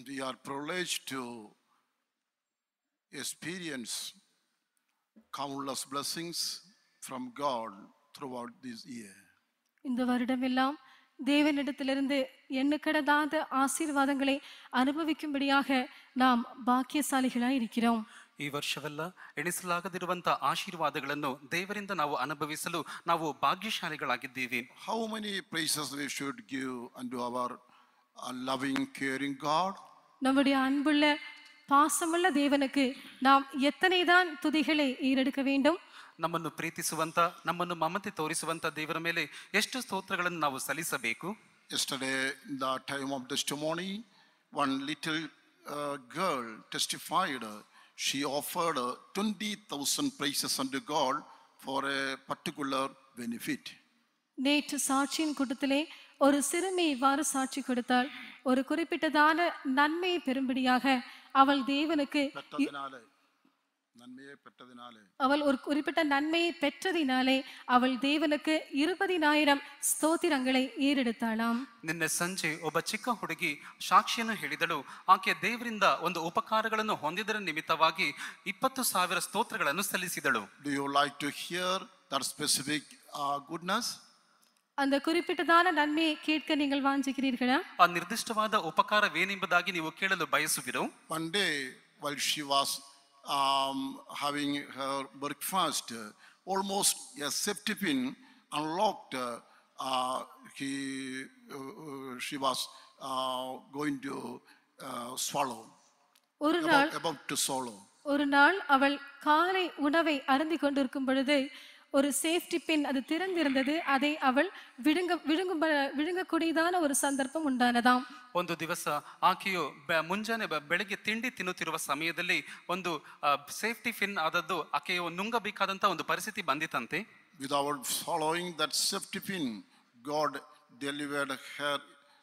And we are privileged to experience countless blessings from God throughout this year. இந்த வருடமெல்லாம் தேவனிடத்திலிருந்து எண்ணுக்கடதாத ஆசீர்வாதங்களை அனுபவிக்கும்படியாக நாம் பாக்கியசாலிகளாய் இருக்கிறோம் ಈ ವರ್ಷವೆಲ್ಲ ಎಣಿಸಲಾಗದಿರುವಂತ ಆಶೀರ್ವಾದಗಳನ್ನು ದೇವರಿಂದ ನಾವು ಅನುಭವಿಸಲು ನಾವು ಭಾಗ್ಯಶಾಲಿಗಳಾಗಿದ್ದೀವಿ How many praises we should give unto our uh, loving, caring God? நம்முடைய அன்புள்ள பாசமுள்ள தேவனுக்கு நாம் எத்தனைதான் துதிகளை ஈரெடுக்க வேண்டும் ನಮ್ಮನ್ನು ಪ್ರೀತಿಸುವಂತ ನಮ್ಮನ್ನು ಮಮತೆ ತೋರಿಸುವಂತ ದೇವರ ಮೇಲೆ ಎಷ್ಟು ಸ್ತೋತ್ರಗಳನ್ನು ನಾವು ಸಲ್ಲಿಸಬೇಕು Yesterday, in the time of testimony, one little uh, girl testified. uh, She offered uh, 20,000 praises unto God for a particular benefit. நேற்று சாட்சியின் கூட்டத்திலே ஒரு சிறுமி இவ்வாறு சாட்சி கொடுத்தாள் ஒரு குறிப்பிட்டதான நன்மையை பெறும்படியாக அவள் தேவனுக்கு பெற்றதினாலே நன்மையே பெற்றதினாலே அவள் ஒரு குறிப்பிட்ட நன்மையை பெற்றதினாலே அவள் தேவனுக்கு இருபதினாயிரம் ஸ்தோத்திரங்களை ஏறெடுத்தாளாம் ನಿನ್ನೆ ಸಂಜೆ ಒಬ್ಬ ಚಿಕ್ಕ ಹುಡುಗಿ ಸಾಕ್ಷಿಯನ್ನು ಹೇಳಿದಳು ಆಕೆ ದೇವರಿಂದ ಒಂದು ಉಪಕಾರಗಳನ್ನು ಹೊಂದಿದರ ನಿಮಿತ್ತವಾಗಿ ಇಪ್ಪತ್ತು ಸಾವಿರ ಸ್ತೋತ್ರಗಳನ್ನು ಸಲ್ಲಿಸಿದಳು Do you like to hear that specific uh, goodness? அந்த குறிப்பிட்டதான நன்மையை கேட்க நீங்கள் வாஞ்சிக்கிறீர்களா ಆ ನಿರ್ದಿಷ್ಟವಾದ ಉಪಕಾರವೇನೆಂಬುದಾಗಿ ನೀವು ಕೇಳಲು ಬಯಸುವಿರೋ One day, while she was um, having her breakfast, uh, almost a safety pin unlocked. Uh, uh, he, uh, uh, she was uh, going to uh, swallow, ஒரு நாள் about, about to swallow. ஒரு நாள் அவள் காலை உணவை அருந்தி கொண்டிருக்கும் பொழுது ஒரு சேஃப்டி பின் அது திறந்திருந்தது அதை அவள் விழுங்க விழுங்கும் ப- விழுங்கக்கூடியதான ஒரு சந்தர்ப்பம் உண்டானதாம் ಒಂದು ದಿವಸ ಆಕೆಯು ಬೆ- ಮುಂಜಾನೆ ಬೆ- ಬೆಳಗ್ಗೆ ತಿಂಡಿ ತಿನ್ನುತ್ತಿರುವ ಸಮಯದಲ್ಲಿ ಒಂದು ಸೇಫ್ಟಿ ಫಿನ್ ಆದದ್ದು ಆಕೆಯು ನುಂಗಬೇಕಾದಂತ ಒಂದು ಪರಿಸ್ಥಿತಿ ಬಂದಿತಂತೆ Without following that safety pin, God delivered her.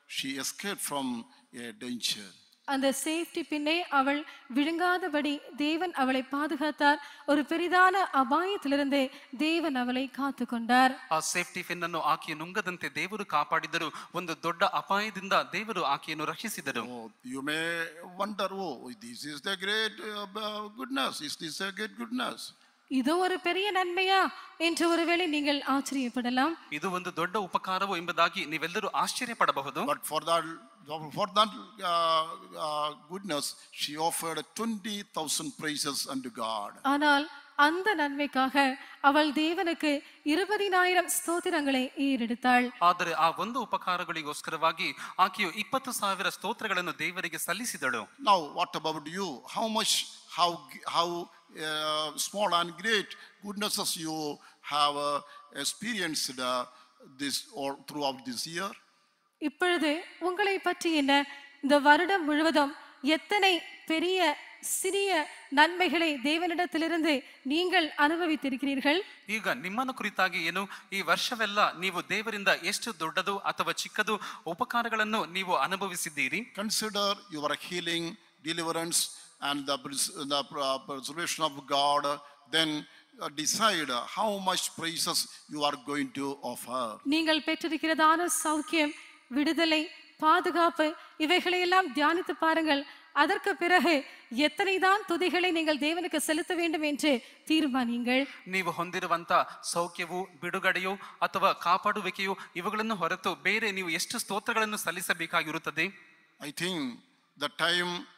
She escaped from a danger. அந்த சேஃப்டி பின்னை அவள் விழுங்காதபடி தேவன் அவளை பாதுகாத்தார் ஒரு பெரிதான அபாயத்திலிருந்து தேவன் அவளை காத்து கொண்டார் ಆ ಸೇಫ್ಟಿ ಫಿನ್ ಅನ್ನು ಆಕೆಯು ನುಂಗದಂತೆ ದೇವರು ಕಾಪಾಡಿದರು ಒಂದು ದೊಡ್ಡ ಅಪಾಯದಿಂದ ದೇವರು ಆಕೆಯನ್ನು ರಕ್ಷಿಸಿದರು Oh, you may wonder, oh, this is the great uh, uh, goodness. Is this a great goodness? இது ஒரு பெரிய நன்மையா என்று ஒருவேளை நீங்கள் ஆச்சரியப்படலாம் ಇದು ಒಂದು ದೊಡ್ಡ ಉಪಕಾರವು ಎಂಬುದಾಗಿ ನೀವೆಲ್ಲರೂ ಆಶ್ಚರ್ಯ ಪಡಬಹುದು But for that, for that uh, uh, goodness, she offered 20,000 praises unto God. ஆனால் அந்த நன்மைக்காக அவள் தேவனுக்கு இருபதினாயிரம் ஸ்தோத்திரங்களை ஏறெடுத்தாள் ಆದರೆ ಆ ಒಂದು ಉಪಕಾರಗಳಿಗೋಸ್ಕರವಾಗಿ ಆಕೆಯು ಇಪ್ಪತ್ತು ಸಾವಿರ ಸ್ತೋತ್ರಗಳನ್ನು ದೇವರಿಗೆ ಸಲ್ಲಿಸಿದಳು Now, what about you? How much, how, how uh, small and great goodnesses you have uh, experienced uh, this all throughout this year? இப்பொழுது உங்களை பற்றி என்ன இந்த வருடம் முழுவதும் எத்தனை பெரிய சிறிய நன்மைகளை தேவனிடத்திலிருந்து நீங்கள் அனுபவித்திருக்கிறீர்கள் ಈಗ ನಿಮ್ಮನ್ನು ಕುರಿತಾಗಿ ಏನು ಈ ವರ್ಷವೆಲ್ಲ ನೀವು ದೇವರಿಂದ ಎಷ್ಟು ದೊಡ್ಡದು ಅಥವಾ ಚಿಕ್ಕದು ಉಪಕಾರಗಳನ್ನು ನೀವು ಅನುಭವಿಸಿದ್ದೀರಿ Consider your healing, deliverance, and the, pres- the uh, preservation of God. Then uh, decide how much praises you are going to offer. நீங்கள் பெற்றிருக்கிறதான சௌக்கியம் விடுதலை பாதுகாப்பு இவைகளையெல்லாம் தியானித்து பாருங்கள் அதற்கு பிறகு எத்தனைதான் துதிகளை நீங்கள் தேவனுக்கு செலுத்த வேண்டும் என்று தீர்மானியுங்கள் ನೀವು ಹೊಂದಿರುವಂತ ಸೌಖ್ಯವು ಬಿಡುಗಡೆಯು ಅಥವಾ ಕಾಪಾಡುವಿಕೆಯು ಇವುಗಳನ್ನು ಹೊರತು ಬೇರೆ ನೀವು ಎಷ್ಟು ಸ್ತೋತ್ರಗಳನ್ನು ಸಲ್ಲಿಸಬೇಕಾಗಿರುತ್ತದೆ I think the time uh, uh, uh,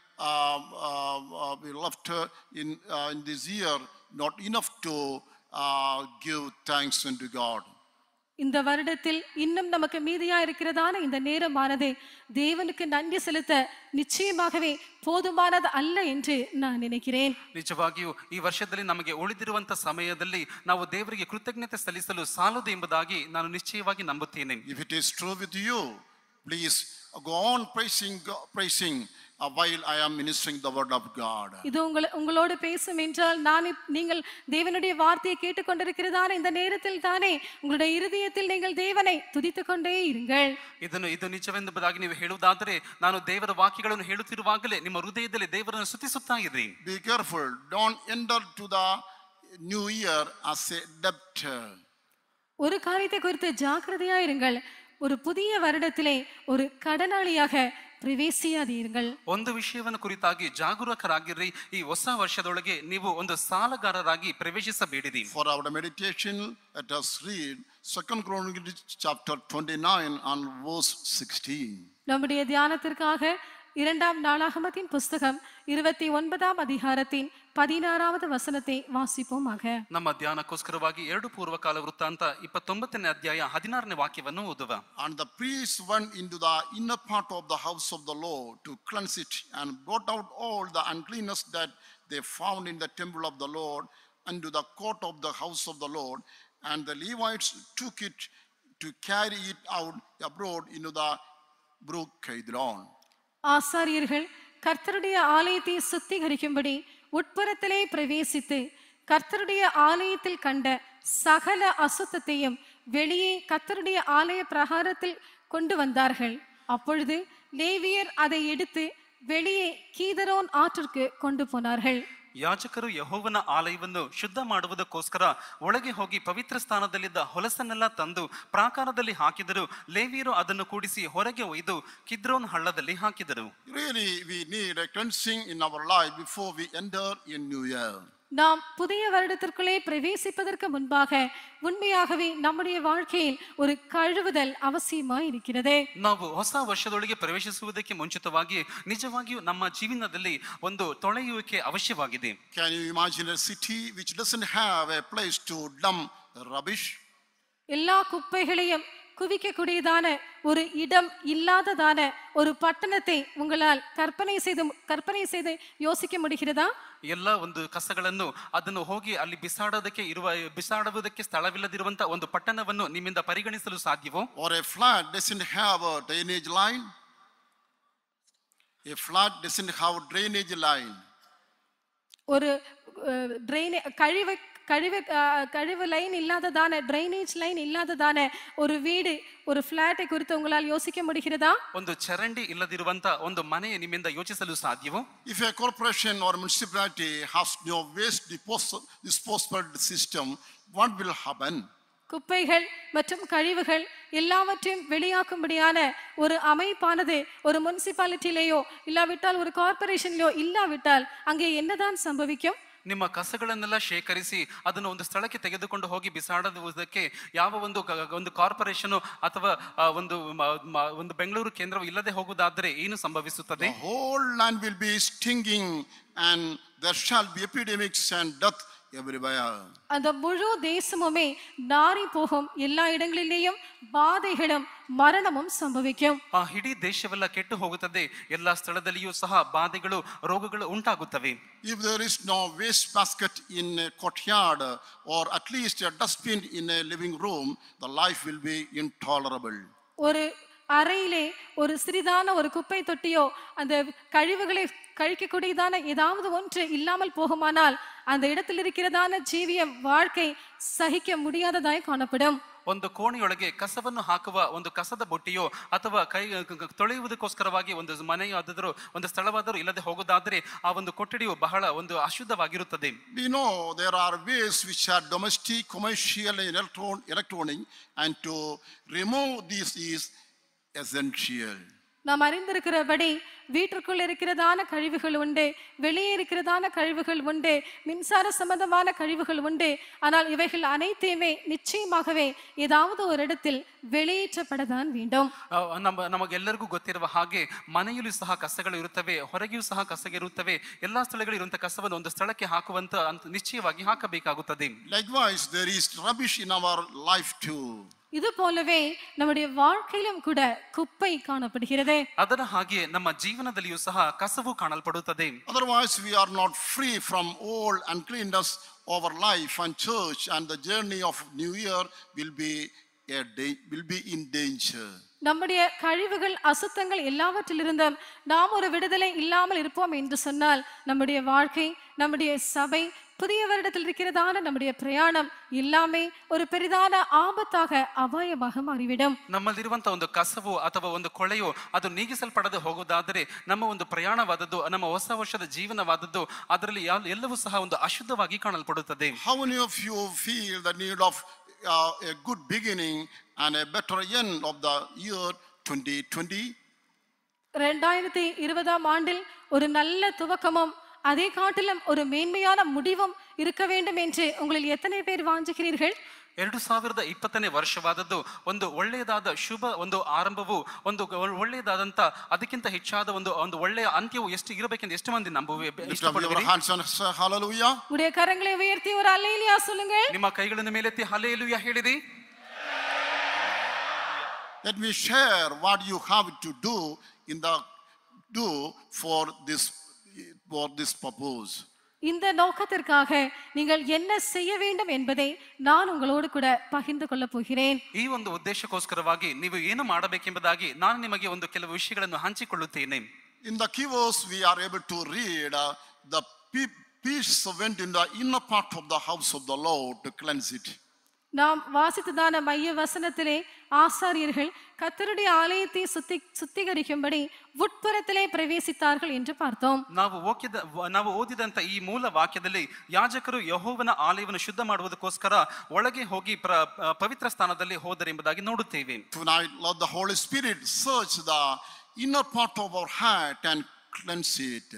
we left uh, in, uh, in this year not enough to uh, give thanks unto God. இந்த வருடத்தில் இன்னும் நமக்கு மீதியா இருக்கிறதான இந்த நேரமானது தேவனுக்கு நன்றி செலுத்த நிச்சயமாகவே போதுமானது அல்ல என்று நான் நினைக்கிறேன் ನಿಜವಾಗಿಯೂ ಈ ವರ್ಷದಲ್ಲಿ ನಮಗೆ ಉಳಿದಿರುವಂತ ಸಮಯದಲ್ಲಿ ನಾವು ದೇವರಿಗೆ ಕೃತಜ್ಞತೆ ಸಲ್ಲಿಸಲು ಸಾಲದು ಎಂಬುದಾಗಿ ನಾನು ನಿಶ್ಚಯವಾಗಿ ನಂಬುತ್ತೇನೆ If it is true with you, please go on praising, God, praising uh, while I am ministering the word of God. இது உங்களை உங்களோடு பேசும் என்றால் நான் இப்- நீங்கள் தேவனுடைய வார்த்தையை கேட்டுக்கொண்டிருக்கிறதான இந்த நேரத்தில் தானே உங்களுடைய இருதயத்தில் நீங்கள் தேவனை துதித்துக் கொண்டே இருங்கள் ಇದನ್ನು ಇದು ನಿಜವೆಂಬುದಾಗಿ ನೀವು ಹೇಳುವುದಾದರೆ ನಾನು ದೇವರ ವಾಕ್ಯಗಳನ್ನು ಹೇಳುತ್ತಿರುವಾಗಲೇ ನಿಮ್ಮ ಹೃದಯದಲ್ಲಿ ದೇವರನ್ನು ಸ್ತುತಿಸುತ್ತಾ ಇರಿ Be careful, don't enter to the new year as a debtor. ஒரு காரியத்தை குறித்து ஜாக்கிரதையா இருங்கள் ஒரு புதிய வருடத்திலே ஒரு கடனாளியாக ಪ್ರವೇಶಿಯಾದೀರ್ಗಳು ಒಂದು ವಿಷಯವನ್ನು ಕುರಿತಾಗಿ ಜಾಗರೂಕರಾಗಿರಿ ಈ ಹೊಸ ವರ್ಷದೊಳಗೆ ನೀವು ಒಂದು ಸಾಲಗಾರರಾಗಿ ಪ್ರವೇಶಿಸಬೇಡಿರಿ for our meditation let us read second Chronicles chapter 29 on verse 16 நம்முடைய தியானத்திற்காக இரண்டாம் நாளாகமத்தின் புஸ்தகம் இருபத்தி ஒன்பதாம் அதிகாரத்தின் பதினாறாவது வசனத்தை வாசிப்போமாக ನಮ್ಮ ಧ್ಯಾನಕ್ಕೋಸ್ಕರವಾಗಿ ಎರಡು ಪೂರ್ವಕಾಲ ವೃತ್ತಾಂತ ಇಪ್ಪತ್ತೊಂಬತ್ತನೇ ಅಧ್ಯಾಯ ಹದಿನಾರನೇ ವಾಕ್ಯವನ್ನು ಓದುವ And the priests went into the inner part of the house of the Lord to cleanse it and brought out all the uncleanness that they found in the temple of the Lord unto the court of the house of the Lord. And the Levites took it to carry it out abroad into the brook Kidron. ஆசாரியர்கள் கர்த்தருடைய ஆலயத்தை சுத்திகரிக்கும்படி உட்புறத்திலே பிரவேசித்து கர்த்தருடைய ஆலயத்தில் கண்ட சகல அசுத்தத்தையும் வெளியே கர்த்தருடைய ஆலய பிரகாரத்தில் கொண்டு வந்தார்கள். அப்பொழுது லேவியர் அதை எடுத்து வெளியே கீதரோன் ஆற்றிற்கு கொண்டு போனார்கள். ಯಾಜಕರು ಯಹೋವನ ಆಲಯವನ್ನು ಶುದ್ಧ ಮಾಡುವುದಕ್ಕೋಸ್ಕರ ಒಳಗೆ ಹೋಗಿ ಪವಿತ್ರ ಸ್ಥಾನದಲ್ಲಿದ್ದ ಹೊಲಸನ್ನೆಲ್ಲ ತಂದು ಪ್ರಾಕಾರದಲ್ಲಿ ಹಾಕಿದರು ಲೇವಿಯರು ಅದನ್ನು ಕೂಡಿಸಿ ಹೊರಗೆ ಒಯ್ದು ಕಿದ್ರೋನ್ ಹಳ್ಳದಲ್ಲಿ ಹಾಕಿದರು New Year. நாம் புதிய வருடத்திற்குள்ளே பிரவேசிப்பதற்கு முன்பாக உண்மையாகவே நம்முடைய வாழ்க்கையில் ஒரு கழுவுதல் அவசியமாய் இருக்கிறது ನಾವು ಹೊಸ ವರ್ಷದೊಳಗೆ ಪ್ರವೇಶಿಸುವುದಕ್ಕೆ ಮುಂಚಿತವಾಗಿ ನಿಜವಾಗಿಯೂ ನಮ್ಮ ಜೀವನದಲ್ಲಿ ಒಂದು ತೊಳೆಯುವಿಕೆ ಅವಶ್ಯವಾಗಿದೆ Can you imagine a city which doesn't have a place to dump rubbish? எல்லா குப்பைகளையும் குவிக்கக்கூடியதான ஒரு இடம் இல்லாததான ஒரு பட்டணத்தை உங்களால் கற்பனை செய்து கற்பனை செய்து யோசிக்க முடிகிறதா ಎಲ್ಲ ಒಂದು ಕಸಗಳನ್ನು ಅದನ್ನು ಹೋಗಿ ಅಲ್ಲಿ ಬಿಸಾಡೋದಕ್ಕೆ ಇರುವ ಬಿಸಾಡುವುದಕ್ಕೆ ಸ್ಥಳವಿಲ್ಲದಿರುವಂತ ಒಂದು ಪಟ್ಟಣವನ್ನು ನಿಮ್ಮಿಂದ ಪರಿಗಣಿಸಲು ಸಾಧ್ಯವೋ Or a flat doesn't have a drainage line? A flat doesn't have a drainage line. ஒரு ட்ரெயின் கழிவு கழிவு அஹ், கழிவு லைன் இல்லாததான ட்ரைனேஜ் லைன் இல்லாததான ஒரு வீடு ஒரு ஃப்ளாட்டை குறித்து உங்களால் யோசிக்க முடிகிறதா ಒಂದು ಚರಂಡಿ ಇಲ್ಲದಿರುವಂತ ಒಂದು ಮನೆ ನಿಮ್ಮಿಂದ ಯೋಚಿಸಲು ಸಾಧ್ಯವೋ If a corporation or municipality has no waste dispos- disposal system, what will happen? குப்பைகள் மற்றும் கழிவுகள் எல்லாவற்றையும் வெளியாக்கும்படியான ஒரு அமைப்பானது ஒரு முனிசிபாலிட்டிலேயோ இல்லாவிட்டால் ஒரு கார்ப்பரேஷன்லயோ இல்லாவிட்டால் அங்கே என்னதான் சம்பவிக்கும் ನಿಮ್ಮ ಕಸಗಳನ್ನೆಲ್ಲ ಶೇಖರಿಸಿ ಅದನ್ನು ಒಂದು ಸ್ಥಳಕ್ಕೆ ತೆಗೆದುಕೊಂಡು ಹೋಗಿ ಬಿಸಾಡುವುದಕ್ಕೆ ಯಾವ ಒಂದು ಒಂದು ಕಾರ್ಪೊರೇಷನ್ ಅಥವಾ ಒಂದು ಒಂದು ಬೆಂಗಳೂರು ಕೇಂದ್ರವು ಇಲ್ಲದೆ ಹೋಗುವುದಾದರೆ ಏನು ಸಂಭವಿಸುತ್ತದೆ? Whole land will be stinking and there shall be epidemics and death அந்த முழு தேசமுமே நாறி போகும் எல்லா இடங்களிலேயும் பாதைகளும் மரணமும் சம்பவிக்கும் ಆ ಇಡೀ ದೇಶವೆಲ್ಲ ಕೆಟ್ಟು ಹೋಗುತ್ತದೆ ಎಲ್ಲಾ ಸ್ಥಳದಲ್ಲಿಯೂ ಸಹ ಬಾಧೆಗಳು ರೋಗಗಳು ಉಂಟಾಗುತ್ತವೆ If there is no waste basket in a courtyard or at least a dustbin in a living room, the life will be intolerable. ஒரு அறையிலே ஒரு சிறிதான ஒரு குப்பை தொட்டியோ அந்த கழிவுகளை கழிக்கக்கூடியதான ஏதாவது ஒன்று இல்லாமல் போகுமானால் அந்த இடத்தில் இருக்கிறதான ஜீவியம் வாழ்க்கை சகிக்க முடியாததாய் காணப்படும் ಒಂದು ಕೋಣೆಯೊಳಗೆ ಕಸವನ್ನು ಹಾಕುವ ಒಂದು ಕಸದ ಬುಟ್ಟಿಯೋ ಅಥವಾ ಕೈ ಕ- ಕ- ತೊಳೆಯುವುದಕ್ಕೋಸ್ಕರವಾಗಿ ಒಂದು ಮನೆಯಾದರೂ ಒಂದು ಸ್ಥಳವಾದರೂ ಇಲ್ಲದೆ ಹೋಗುವುದಾದರೆ ಆ ಒಂದು ಕೊಠಡಿಯು ಬಹಳ ಒಂದು ಅಶುದ್ಧವಾಗಿರುತ್ತದೆ We know there are ways which are domestic, commercial, and electron- electronic, and to remove this is essential. நாம் அறிந்திருக்கிறபடி வீட்டிற்குள் இருக்கிறதான கழிவுகள் உண்டு வெளியே இருக்கிறதான கழிவுகள் உண்டு மின்சார சம்பந்தமான கழிவுகள் உண்டு ஆனால் இவைகள் அனைத்தையுமே நிச்சயமாகவே ஏதாவது ஒரு இடத்தில் வெளியேற்றப்படத்தான் வேண்டும் ಆ, ನಮ್ಮ ನಮಗೆಲ್ಲರಿಗೂ ಗೊತ್ತಿರುವ ಹಾಗೆ ಮನೆಯಲ್ಲೂ ಸಹ ಕಸಗಳು ಇರುತ್ತವೆ ಹೊರಗೆಯೂ ಸಹ ಕಸ ಇರುತ್ತವೆ ಎಲ್ಲಾ ಸ್ಥಳಗಳು ಇರುವಂತಹ ಕಸವನ್ನು ಒಂದು ಸ್ಥಳಕ್ಕೆ ಹಾಕುವಂತ ಅಂತ ನಿಶ್ಚಯವಾಗಿ ಹಾಕಬೇಕಾಗುತ್ತದೆ Likewise, there is rubbish in our life too. இது போலவே நம்முடைய வாழ்க்கையிலும் கூட குப்பை காணப்படுகிறது ಅದರ ಹಾಗೆ ನಮ್ಮ ಜೀವನದಲ್ಲಿಯೂ ಸಹ ಕಸವು ಕಾಣಲ್ಪಡುತ್ತದೆ Otherwise, we are not free from all uncleanness over life and church, and the journey of New Year will be a da- will be in danger. நம்முடைய கழிவுகள் அசுத்தங்கள் எல்லாவற்றிலிருந்தும் நாம் ஒரு விடுதலை இல்லாமல் இருப்போம் என்று சொன்னால் நம்முடைய வாழ்க்கை நம்முடைய சபை புதிய வருடத்தில் இருக்கிறதான நம்முடைய பிரயாணம் எல்லாமே ஒரு பெரிதான ஆபத்தாக அபாயமாக மாறிவிடும் ನಮ್ಮಲ್ಲಿರುವಂತ ಒಂದು ಕಸವು ಅಥವಾ ಒಂದು ಕೊಳೆಯು ಅದು ನೀಗಿಸಲ್ಪಡದೆ ಹೋಗುವುದಾದರೆ ನಮ್ಮ ಒಂದು ಪ್ರಯಾಣವಾದದ್ದು ನಮ್ಮ ಹೊಸ ವರ್ಷದ ಜೀವನವಾದದ್ದು ಅದರಲ್ಲಿ ಯಾವ- ಎಲ್ಲವೂ ಸಹ ಒಂದು ಅಶುದ್ಧವಾಗಿ ಕಾಣಲ್ಪಡುತ್ತದೆ How many of you feel the need of uh, a good beginning and a better end of the year 2020? ரெண்டாயிரத்தி இருபதாம் ஆண்டில் ஒரு நல்ல துவக்கமும் அதே காட்டிலும் ஒரு மேன்மையான முடிவும் இருக்க வேண்டும் என்று உங்களில் எத்தனை பேர் வாஞ்சுகிறீர்கள் ಎರಡು ಸಾವಿರದ ಇಪ್ಪತ್ತನೇ ವರ್ಷವಾದದ್ದು ಒಂದು ಒಳ್ಳೆಯದಾದ ಶುಭ ಒಂದು ಆರಂಭವು ಒಂದು ಒಳ್ಳೆಯದಾದಂತ ಅದಕ್ಕಿಂತ ಹೆಚ್ಚಾದ ಒಂದು ಒಂದು ಒಳ್ಳೆಯ ಅಂತ್ಯವು ಎಷ್ಟು ಇರಬೇಕೆಂದು ಎಷ್ಟು ಮಂದಿ ನಂಬುವೆ ನಿಮ್ಮ ಕೈಗಳನ್ನು ಮೇಲೆತ್ತಿ ಹಲೆಯಲುಯ ಹೇಳಿದಿ Let me share what you have to do in the do for this for this purpose. இந்த நோக்கத்திற்காக நீங்கள் என்ன செய்ய வேண்டும் என்பதை நான் உங்களோடு கூட பகிர்ந்து கொள்ளப் போகிறேன் ಈ ಒಂದು ಉದ್ದೇಶಕ್ಕೋಸ್ಕರವಾಗಿ ನೀವು ಏನು ಮಾಡಬೇಕೆಂಬುದಾಗಿ ನಾನು ನಿಮಗೆ ಒಂದು ಕೆಲವು ವಿಷಯಗಳನ್ನು ಹಂಚಿಕೊಳ್ಳುತ್ತೇನೆ In the keywords, we are able to read uh, the pe- peace went in the inner part of the house of the Lord to cleanse it. நாம் வாசித்ததான மைய வசனத்திலே ஆசாரியர்கள் கத்தருடைய ஆலயத்தை சுத்தி சுத்திகரிக்கும்படி உட்புறத்திலே பிரவேசித்தார்கள் என்று பார்த்தோம் ನಾವು ಓಕಿದ ವ- ನಾವು ಓದಿದಂತ ಈ ಮೂಲ ವಾಕ್ಯದಲ್ಲಿ ಯಾಜಕರು ಯಹೋವನ ಆಲಯವನ್ನು ಶುದ್ಧ ಮಾಡುವುದಕ್ಕೋಸ್ಕರ ಒಳಗೆ ಹೋಗಿ ಪ್ರ ಪವಿತ್ರ ಸ್ಥಾನದಲ್ಲಿ ಹೋದರೆಂಬುದಾಗಿ ನೋಡುತ್ತೇವೆ Tonight, let the Holy Spirit search the inner part of our heart and cleanse it.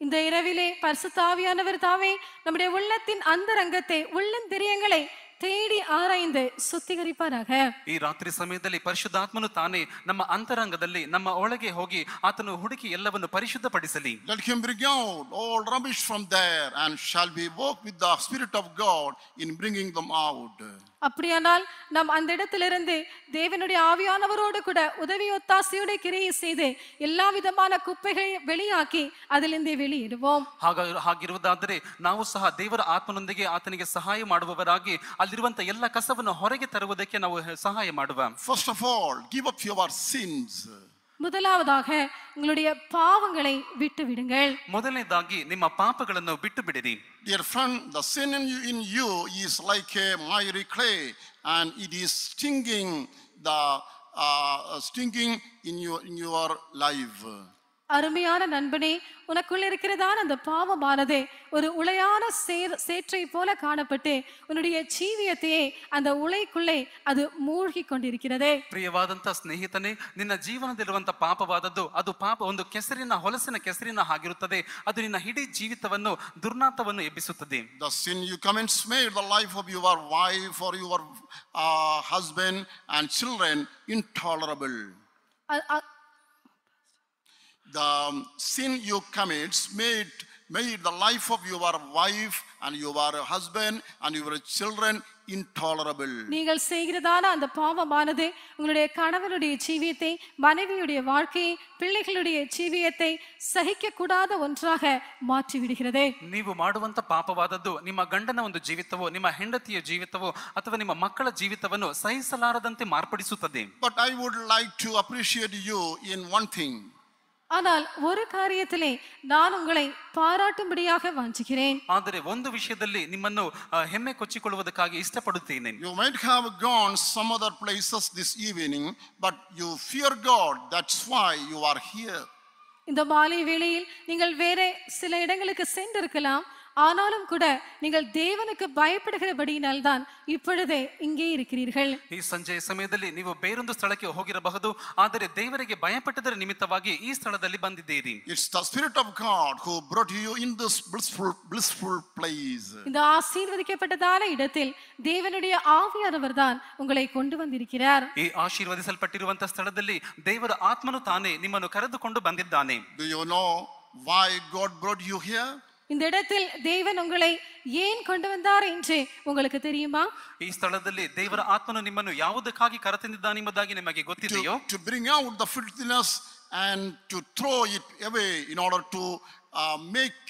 இந்த இரவிலே பரிசுத்தாவியானவர் தாவே நம்முடைய உள்ளத்தின் அந்தரங்கத்தை உள்ளந்திரியங்களை தேடி ஆராய்ந்து சுத்திகரிப்பாராக ಈ ರಾತ್ರಿ ಸಮಯದಲ್ಲಿ ಪರಿಶುದ್ಧಾತ್ಮನು ತಾನೇ ನಮ್ಮ ಅಂತರಂಗದಲ್ಲಿ ನಮ್ಮ ಒಳಗೆ ಹೋಗಿ ಆತನು ಹುಡುಕಿ ಎಲ್ಲವನ್ನು ಪರಿಶುದ್ಧಪಡಿಸಲಿ Let him bring out all rubbish from there and shall we walk with the Spirit of God in bringing them out. அப்படியானால் நாம் அந்த இடத்திலிருந்து தேவனுடைய ஆவியானவரோடு கூட உதவி ஒத்தாசையோட கிரியை செய்து எல்லா விதமான குப்பைகளை வெளியாக்கி அதிலிருந்து வெளியிடுவோம் ಹಾಗ ಹಾಗಿರುವುದಾದರೆ ನಾವು ಸಹ ದೇವರ ಆತ್ಮನೊಂದಿಗೆ ಆತನಿಗೆ ಸಹಾಯ ಮಾಡುವವರಾಗಿ ಅಲ್ಲಿರುವಂತ ಎಲ್ಲ ಕಸವನ್ನು ಹೊರಗೆ ತರುವುದಕ್ಕೆ ನಾವು ಸಹಾಯ ಮಾಡುವ First of all, give up your sins. முதலாவதாக உங்களுடைய பாவங்களை விட்டு விடுங்கள் ಮೊದಲನೇದಾಗಿ ನಿಮ್ಮ ಪಾಪಗಳನ್ನು ಬಿಟ್ಟು ಬಿಡಿರಿ Dear friend, the sin in you, in you is like a miry clay and it is stinging the uh, stinging in your in your life. அருமையான நண்பனே உனக்குள்ள இருக்கிறதான அந்த பாவமானது ஒரு உளையான சேர் சேற்றை போல காணப்பட்டு உன்னுடைய ஜீவியத்தையே அந்த உலைக்குள்ளே அது மூழ்கி கொண்டிருக்கிறது ಪ್ರಿಯವಾದಂತ ಸ್ನೇಹಿತನೇ ನಿನ್ನ ಜೀವನದಲ್ಲಿರುವಂತ ಪಾಪವಾದದ್ದು ಅದು ಪಾಪ ಒಂದು ಕೆಸರಿನ ಹೊಲಸಿನ ಕೆಸರಿನ ಹಾಗಿರುತ್ತದೆ ಅದು ನಿನ್ನ ಇಡೀ ಜೀವಿತವನ್ನು ದುರ್ನಾತವನ್ನು ಎಬ್ಬಿಸುತ್ತದೆ The sin you commence made the life of your wife or your uh, husband and children intolerable. A- a- The sin you commit made made the life of your wife and your husband and your children intolerable. நீங்கள் செய்கிறதான அந்த பாவமானது உங்களுடைய கணவனுடைய ஜீவியத்தை மனைவியுடைய வாழ்க்கையை பிள்ளைகளுடைய ஜீவியத்தை சகிக்க கூடாத ஒன்றாக மாற்றி விடுகிறது ನೀವು ಮಾಡುವಂತ ಪಾಪವಾದದ್ದು ನಿಮ್ಮ ಗಂಡನ ಒಂದು ಜೀವಿತವೋ ನಿಮ್ಮ ಹೆಂಡತಿಯ ಜೀವಿತವೋ ಅಥವಾ ನಿಮ್ಮ ಮಕ್ಕಳ ಜೀವಿತವನ್ನು ಸಹಿಸಲಾರದಂತೆ ಮಾರ್ಪಡಿಸುತ್ತದೆ But I would like to appreciate you in one thing. ஆனால் ஒரு காரியத்திலே நான் உங்களை பாராட்டும்படியாக வாஞ்சுகிறேன் ಆದರೆ ಒಂದು ವಿಷಯದಲ್ಲಿ ನಿಮ್ಮನ್ನು ಆ, ಹೆಮ್ಮೆ ಕೊಚ್ಚಿಕೊಳ್ಳುವುದಕ್ಕಾಗಿ ಇಷ್ಟಪಡುತ್ತೇನೆ You might have gone some other places this evening, but you fear God. That's why you are here. இந்த மாலை வேளையில் நீங்கள் வேற சில இடங்களுக்கு சென்றிருக்கலாம் ஆனாலும் கூட நீங்கள் தேவனுக்கு பயப்படுகிறபடியினால் தான் இப்பொழுதே இங்கே இருக்கிறீர்கள் ಈ ಸಂಜೆಯ ಸಮಯದಲ್ಲಿ ನೀವು ಬೇರೊಂದು ಸ್ಥಳಕ್ಕೆ ಹೋಗಿರಬಹುದು ಆದರೆ ದೇವರಿಗೆ ಭಯಪಟ್ಟದರ ನಿಮಿತ್ತವಾಗಿ ಈ ಸ್ಥಳದಲ್ಲಿ ಬಂದಿದ್ದೀರಿ It's the Spirit of God who brought you in this blissful, blissful place. இந்த ஆசீர்வதிக்கப்பட்டதான இடத்தில் தேவனுடைய ஆவியானவர் தான் உங்களை கொண்டு வந்திருக்கிறார் ಈ ಆಶೀರ್ವದಿಸಲ್ಪಟ್ಟಿರುವಂತಹ ಸ್ಥಳದಲ್ಲಿ ದೇವರ ಆತ್ಮನು ತಾನೇ ನಿಮ್ಮನ್ನು ಕರೆದುಕೊಂಡು ಬಂದಿದ್ದಾನೆ Do you know why God brought you here? இந்த இடத்தில் தேவன் உங்களை ஏன் கொண்டு வந்தார் என்று உங்களுக்கு தெரியுமா ಈ ಸ್ಥಳದಲ್ಲಿ ದೇವರ ಆತ್ಮನು ನಿಮ್ಮನ್ನು ಯಾವುದಕ್ಕಾಗಿ ಕರೆತಂದಿದ್ದಾನೆಂಬುದಾಗಿ ನಿಮಗೆ ಗೊತ್ತಿದೆಯೋ To, to bring out the filthiness and to throw it away in order to uh, make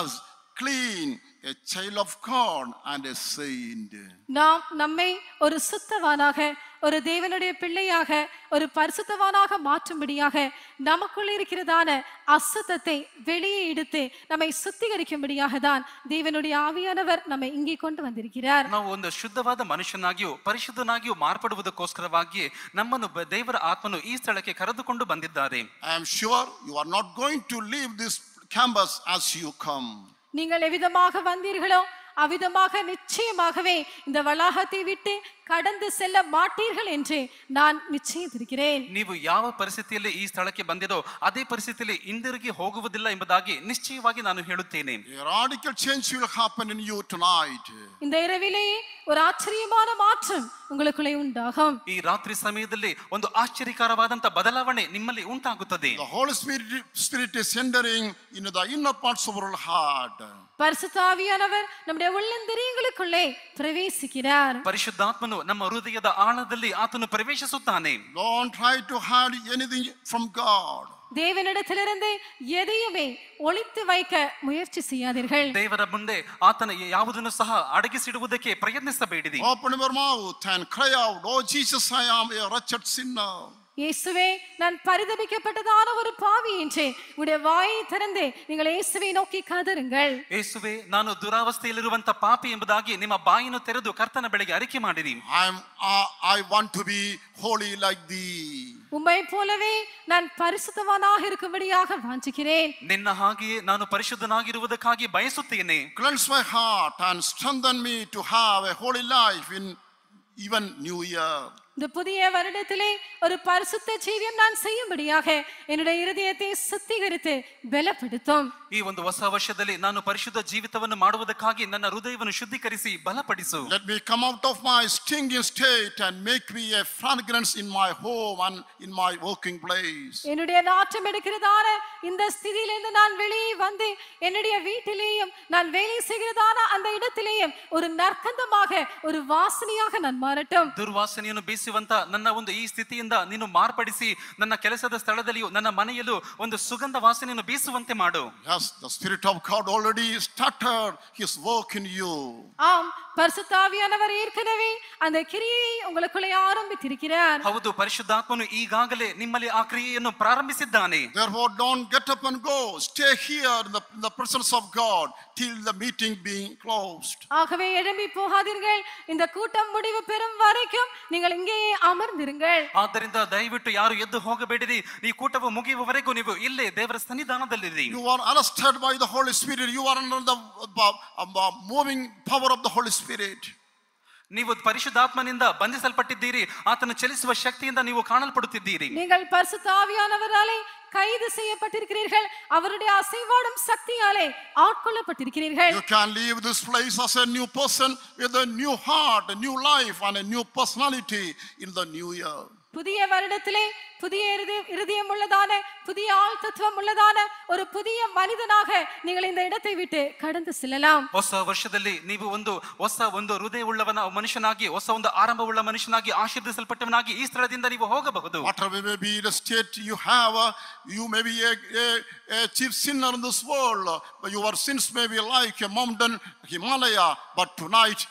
us clean, a child of God and a saint. நாம் நம்மை ஒரு சுத்தவானாக ஒரு தேவனுடைய பிள்ளையாக ஒரு பரிசுத்தவானாக மாற்றும்படியாக நமக்குள் இருக்கிறதான அசுத்தத்தை வெளியே எடுத்து நம்மை சுத்திகரிக்கும்படியாக தான் தேவனுடைய ஆவியானவர் நம்மை இங்கே கொண்டு வந்திருக்கிறார் ನಾವು ಒಂದು ಶುದ್ಧವಾದ ಮನುಷ್ಯನಾಗಿಯೂ ಪರಿಶುದ್ಧನಾಗಿಯೂ ಮಾರ್ಪಡುವುದಕ್ಕೋಸ್ಕರವಾಗಿಯೇ ನಮ್ಮನ್ನು ಬ- ದೇವರ ಆತ್ಮನು ಈ ಸ್ಥಳಕ್ಕೆ ಕರೆದುಕೊಂಡು ಬಂದಿದ್ದಾರೆ I am sure you are not going to leave this campus as you come. நீங்கள் எவ்விதமாக வந்தீர்களோ அவ்விதமாக நிச்சயமாகவே இந்த வளாகத்தை விட்டு கடந்து செல்ல மாட்டீர்கள் என்று நான் நிச்சயித்திருக்கிறேன் ನೀವು ಯಾವ ಪರಿಸ್ಥಿತಿಯಲ್ಲಿ ಈ ಸ್ಥಳಕ್ಕೆ ಬಂದಿರೋ ಅದೇ ಪರಿಸ್ಥಿತಿಯಲ್ಲಿ ಹಿಂದಿರುಗಿ ಹೋಗುವುದಿಲ್ಲ ಎಂಬುದಾಗಿ ನಿಶ್ಚಯವಾಗಿ ನಾನು ಹೇಳುತ್ತೇನೆ A radical change will happen in you tonight. இந்த இரவிலே ஒரு ஆச்சரியமான மாற்றம் உங்களுக்குள்ளே உண்டாகும் ಈ ರಾತ್ರಿ ಸಮಯದಲ್ಲಿ ಒಂದು ಆಶ್ಚರ್ಯಕರವಾದಂತ ಬದಲಾವಣೆ ನಿಮ್ಮಲ್ಲಿ ಉಂಟಾಗುತ್ತದೆ The Holy Spirit, Spirit is entering into the inner parts of our heart. பரிசுத்தாவியானவர் நம்முடைய உள்ளந்திரியங்களுக்குள்ளே பிரவேசிக்கிறார் ಪರಿಶುದ್ಧಾತ್ಮನು ನಮ್ಮ ಹೃದಯದ ಆಳದಲ್ಲಿ ಆತನು ಪ್ರವೇಶಿಸುತ್ತಾನೆ Don't try to hide anything from God. தேவனிடத்திலிருந்து எதையுமே ஒளித்து வைக்க முயற்சி செய்யாதீர்கள் ದೇವರ ಮುಂದೆ ಆತನ ಯಾವುದನ್ನು ಸಹ ಅಡಗಿಸಿಡುವುದಕ್ಕೆ ಪ್ರಯತ್ನಿಸಬೇಡಿರಿ Open your mouth and cry out, Oh Jesus, I am a wretched sinner. இயேசுவே நான் பரிதபிக்கப்பட்டதான ஒரு பாவி என்று உடைய வாயை திறந்து நீங்கள் இயேசுவை நோக்கி கதறுங்கள் ಯೇಸುವೆ ನಾನು ದುರಾವಸ್ಥೆಯಲ್ಲಿರುವಂತ ಪಾಪಿ ಎಂಬುದಾಗಿ ನಿಮ್ಮ ಬಾಯಿಯನ್ನು ತೆರೆದು ಕರ್ತನ ಬೆಳಗ್ಗೆ ಅರಿಕೆ ಮಾಡಿರಿ I'm, uh, I want to be holy like thee. உம்மை போலவே நான் பரிசுத்தவானாக இருக்கும்படியாக வாஞ்சிக்கிறேன் ನಿನ್ನ ಹಾಗೆಯೇ ನಾನು ಪರಿಶುದ್ಧನಾಗಿರುವುದಕ್ಕಾಗಿ ಬಯಸುತ್ತೇನೆ Cleanse my heart and strengthen me to have a holy life in even New Year. இந்த புதிய வருடத்திலே ஒரு பரிசுத்த ஜீவியம் நான் செய்யும்படியாக என்னுடைய இருதயத்தை சுத்திகரித்து பலப்படுத்தும். ಈ ಒಂದು ಹೊಸ ವರ್ಷದಲ್ಲಿ ನಾನು ಪರಿಶುದ್ಧ ಜೀವಿತವನ್ನು ಮಾಡುವುದಕ್ಕಾಗಿ ನನ್ನ ಹೃದಯವನ್ನು ಶುದ್ಧೀಕರಿಸಿ ಬಲಪಡಿಸು Let me come out of my stinking state and make me a fragrance in my home and in my working place. என்னுடைய நாற்றம் எடுக்கிறதான இந்த ஸ்திதியிலிருந்து நான் வெளியே வந்து என்னுடைய வீட்டிலேயும் நான் வேலை செய்கிறதான அந்த இடத்திலேயும் ஒரு நற்கந்தமாக ஒரு வாசனையாக நான் மாறட்டும் ದುರ್ವಾಸನೆಯನ್ನು ಬೀಸುವಂತ ನನ್ನ ಒಂದು ಈ ಸ್ಥಿತಿಯಿಂದ ನೀನು ಮಾರ್ಪಡಿಸಿ ನನ್ನ ಕೆಲಸದ ಸ್ಥಳದಲ್ಲಿಯೂ ನನ್ನ ಮನೆಯಲ್ಲೂ ಒಂದು ಸುಗಂಧ ವಾಸನೆಯನ್ನು ಬೀಸುವಂತೆ ಮಾಡು Yes, the Spirit of God already started His work in you. ஆம் பரிசுத்தாவியானவர் ஏற்கனவே அந்த கிரியை உங்களுக்குள்ளே ஆரம்பித்திருக்கிறார் ಹೌದು ಪರಿಶುದ್ಧಾತ್ಮನು ಈಗಾಗಲೇ ನಿಮ್ಮಲ್ಲಿ ಆ ಕ್ರಿಯೆಯನ್ನು ಪ್ರಾರಂಭಿಸಿದ್ದಾನೆ Therefore, don't get up and go. Stay here in the, in the presence of God till the meeting being closed. ஆகவே எழும்பி போகாதீர்கள் இந்த கூட்டம் முடிவு பெறும் வரைக்கும் நீங்கள் இங்கேயே அமர்ந்திருங்கள் ಆದ್ದರಿಂದ ದಯವಿಟ್ಟು ಯಾರು ಎದ್ದು ಹೋಗಬೇಡಿರಿ ಈ ಕೂಟವು ಮುಗಿಯುವವರೆಗೂ ನೀವು ಇಲ್ಲೇ ದೇವರ ಸನ್ನಿಧಾನದಲ್ಲಿರಿ You are arrested by the Holy Spirit. You are under the uh, uh, moving power of the Holy Spirit. ನೀವು ಪರಿಶುದ್ಧಾತ್ಮನಿಂದ ಬಂಧಿಸಲ್ಪಟ್ಟಿದ್ದೀರಿ ಆತನು ಚಲಿಸುವ ಶಕ್ತಿಯಿಂದ ನೀವು ಕಾಣಲ್ಪಡುತ್ತಿದ್ದೀರಿ நீங்கள் பரிசுத்தாவியானவராலே கைது செய்யப்பட்டிருக்கிறீர்கள் அவருடைய அசைவாடும் சக்தியாலே ஆட்கொள்ளப்பட்டிருக்கிறீர்கள் You can leave this place as a new person with a new heart, a new life, and a new personality in the new year. புதிய வருடத்திலே புதிய இருதய- இருதயம் உள்ளதான புதிய ஆள் தத்துவம் உள்ளதான ஒரு புதிய மனிதனாக நீங்கள் இந்த இடத்தை விட்டு கடந்து செல்லலாம் ಹೊಸ ವರ್ಷದಲ್ಲಿ ನೀವು ಒಂದು ಹೊಸ ಒಂದು ಹೃದಯ ಉಳ್ಳವನ ಮನುಷ್ಯನಾಗಿ ಹೊಸ ಒಂದು ಆರಂಭವುಳ್ಳ ಮನುಷ್ಯನಾಗಿ ಆಶೀರ್ದಿಸಲ್ಪಟ್ಟವನಾಗಿ ಈ ಸ್ಥಳದಿಂದ ನೀವು ಹೋಗಬಹುದು Whatever may be the state you have, uh, you may be a, a, a chief sinner in this world, uh, but your sins may be like a mountain Himalaya, but tonight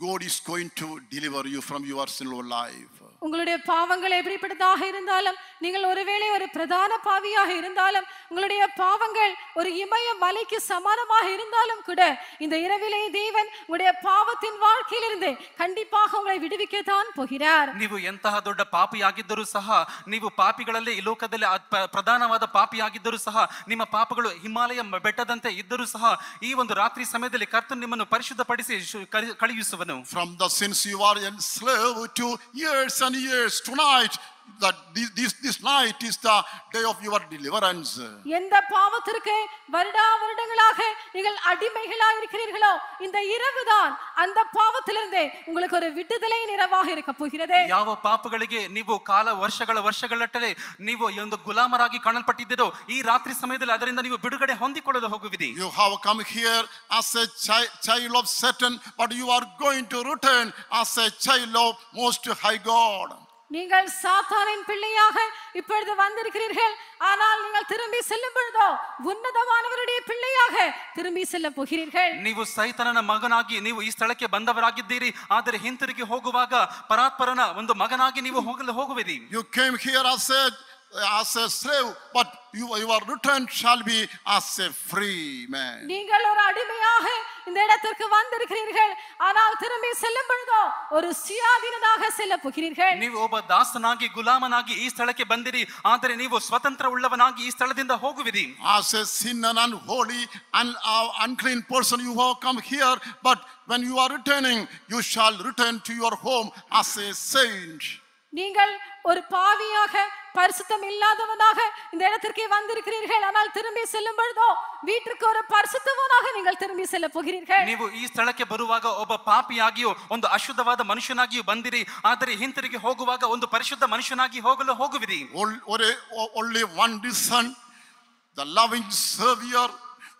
God is going to deliver you from your sinful life. உங்களுடைய பாவங்கள் எப்படிப்பட்டதாக இருந்தாலும் நீங்கள் ஒருவேளை ஒரு பிரதான பாவியாக இருந்தாலும் உங்களுடைய பாவங்கள் ஒரு இமய மலைக்கு சமானமாக இருந்தாலும் கூட இந்த இரவிலே தேவன் உங்களுடைய பாவத்தின் வாழ்க்கையிலிருந்து கண்டிப்பாக உங்களை விடுவிக்கத்தான் போகிறார் ನೀವು ಎಂತಹ ದೊಡ್ಡ ಪಾಪಿಯಾಗಿದ್ದರೂ ಸಹ ನೀವು ಪಾಪಿಗಳಲ್ಲೇ ಈ ಲೋಕದಲ್ಲಿ ಅದ್ ಪ- ಪ್ರಧಾನವಾದ ಪಾಪಿಯಾಗಿದ್ದರೂ ಸಹ ನಿಮ್ಮ ಪಾಪಗಳು ಹಿಮಾಲಯ ಮ- ಬೆಟ್ಟದಂತೆ ಇದ್ದರೂ ಸಹ ಈ ಒಂದು ರಾತ್ರಿ ಸಮಯದಲ್ಲಿ ಕರ್ತನು ನಿಮ್ಮನ್ನು ಪರಿಶುದ್ಧಪಡಿಸಿ ಶು- ಕಳಿ- ಕಳುಹಿಸುವನು From the sins you are enslaved to years and years, tonight, that this, this, this night is the day of your deliverance. எந்த பாவத்திற்கு வருடா வருடங்களாக நீங்கள் அடிமைகளா இருக்கிறீர்களோ இந்த இரவுதான் அந்த பாவத்திலிருந்து உங்களுக்கு ஒரு விடுதலை இரவாக இருக்க போகிறது ಯಾವ ಪಾಪಗಳಿಗೆ ನೀವು ಕಾಲ ವರ್ಷಗಳ ವರ್ಷಗಳಟ್ಟಲೆ ನೀವು ಈ ಒಂದು ಗುಲಾಮರಾಗಿ ಕಾಣಲ್ಪಟ್ಟಿದ್ದೀರೋ ಈ ರಾತ್ರಿ ಸಮಯದಲ್ಲಿ ಅದರಿಂದ ನೀವು ಬಿಡುಗಡೆ ಹೊಂದಿಕೊಳ್ಳಲು ಹೋಗುವಿರಿ You have come here as a chi- child of Satan, but you are going to return as a child of Most High God. நீங்கள் சாத்தானின் பிள்ளையாக இப்பொழுது வந்திருக்கிறீர்கள் ஆனால் நீங்கள் திரும்பி செல்லும் பொழுதோ உன்னதமானவருடைய பிள்ளையாக திரும்பி செல்ல போகிறீர்கள் ನೀವು ಸೈತನನ ಮಗನಾಗಿ ನೀವು ಈ ಸ್ಥಳಕ್ಕೆ ಬಂದವರಾಗಿದ್ದೀರಿ ಆದರೆ ಹಿಂತಿರುಗಿ ಹೋಗುವಾಗ ಪರಾತ್ಪರನ ಒಂದು ಮಗನಾಗಿ ನೀವು ಹೋಗಲು ಹೋಗುವಿರಿ You came here as a as a slave, but you, your return shall be as a free man. நீங்கள் ஒரு அடிமையாக இந்த இடத்திற்கு வந்திருக்கிறீர்கள் ஆனால் திரும்பி செல்லும் பொழுதோ ஒரு சுயாதீனனாக செல்ல போகிறீர்கள் ನೀವು ಒಬ್ಬ ದಾಸನಾಗಿ ಗುಲಾಮನಾಗಿ ಈ ಸ್ಥಳಕ್ಕೆ ಬಂದಿರಿ ಆದರೆ ನೀವು ಸ್ವತಂತ್ರ ಉಳ್ಳವನಾಗಿ ಈ ಸ್ಥಳದಿಂದ ಹೋಗುವಿರಿ As a sinner and unholy and uh, unclean person, you have come here, but when you are returning, you shall return to your home as a saint. நீங்கள் ஒரு பாவியாக பரிசுத்தம் இல்லாதவனாக இந்த இடத்திற்கு வந்திருக்கிறீர்கள் ஆனால் திரும்பி செல்லும் பொழுதோ வீட்டிற்கு ஒரு பரிசுத்தவனாக நீங்கள் திரும்பி செல்ல போகிறீர்கள் ನೀವು ಈ ಸ್ಥಳಕ್ಕೆ ಬರುವಾಗ ಒಬ್ಬ ಪಾಪಿಯಾಗಿಯೂ ಒಂದು ಅಶುದ್ಧವಾದ ಮನುಷ್ಯನಾಗಿಯೂ ಬಂದಿರಿ ಆದರೆ ಹಿಂತಿರುಗಿ ಹೋಗುವಾಗ ಒಂದು ಪರಿಶುದ್ಧ ಮನುಷ್ಯನಾಗಿ ಹೋಗಲು ಹೋಗುವಿರಿ Ol- ore- o- Only one son, the loving Savior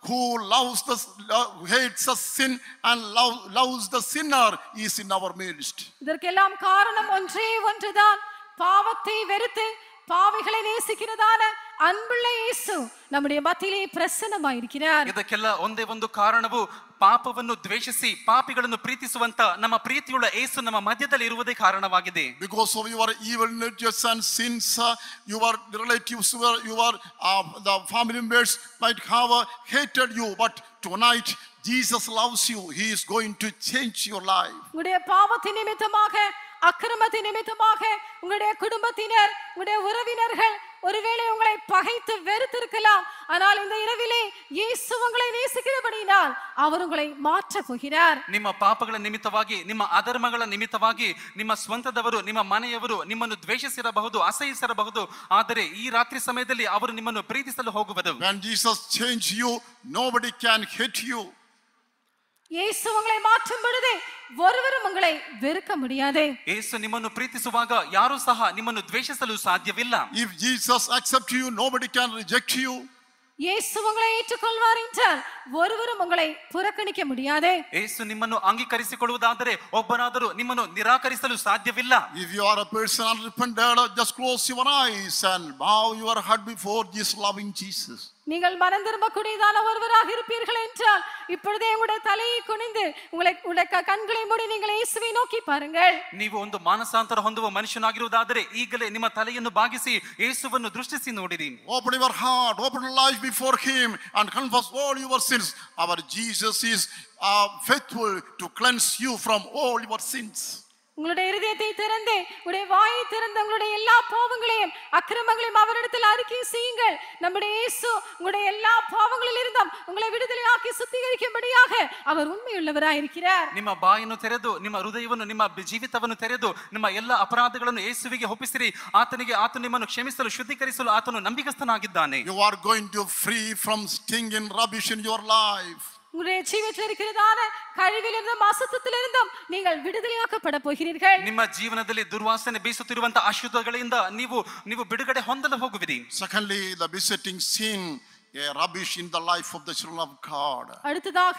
who loves the lo- hates the sin and love, loves the sinner is in our midst. இதற்கெல்லாம் காரணம் ஒன்றே ஒன்றுதான் பாவத்தை வெறுத்து பாவிகளை நேசிக்கிறதான அன்புள்ள இயேசு நம்முடைய மத்தியிலே பிரசன்னமாயிருக்கிறார் ಇದಕ್ಕೆಲ್ಲ ಒಂದೇ ಒಂದು ಕಾರಣವು ಪಾಪವನ್ನು ದ್ವೇಷಿಸಿ ಪಾಪಿಗಳನ್ನು ಪ್ರೀತಿಸುವಂತ ನಮ್ಮ ಪ್ರೀತಿಯುಳ್ಳ ಏಸು ನಮ್ಮ ಮಧ್ಯದಲ್ಲಿ ಇರುವುದೇ ಕಾರಣವಾಗಿದೆ Because of your evil natures and sins, uh, your relatives, your, your uh, the family members might have uh, hated you, but tonight Jesus loves you. He is going to change your life. உங்களுடைய பாவத்தின் நிமித்தமாக அக்கிரமத்தின் நிமித்தமாக உங்களுடைய குடும்பத்தினர் உங்களுடைய உறவினர்கள் ஒருவேளை உங்களை பகைத்து வெறுத்திருக்கலாம் ஆனால் இந்த இரவிலே இயேசு உங்களை நேசிக்கிறபடியினால் அவர் உங்களை மாற்றப் போகிறார் ನಿಮ್ಮ ಪಾಪಗಳ ನಿಮಿತ್ತವಾಗಿ ನಿಮ್ಮ ಅಧರ್ಮಗಳ ನಿಮಿತ್ತವಾಗಿ ನಿಮ್ಮ ಸ್ವಂತದವರು ನಿಮ್ಮ ಮನೆಯವರು ನಿಮ್ಮನ್ನು ದ್ವೇಷಿಸಿರಬಹುದು ಅಸಹಿಸಿರಬಹುದು ಆದರೆ ಈ ರಾತ್ರಿ ಸಮಯದಲ್ಲಿ ಅವರು ನಿಮ್ಮನ್ನು ಪ್ರೀತಿಸಲು ಹೋಗುವರು When Jesus changes you, nobody can hate you. இயேசு உங்களை மாற்றும் பொழுது ஒருவரும் உங்களை வெறுக்க முடியாது ಏಸು ನಿಮ್ಮನ್ನು ಪ್ರೀತಿಸುವಾಗ ಯಾರೂ ಸಹ ನಿಮ್ಮನ್ನು ದ್ವೇಷಿಸಲು ಸಾಧ್ಯವಿಲ್ಲ If Jesus accepts you, nobody can reject you. இயேசு உங்களை ஏற்றுக்கொள்வார் என்றால் ஒருவரும் உங்களை புறக்கணிக்க முடியாது ಏಸು ನಿಮ್ಮನ್ನು ಅಂಗೀಕರಿಸಿಕೊಳ್ಳುವುದಾದರೆ ಒಬ್ಬನಾದರೂ ನಿಮ್ಮನ್ನು ನಿರಾಕರಿಸಲು ಸಾಧ್ಯವಿಲ್ಲ If you are a person unrepentant, just close your eyes and bow your head before this loving Jesus. நீங்கள் மனம் திரும்பக்கூடியதான ஒருவராக இருப்பீர்கள் என்றால் இப்பொழுதே உங்களுடைய தலையை குனிந்து உங்களை உடைய க- கண்களை மூடி நீங்கள் இயேசுவை நோக்கி பாருங்கள் ನೀವು ಒಂದು ಮಾನಸಾಂತರ ಹೊಂದುವ ಮನುಷ್ಯನಾಗಿರುವುದಾದರೆ ಈಗಲೇ ನಿಮ್ಮ ತಲೆಯನ್ನು ಬಾಗಿಸಿ ಯೇಸುವನ್ನು ದೃಷ್ಟಿಸಿ ನೋಡಿರಿ Open your heart, open your life before Him, and confess all your sins. Our Jesus is uh, faithful to cleanse you from all your sins. உங்களுடைய இருதயத்தை திறந்து உங்களுடைய வாயை திறந்து உங்களுடைய எல்லா பாவங்களையும் அக்கிரமங்களையும் அவரிடத்தில் அறிக்கை செய்யுங்கள் நம்முடைய இயேசு உங்களுடைய எல்லா பாவங்களில் இருந்தும் உங்களை விடுதலையாக்கி சுத்திகரிக்கும்படியாக அவர் உண்மையுள்ளவராய் இருக்கிறார் ನಿಮ್ಮ ಬಾಯನ್ನು ತೆರೆದು ನಿಮ್ಮ ಹೃದಯವನ್ನು ನಿಮ್ಮ ಬಿ- ಜೀವಿತವನ್ನು ತೆರೆದು ನಿಮ್ಮ ಎಲ್ಲ ಅಪರಾಧಗಳನ್ನು ಯೇಸುವಿಗೆ ಒಪ್ಪಿಸಿರಿ ಆತನಿಗೆ ಆತ ನಿಮ್ಮನ್ನು ಕ್ಷಮಿಸಲು ಶುದ್ಧೀಕರಿಸಲು ಆತನು ನಂಬಿಗಸ್ತನಾಗಿದ್ದಾನೆ You are going to free from stinging rubbish in your life. உங்களுடைய ஜீவத்தில் இருக்கிறதான கழிவிலிருந்தும் அசுத்தத்திலிருந்தும் நீங்கள் விடுதலையாக்கப்பட போகிறீர்கள் ನಿಮ್ಮ ಜೀವನದಲ್ಲಿ ದುರ್ವಾಸನೆ ಬೀಸುತ್ತಿರುವಂತಹ ಅಶುದ್ಧಗಳಿಂದ ನೀವು ನೀವು ಬಿಡುಗಡೆ ಹೊಂದಲು ಹೋಗುವಿರಿ Secondly, the besetting sin, a rubbish in the life of the children of God. அடுத்ததாக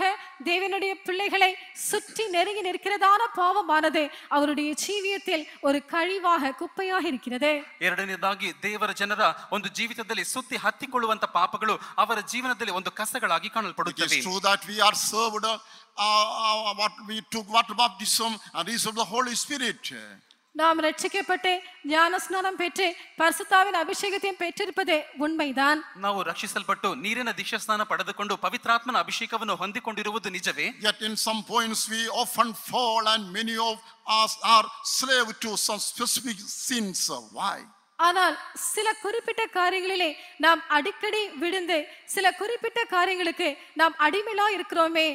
தேவனுடைய பிள்ளைகளை சுற்றி நெருங்கி நிற்கிறதான பாவமானது அவருடைய ஜீவியத்தில் ஒரு கழிவாக குப்பையாக இருக்கிறது ಎರಡನೇದಾಗಿ ದೇವರ ಜನರ ಒಂದು ಜೀವಿತದಲ್ಲಿ ಸುತ್ತಿ ಹತ್ತಿಕೊಳ್ಳುವಂತ ಪಾಪಗಳು ಅವರ ಜೀವನದಲ್ಲಿ ಒಂದು ಕಸಗಳಾಗಿ It ಕಾಣಲ್ಪಡುತ್ತವೆ is true that we are served, uh, uh, what we took water baptism and received the Holy Spirit. நாம் ரட்சிக்கப்பட்டு ஞான ஸ்நானம் பெற்று பரிசுத்தாவின் அபிஷேகத்தையும் பெற்றிருப்பது உண்மைதான் ನಾವು ರಕ್ಷಿಸಲ್ಪಟ್ಟು ನೀರಿನ ದೀಕ್ಷಾಸ್ನಾನ ಪಡೆದುಕೊಂಡು ಪವಿತ್ರಾತ್ಮನ ಅಭಿಷೇಕವನ್ನು ಹೊಂದಿಕೊಂಡಿರುವುದು ನಿಜವೇ Yet in some points we often fall and many of us are slave to some specific sins. Why? ஆனால் சில குறிப்பிட்ட காரியங்களிலே நாம் அடிக்கடி விழுந்து சில குறிப்பிட்ட காரியங்களுக்கு நாம் அடிமையா இருக்கிறோமே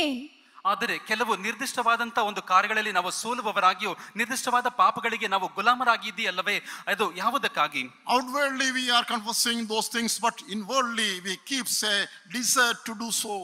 ஏன் ಆದರೆ ಕೆಲವು ನಿರ್ದಿಷ್ಟವಾದಂಥ ಒಂದು ಕಾರ್ಯಗಳಲ್ಲಿ ನಾವು ಸೋಲುವವರಾಗಿಯೂ ನಿರ್ದಿಷ್ಟವಾದ ಪಾಪಗಳಿಗೆ ನಾವು ಗುಲಾಮರಾಗಿದ್ದೀಯಲ್ಲವೇ ಅದು ಯಾವುದಕ್ಕಾಗಿ Outwardly we are confessing those things, but inwardly we keep a desire to do so.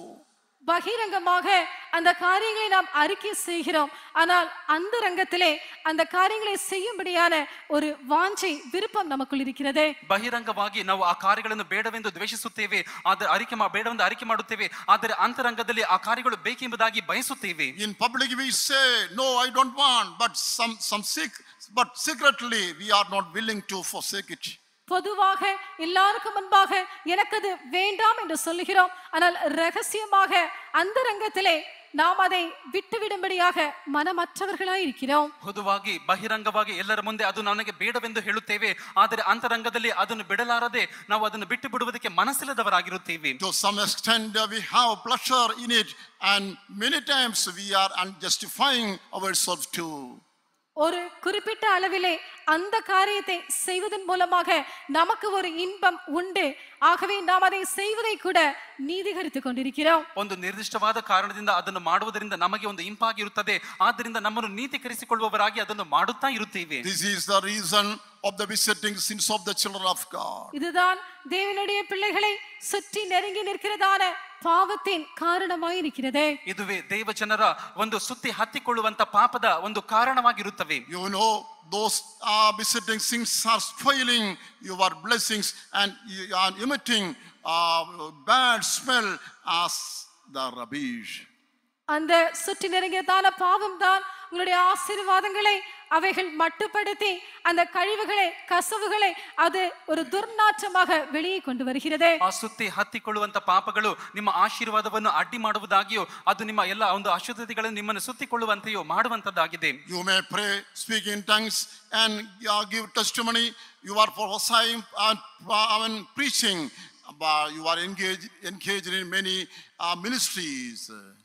பகிரங்கமாக அந்த காரியங்களை நாம் அறிக்கை செய்கிறோம் ஆனால் அந்த ரங்கத்திலே அந்த காரியங்களை செய்யும்படியான ஒரு வாஞ்சை விருப்பம் நமக்குள் இருக்கிறது ಬಹಿರಂಗವಾಗಿ ನಾವು ಆ ಕಾರ್ಯಗಳನ್ನು ಬೇಡವೆಂದು ದ್ವೇಷಿಸುತ್ತೇವೆ ಆದರೆ ಅರಿಕೆ ಮಾ- ಬೇಡವೆಂದು ಅರಿಕೆ ಮಾಡುತ್ತೇವೆ ಆದರೆ ಅಂತರಂಗದಲ್ಲಿ ಆ ಕಾರ್ಯಗಳು ಬೇಕೆಂಬುದಾಗಿ ಬಯಸುತ್ತೇವೆ In public we say, no, I don't want, but some, some sick, but secretly we are not willing to forsake it. பொதுவாக எல்லாருக்கும் முன்பாக எனக்கு அது வேண்டாம் என்று சொல்லுகிறோம் ஆனால் ரகசியமாக அந்த ரங்கத்திலே நாம் அதை விட்டுவிடும்படியாக மனமற்றவர்களாய் இருக்கிறோம் ಹೊದುವಾಗಿ ಬಹಿರಂಗವಾಗಿ ಎಲ್ಲರ ಮುಂದೆ ಅದು ನನಗೆ ಬೇಡವೆಂದು ಹೇಳುತ್ತೇವೆ ಆದರೆ ಅಂತರಂಗದಲ್ಲಿ ಅದನ್ನು ಬಿಡಲಾರದೆ ನಾವು ಅದನ್ನು ಬಿಟ್ಟು ಬಿಡುವುದಕ್ಕೆ ಮನಸ್ಸಿಲ್ಲದವರಾಗಿರುತ್ತೇವೆ To some extent, uh, we have pleasure in it, and many times we are unjustifying ourselves too. ஒரு குறிப்பிட்ட அளவிலே அந்த காரியத்தை செய்வதன் மூலமாக நமக்கு ஒரு இன்பம் உண்டு ஆகவே நாம் அதை செய்வதை கூட நீதிகரித்துக் கொண்டிருக்கிறோம் ಒಂದು ನಿರ್ದಿಷ್ಟವಾದ ಕಾರಣದಿಂದ ಅದನ್ನು ಮಾಡುವುದರಿಂದ ನಮಗೆ ಒಂದು ಇಂಪಾಗಿರುತ್ತದೆ ಆದ್ದರಿಂದ ನಮ್ಮನ್ನು ನೀತೀಕರಿಸಿಕೊಳ್ಳುವವರಾಗಿ ಅದನ್ನು ಮಾಡುತ್ತಾ ಇರುತ್ತೇವೆ This is the reason of the visiting sins of the children of God. இதுதான் தேவனுடைய பிள்ளைகளை சுற்றி நெருங்கி நிற்கிறதான பாவத்தின் காரணமாய் இருக்கிறது ಇದುವೇ ದೇವ ಜನರ ಒಂದು ಸುತ್ತಿ ಹತ್ತಿಕೊಳ್ಳುವಂತ ಪಾಪದ ಒಂದು ಕಾರಣವಾಗಿರುತ್ತವೆ You know, those uh, visiting sins are spoiling your blessings and you are emitting uh, bad smell as the rubbish. அந்த சுற்றி நெருங்கியதான பாவம் தான் உங்களுடைய ஆசீர்வாதங்களை அவைகள் மட்டுப்படுத்தி அந்த கழிவுகளை கசவுகளை அது ஒரு துர்நாற்றமாக வெளியே கொண்டு வருகிறது ಆ ಸುತ್ತಿ ಹತ್ತಿಕೊಳ್ಳುವಂತ ಪಾಪಗಳು ನಿಮ್ಮ ಆಶೀರ್ವಾದವನ್ನು ಅಡ್ಡಿ ಮಾಡುವುದಾಗಿಯೋ ಅದು ನಿಮ್ಮ ಎಲ್ಲ ಒಂದು ಅಶುದ್ಧತೆಗಳನ್ನು ನಿಮ್ಮನ್ನು ಸುತ್ತಿಕೊಳ್ಳುವಂತೆಯೋ ಮಾಡುವಂತದ್ದಾಗಿದೆ You may pray, speak in tongues, and uh, give testimony. You are prophesying and uh, I mean, preaching. But you are engaged, engaged in many uh, ministries.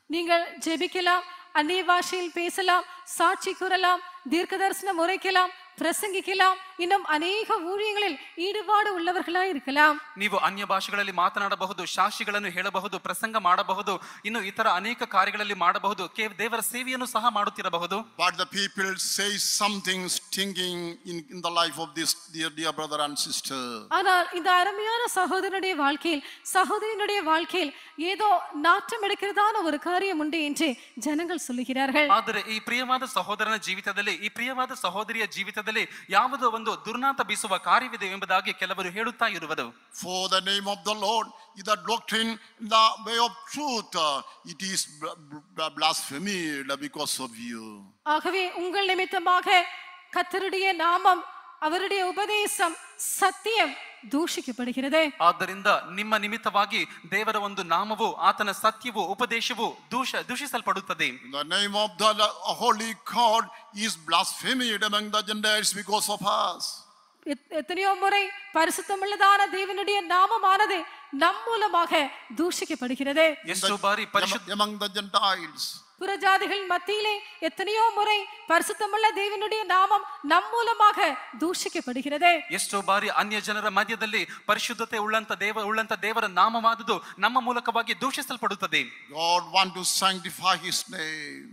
நீங்கள் ஜெபிக்கலாம் அந்நிய பாஷையில் பேசலாம் சாட்சி கூறலாம் தீர்க்க தரிசனம் உரைக்கலாம் பிரசங்கிக்கலாம் இன்னும் அநேக ஊழியங்களில் ஈடுபாடு உள்ளவர்களாய் இருக்கலாம் ನೀವು ಅನ್ಯ ಭಾಷೆಗಳಲ್ಲಿ ಮಾತನಾಡಬಹುದು ಸಾಕ್ಷಿಗಳನ್ನು ಹೇಳಬಹುದು ಪ್ರಸಂಗ ಮಾಡಬಹುದು ಇನ್ನು ಇತರ ಅನೇಕ ಕಾರ್ಯಗಳಲ್ಲಿ ಮಾಡಬಹುದು ಕೇವ್ ದೇವರ ಸೇವೆಯನ್ನು ಸಹ ಮಾಡುತ್ತಿರಬಹುದು But the people say something stinking in, in the life of this dear, dear brother and sister. ஆனால் இந்த அருமையான சகோதரனுடைய வாழ்க்கையில் சகோதரியினுடைய வாழ்க்கையில் ஏதோ நாற்றம் எடுக்கிறதான ஒரு காரியம் உண்டு என்று ஜனங்கள் சொல்லுகிறார்கள் ಆದರೆ ಈ ಪ್ರಿಯವಾದ ಸಹೋದರನ ಜೀವಿತದಲ್ಲಿ ಈ ಪ್ರಿಯವಾದ ಸಹೋದರಿಯ ಜೀವಿತದಲ್ಲಿ ಯಾವುದೋ ಒಂದು ದುರ್ನಾತ ಬೀಸುವ ಕಾರ್ಯವಿದೆ ಎಂಬುದಾಗಿ ಕೆಲವರು ಹೇಳುತ್ತಾ ಇರುವರು For the name of the Lord is the doctrine, the way of truth. Uh, It is bl- bl- blasphemy because of you. ஆகவே உங்கள் நிமித்தமாக கத்தருடைய நாமம் அவருடைய உபதேசம் சத்தியம் தூஷிக்கப்படுகிறது ಆದ್ದರಿಂದ ನಿಮ್ಮ ನಿಮಿತ್ತವಾಗಿ ದೇವರ ಒಂದು ನಾಮವು ಆತನ ಸತ್ಯವು ಉಪದೇಶವು ದೂಷ ದೂಷಿಸಲ್ಪಡುತ್ತದೆ The name of the Holy God is blasphemed among the Gentiles because of us. எத்- எத்தனையோ முறை பரிசுத்தமுள்ளதான தேவனுடைய நாமமானது நம் மூலமாக தூஷிக்கப்படுகிறது ಎಷ್ಟು ಬಾರಿ ಪರಿಶುದ್ಧ Among the Gentiles. புறஜாதிகள் மத்தியிலே எத்தனையோ முறை பரிசுத்தமுள்ள தேவனுடைய நாமம் நம் மூலமாக தூஷிக்கப்படுகிறது ಎಷ್ಟೋ ಬಾರಿ ಅನ್ಯ ಜನರ ಮಧ್ಯದಲ್ಲಿ ಪರಿಶುದ್ಧತೆ ಉಳ್ಳಂತ ದೇವ ಉಳ್ಳಂತ ದೇವರ ನಾಮವಾದುದು ನಮ್ಮ ಮೂಲಕವಾಗಿ ದೂಷಿಸಲ್ಪಡುತ್ತದೆ God want to sanctify His name.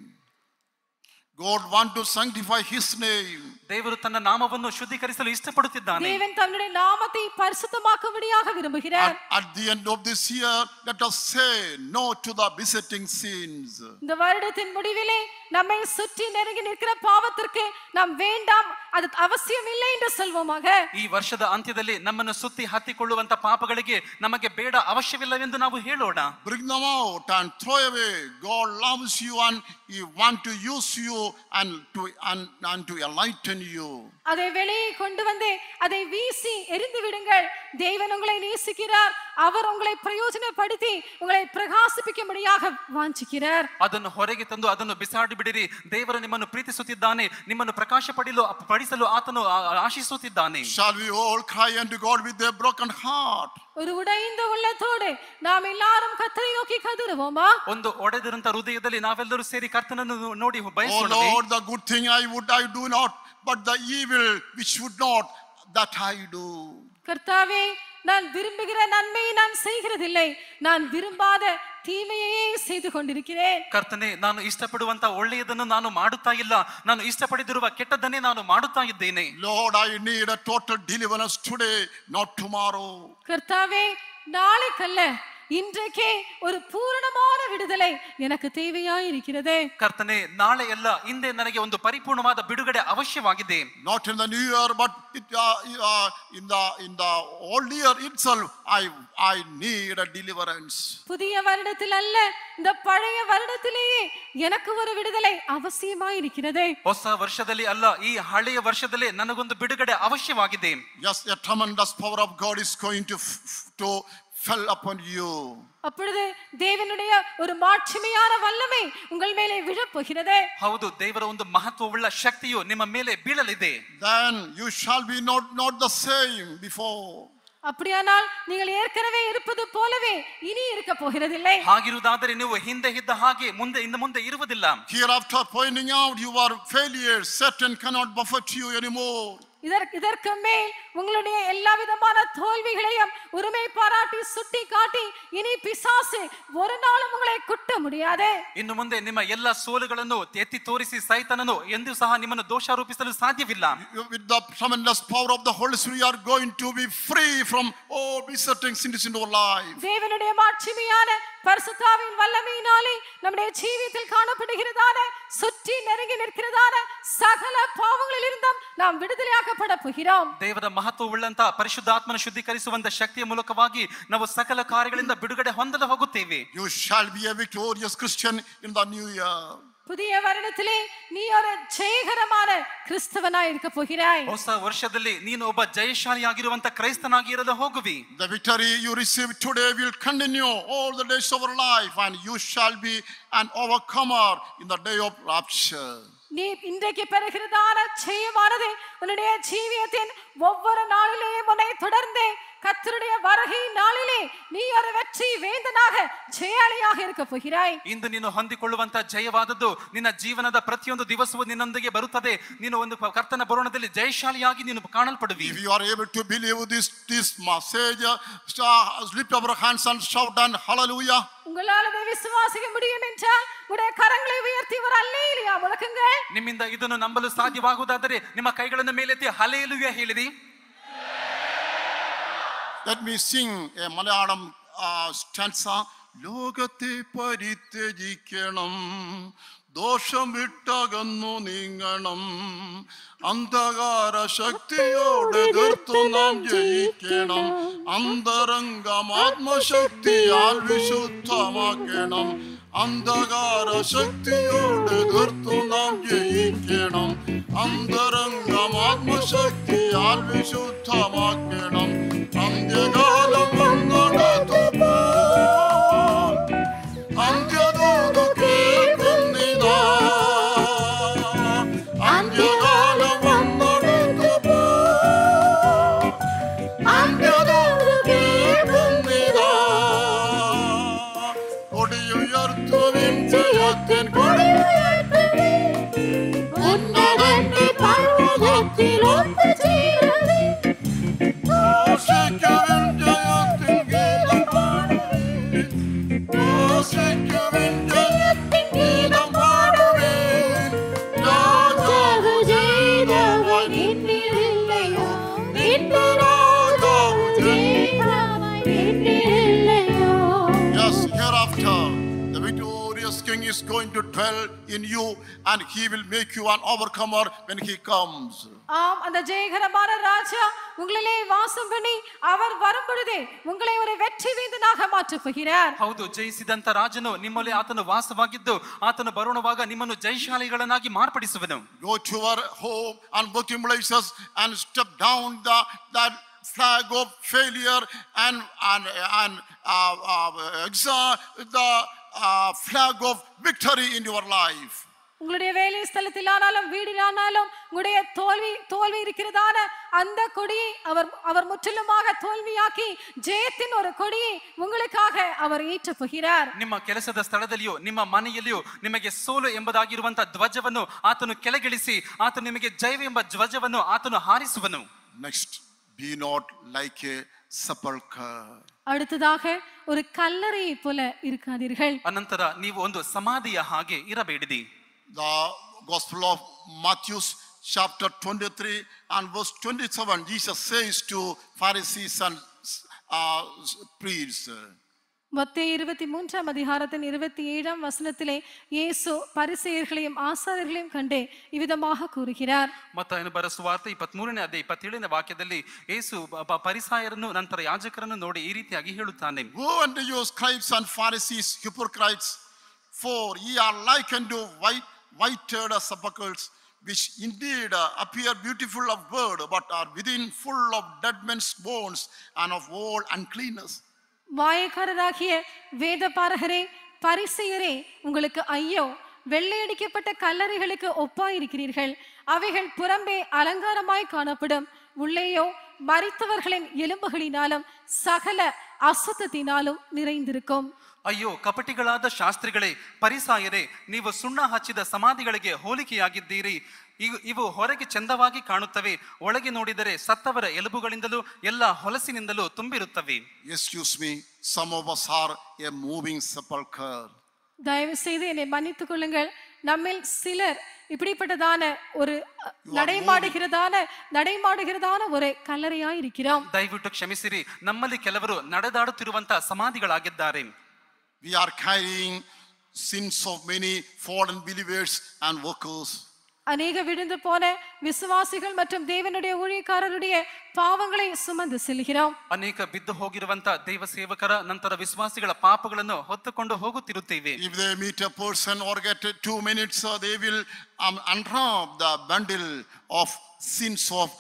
God want to sanctify His name. ದೇವರು ತನ್ನ ನಾಮವನ್ನು ಶುದ್ಧೀಕರಿಸಲು ಇಷ್ಟಪಡುತ್ತಿದ್ದಾನೆ தேவன் தன்னுடைய நாமத்தை பரிசுத்தமாக்கும்படியாக விரும்புகிறார் At, at the end of this year, let us say no to the besetting sins. இந்த வருடத்தின் முடிவிலே நம்மை சுற்றி நெருங்கி நிற்கிற பாவத்திற்கு நாம் வேண்டாம் அது அவசியம் இல்லை என்று சொல்வோமாக ಈ ವರ್ಷದ ಅಂತ್ಯದಲ್ಲಿ ನಮ್ಮನ್ನು ಸುತ್ತಿ ಹತ್ತಿಕೊಳ್ಳುವಂತ ಪಾಪಗಳಿಗೆ ನಮಗೆ ಬೇಡ ಅವಶ್ಯವಿಲ್ಲವೆಂದು ನಾವು ಹೇಳೋಣ Bring them out and throw away. God loves you and he want to use you and to and, and to enlighten you. அதை வெளியே கொண்டு வந்து அதை வீசி எரிந்து விடுங்கள் தேவன் உங்களை நேசிக்கிறார் அவர் உங்களை பிரயோஜனப்படுத்தி உங்களை பிரகாசிப்பிக்கும்படியாக வாஞ்சிக்கிறார் ಅದನ್ನು ಹೊರಗೆ ತಂದು ಅದನ್ನು ಬಿಸಾಡಿ ಬಿಡಿರಿ ದೇವರು ನಿಮ್ಮನ್ನು ಪ್ರೀತಿಸುತ್ತಿದ್ದಾನೆ ನಿಮ್ಮನ್ನು ಪ್ರಕಾಶ ಪಡಿಲು ಪಡಿಸಲು ಆತನು ಆ- ಆಶಿಸುತ್ತಿದ್ದಾನೆ Shall we all cry unto God with a broken heart? ஒரு உடைந்த உள்ளத்தோடு நாம் எல்லாரும் கத்தரை நோக்கி கதறுவோமா ಒಂದು ಒಡೆದಿರಂತ ಹೃದಯದಲ್ಲಿ ನಾವೆಲ್ಲರೂ ಸೇರಿ ಕರ್ತನನ್ನು ನೋಡಿ Oh ಬಯಸೋಣ Lord, the good thing I would I do not, but the evil which would not, that I do. கர்த்தாவே நான் விரும்புகிற நன்மையை நான் செய்கிறதில்லை நான் விரும்பாத தீமையே செய்து கொண்டிருக்கிறேன் ಕರ್ತನೆ ನಾನು ಇಷ್ಟಪಡುವಂತ ಒಳ್ಳೆಯದನ್ನು ನಾನು ಮಾಡುತ್ತಾ ಇಲ್ಲ ನಾನು ಇಷ್ಟಪಡಿದಿರುವ ಕೆಟ್ಟದ್ದನ್ನೇ ನಾನು ಮಾಡುತ್ತಾ ಇದ್ದೇನೆ Lord, I need a total deliverance today, not tomorrow. கர்த்தாவே நாளைக்கல்ல இன்றைக்கே ஒரு பூரணமான விடுதலை எனக்கு தேவையாய் இருக்கிறது ಕರ್ತನೆ ನಾಳೆ ಎಲ್ಲ ಹಿಂದೆ ನನಗೆ ಒಂದು ಪರಿಪೂರ್ಣವಾದ ಬಿಡುಗಡೆ ಅವಶ್ಯವಾಗಿದೆ Not in the new year, but it, uh, uh, in the in the old year itself, I I need a deliverance. புதிய வருடத்தில் அல்ல இந்த பழைய வருடத்திலேயே எனக்கு ஒரு விடுதலை அவசியமாய் இருக்கிறது ಹೊಸ ವರ್ಷದಲ್ಲಿ ಅಲ್ಲ ಈ ಹಳೆಯ ವರ್ಷದಲ್ಲೇ ನನಗೊಂದು ಬಿಡುಗಡೆ ಅವಶ್ಯವಾಗಿದೆ Yes, a tremendous power of God is going to f- f- to fell upon you. அப்பொழுது தேவனுடைய ஒரு மாட்சிமையான வல்லமை உங்கள் மேலே விழப்போகிறது ಹೌದು ದೇವರ ಒಂದು ಮಹತ್ವವುಳ್ಳ ಶಕ್ತಿಯು ನಿಮ್ಮ ಮೇಲೆ ಬೀಳಲಿದೆ Then you shall be not, not the same before. அப்படியானால் நீங்கள் ஏற்கனவே இருப்பது போலவே இனி இருக்க போகிறதில்லை ಹಾಗಿರುವುದಾದರೆ ನೀವು ಹಿಂದೆ ಇದ್ದ ಹಾಗೆ ಮುಂದೆ ಇನ್ನು ಮುಂದೆ ಇರುವುದಿಲ್ಲ Hereafter, pointing out your failures, Satan cannot buffet you anymore. இதற்கு இதற்கு மேல் உங்களுடைய எல்லா விதமான தோல்விகளையும் உரிமை பாராட்டி சுட்டி காட்டி இனி பிசாசு ஒரு நாளும் உங்களை குட்ட முடியாது ಇನ್ನು ಮುಂದೆ ನಿಮ್ಮ ಎಲ್ಲ ಸೋಲುಗಳನ್ನು ಎತ್ತಿ ತೋರಿಸಿ ಸೈತನನು ಎಂದೂ ಸಹ ನಿಮ್ಮನ್ನು ದೋಷಾರೋಪಿಸಲು ಸಾಧ್ಯವಿಲ್ಲ You- With the tremendous power of the Holy Spirit, you are going to be free from all besetting sins in your life. தேவனுடைய மாட்சிமையான பரிசுத்தாவின் வல்லமையினாலே நம்முடைய ஜீவியத்தில் காணப்படுகிறதான சுற்றி நெருங்கி நிற்கிறதான சகல பாவங்களில் இருந்தும் நாம் விடுதலையாக்கப்பட போகிறோம் ದೇವರ ಮಹತ್ವವುಳ್ಳಂತ ಪರಿಶುದ್ಧಾತ್ಮನ ಶುದ್ಧೀಕರಿಸುವಂತ ಶಕ್ತಿಯ ಮೂಲಕವಾಗಿ ನಾವು ಸಕಲ ಕಾರ್ಯಗಳಿಂದ ಬಿಡುಗಡೆ ಹೊಂದಲು ಹೋಗುತ್ತೇವೆ You shall be a victorious Christian in the new year. புதிய வருடத்திலே நீ ஒரு ஜெயகரமான கிறிஸ்தவனாய் இருக்க போகிறாய் ಹೊಸ ವರ್ಷದಲ್ಲಿ ನೀನು ಒಬ್ಬ ಜಯಶಾಲಿಯಾಗಿರುವಂತ ಕ್ರೈಸ್ತನಾಗಿ ಇರಲು ಹೋಗುವಿ The victory you receive today will continue all the days of your life, and you shall be an overcomer in the day of rapture. நீ இன்றைக்கு பெறுகிறதான ஜெயமானது உன்னுடைய ஜீவியத்தின் ஒவ்வொரு நாளிலேயும் உன்னை தொடர்ந்து கத்தருடைய வருகை நாளிலே நீ ஒரு வெற்றி வேந்தனாக ஜெயாளியாக இருக்க போகிறாய் ಇಂದು ನೀನು ಹೊಂದಿಕೊಳ್ಳುವಂತ ಜಯವಾದದ್ದು ನಿನ್ನ ಜೀವನದ ಪ್ರತಿಯೊಂದು ದಿವಸವೂ ನಿನ್ನೊಂದಿಗೆ ಬರುತ್ತದೆ ನೀನು ಒಂದು ಪ- ಕರ್ತನ ಬರೋಣದಲ್ಲಿ ಜಯಶಾಲಿಯಾಗಿ ನೀನು ಕಾಣಲ್ಪಡುವಿ If you are able to believe this, this message, uh, sta- lift up your hands and shout and hallelujah. உங்களால் அதை விசுவாசிக்க முடியும் என்றால் உடைய கரங்களை உயர்த்தி ஒரு அல்லேலியா முழக்குங்கள் ನಿಮ್ಮಿಂದ ಇದನ್ನು ನಂಬಲು ಸಾಧ್ಯವಾಗುವುದಾದರೆ ನಿಮ್ಮ ಕೈಗಳನ್ನು ಮೇಲೆತ್ತಿ ಹಲೆಯಲುವೆ ಹೇಳಿರಿ Let me sing a Malayalam stanza ലോകത്തെ പരിത്യജിക്കണം ദോഷം വിട്ടകന്നു നീങ്ങണം അന്ധകാര ശക്തിയോട് എതിർത്തു നാം ജയിക്കണം. അന്തരംഗം ആത്മശക്തിയാൽ വിശുദ്ധമാക്കണം അന്ധകാര ശക്തിയോട് തീർത്തു നാം ജയിക്കണം. അന്തരംഗം ആത്മശക്തിയാൽ വിശുദ്ധമാക്കണം. അന്ത്യകാലം വന്നടത്തുപോ to dwell in you and he will make you an overcomer when he comes. ஆம் அந்த ஜெயகரமான ராஜா உங்களிலே வாசம் பண்ணி அவர் வரும் பொழுதே உங்களை ஒரு வெற்றி வேந்தனாக மாற்றப் போகிறார் ಹೌದು ಜಯಿಸಿದಂತ ರಾಜನು ನಿಮ್ಮಲ್ಲಿ ಆತನು ವಾಸವಾಗಿದ್ದು ಆತನು ಬರುಣವಾಗ ನಿಮ್ಮನ್ನು ಜಯಶಾಲಿಗಳನ್ನಾಗಿ ಮಾರ್ಪಡಿಸುವನು Go to your home and working places and step down the that flag of failure and and and uh, uh, exalt the uh, flag of victory in your life. உங்களுடைய வேலை ஸ்தலத்திலானாலும் வீடிலானாலும் உங்களுடைய தோல்வி தோல்வி இருக்கிறதான அந்த கொடியை அவர் அவர் முற்றிலுமாக தோல்வியாக்கி ஜெயத்தின் ஒரு கொடியை உங்களுக்காக அவர் ஏற்றப் போகிறார் ನಿಮ್ಮ ಕೆಲಸದ ಸ್ಥಳದಲ್ಲಿಯೋ ನಿಮ್ಮ ಮನೆಯಲ್ಲಿಯೋ ನಿಮಗೆ ಸೋಲು ಎಂಬುದಾಗಿರುವಂತ ಧ್ವಜವನ್ನು ಆತನು ಕೆಳಗಿಳಿಸಿ ಆತನು ನಿಮಗೆ ಜಯವೆಂಬ ಧ್ವಜವನ್ನು ಆತನು ಹಾರಿಸುವನು Next, be not like a sepulchre. அடுத்ததாக ஒரு கல்லறையை போல இருக்காதீர்கள் ಅನಂತರ ನೀವು ಒಂದು ಸಮಾಧಿಯ ಹಾಗೆ ಇರಬೇಡಿರಿ The Gospel of Matthew, chapter 23 and verse 27, Jesus says to Pharisees and uh, priests, மொத்த இருபத்தி மூன்றாம் அதிகாரத்தின் இருபத்தி ஏழாம் வசனத்திலே இயேசு பரிசெயர்களையும் ஆசாரியர்களையும் கண்டு இவ்விதமாக கூறுகிறார் ಮತ್ತ ಏನು ಬರೆಸುವಾರ್ತೆ ಇಪ್ಪತ್ಮೂರನೇ ಅದೇ ಇಪ್ಪತ್ತೇಳನೇ ವಾಕ್ಯದಲ್ಲಿ ಏಸು ಬ- ಬ- ಪರಿಸಾಯರನ್ನು ನಂತರ ಯಾಜಕರನ್ನು ನೋಡಿ ಈ ರೀತಿಯಾಗಿ ಹೇಳುತ್ತಾನೆ Woe unto you, scribes and Pharisees, hypocrites, for ye are like unto white, whited sepulchres, which indeed uh, appear beautiful of word, but are within full of dead men's bones and of all uncleanness. மாயக்காரராகிய வேத பாரகரே பரிசெயரே உங்களுக்கு ஐயோ வெள்ளையடிக்கப்பட்ட கல்லறைகளுக்கு ஒப்பாயிருக்கிறீர்கள் அவைகள் புறம்பே அலங்காரமாய் காணப்படும் உள்ளேயோ மரித்தவர்களின் எலும்புகளினாலும் சகல அசுத்தத்தினாலும் நிறைந்திருக்கும் ಅಯ್ಯೋ ಕಪಟಿಗಳಾದ ಶಾಸ್ತ್ರಿಗಳೇ ಪರಿಸಾಯರೇ ನೀವು ಸುಣ್ಣ ಹಚ್ಚಿದ ಸಮಾಧಿಗಳಿಗೆ ಹೋಲಿಕೆಯಾಗಿದ್ದೀರಿ ಇವು- ಇವು ಹೊರಗೆ ಚಂದವಾಗಿ ಕಾಣುತ್ತವೆ ಒಳಗೆ ನೋಡಿದರೆ ಸತ್ತವರ ಎಲುಬುಗಳಿಂದಲೂ ಎಲ್ಲ ಹೊಲಸಿನಿಂದಲೂ ತುಂಬಿರುತ್ತವೆ Excuse me, some of us are a moving sepulchre. தயவு செய்து என்னை மன்னித்துக் கொள்ளுங்கள் நம்மில் சிலர் இப்படிப்பட்டதான ஒரு அ, நடைமாடுகிறதான நடைமாடுகிறதான ஒரு கல்லறையாய் இருக்கிறோம் ದಯವಿಟ್ಟು ಕ್ಷಮಿಸಿರಿ ನಮ್ಮಲ್ಲಿ ಕೆಲವರು ನಡೆದಾಡುತ್ತಿರುವಂತ ಸಮಾಧಿಗಳಾಗಿದ್ದಾರೆ We are carrying sins of many fallen believers and workers. அநேக விழுந்து போன விசுவாசிகள் மற்றும் தேவனுடைய ஊழியக்காரருடைய பாவங்களை சுமந்து செல்கிறோம் ಅನೇಕ ಬಿದ್ದು ಹೋಗಿರುವಂತ ದೈವ ಸೇವಕರ ನಂತರ ವಿಶ್ವಾಸಿಗಳ ಪಾಪಗಳನ್ನು ಹೊತ್ತುಕೊಂಡು ಹೋಗುತ್ತಿರುತ್ತೇವೆ If they meet a person or get two minutes, uh, they will um, unwrap the bundle of sins of,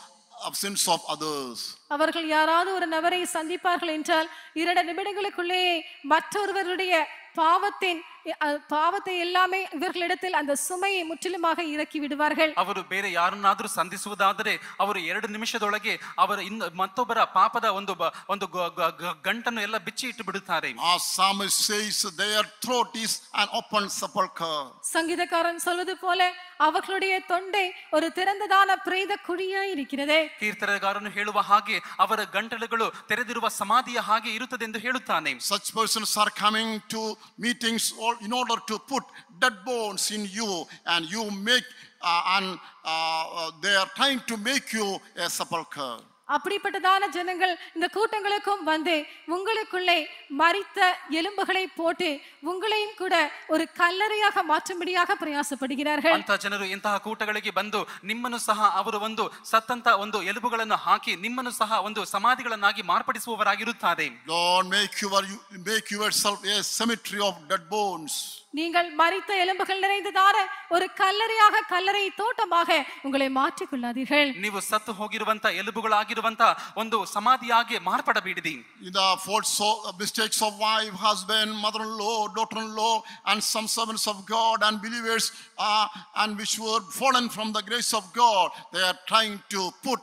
of sins of others. அவர்கள் யாராவது ஒரு நபரை சந்திப்பார்கள் என்றால் இரண்டு நிமிடங்களுக்குள்ளேயே மற்றொருவருடைய பாவத்தின் அ, பாவத்தை எல்லாமே இவர்களிடத்தில் அந்த சுமையை முற்றிலுமாக இறக்கி விடுவார்கள் ಅವರು ಬೇರೆ ಯಾರನ್ನಾದ್ರೂ ಸಂಧಿಸುವುದಾದರೆ ಅವರು ಎರಡು ನಿಮಿಷದೊಳಗೆ ಅವರ ಇನ್ನು ಮತ್ತೊಬ್ಬರ ಪಾಪದ ಒಂದು ಬ- ಒಂದು ಗ- ಗ- ಗ- ಗಂಟನ್ನು ಎಲ್ಲ ಬಿಚ್ಚಿ ಇಟ್ಟು ಬಿಡುತ್ತಾರೆ As psalmist says, their throat is an open sepulchre. சங்கீதக்காரன் சொல்வது போல அவர்களுடைய தொண்டை ஒரு திறந்ததான பிரேத குழியாய் இருக்கிறது ಕೀರ್ತನೆಗಾರನು ಹೇಳುವ ಹಾಗೆ ಅವರ ಗಂಟಲುಗಳು ತೆರೆದಿರುವ ಸಮಾಧಿಯ ಹಾಗೆ ಇರುತ್ತದೆ ಎಂದು ಹೇಳುತ್ತಾನೆ Such persons are coming to meetings all in order to put dead bones in you, and you make, uh, and uh, they are trying to make you a sepulchre. அப்படிப்பட்டதான ஜனங்கள் இந்த கூட்டங்களுக்கும் வந்து உங்களுக்குள்ளே மரித்த எலும்புகளை போட்டு உங்களையும் கூட ஒரு கல்லறையாக மாற்றும்படியாக பிரயாசப்படுகிறார்கள் ಅಂತ ಜನರು ಇಂತಹ ಕೂಟಗಳಿಗೆ ಬಂದು ನಿಮ್ಮನ್ನು ಸಹ ಅವರು ಒಂದು ಸತ್ತಂತ ಒಂದು ಎಲುಬುಗಳನ್ನು ಹಾಕಿ ನಿಮ್ಮನ್ನು ಸಹ ಒಂದು ಸಮಾಧಿಗಳನ್ನಾಗಿ ಮಾರ್ಪಡಿಸುವವರಾಗಿರುತ್ತಾರೆ Don't make, your, make yourself a cemetery of dead bones. நீங்கள் மரித்த எலும்புகள் நிறைந்ததான ஒரு கல்லறையாக கல்லறை தோட்டமாக உங்களை மாற்றிக் கொள்ளாதீர்கள் ನೀವು ಸತ್ತು ಹೋಗಿರುವಂತ ಎಲುಬುಗಳಾಗಿರುವಂತ ಒಂದು ಸಮಾಧಿಯಾಗಿ ಮಾರ್ಪಡಬೇಡಿರಿ In the faults of mistakes of wife, husband, mother-in-law, daughter-in-law, and some servants of God and believers, uh, and which were fallen from the grace of God, they are trying to put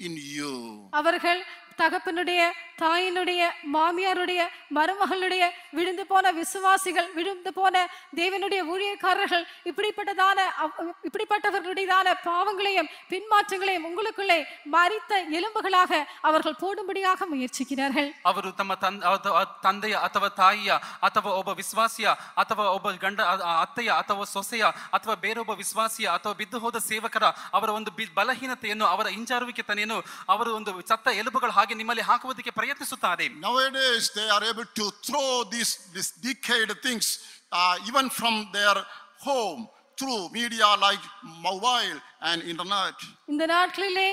in you. அவர்கள் தகப்பனுடைய தாயினுடைய மாமியாருடைய மருமகளுடைய விழுந்து போன விசுவாசிகள் விழுந்து போன தேவனுடைய ஊழியக்காரர்கள் இப்படிப்பட்டதான அவ்- இப்படிப்பட்டவர்களுடையதான பாவங்களையும் பின்மாற்றங்களையும் உங்களுக்குள்ளே மரித்த எலும்புகளாக அவர்கள் போடும்படியாக முயற்சிக்கிறார்கள் ಅವರು ತಮ್ಮ ತನ್ ಅಥ- ತಂದೆಯ ಅಥವಾ ತಾಯಿಯ ಅಥವಾ ಒಬ್ಬ ವಿಶ್ವಾಸಿಯ ಅಥವಾ ಒಬ್ಬ ಗಂಡ ಅ- ಅ- ಅತ್ತೆಯ ಅಥವಾ ಸೊಸೆಯ ಅಥವಾ ಬೇರೊಬ್ಬ ವಿಶ್ವಾಸಿಯ ಅಥವಾ ಬಿದ್ದು ಹೋದ ಸೇವಕರ ಅವರ ಒಂದು ಬಿ- ಬಲಹೀನತೆಯನ್ನು ಅವರ ಹಿಂಜಾರುವಿಕೆತನೆಯನ್ನು ಅವರು ಒಂದು ಸತ್ತ ಎಲುಬುಗಳ ಹಾಗೆ ನಿಮ್ಮಲ್ಲಿ ಹಾಕುವುದಕ್ಕೆ ಪ್ರಯತ್ನಿಸುತ್ತಾರೆ Nowadays, they are able to throw these, these decayed things uh, even from their home through media like mobile and internet. இந்த நாட்களிலே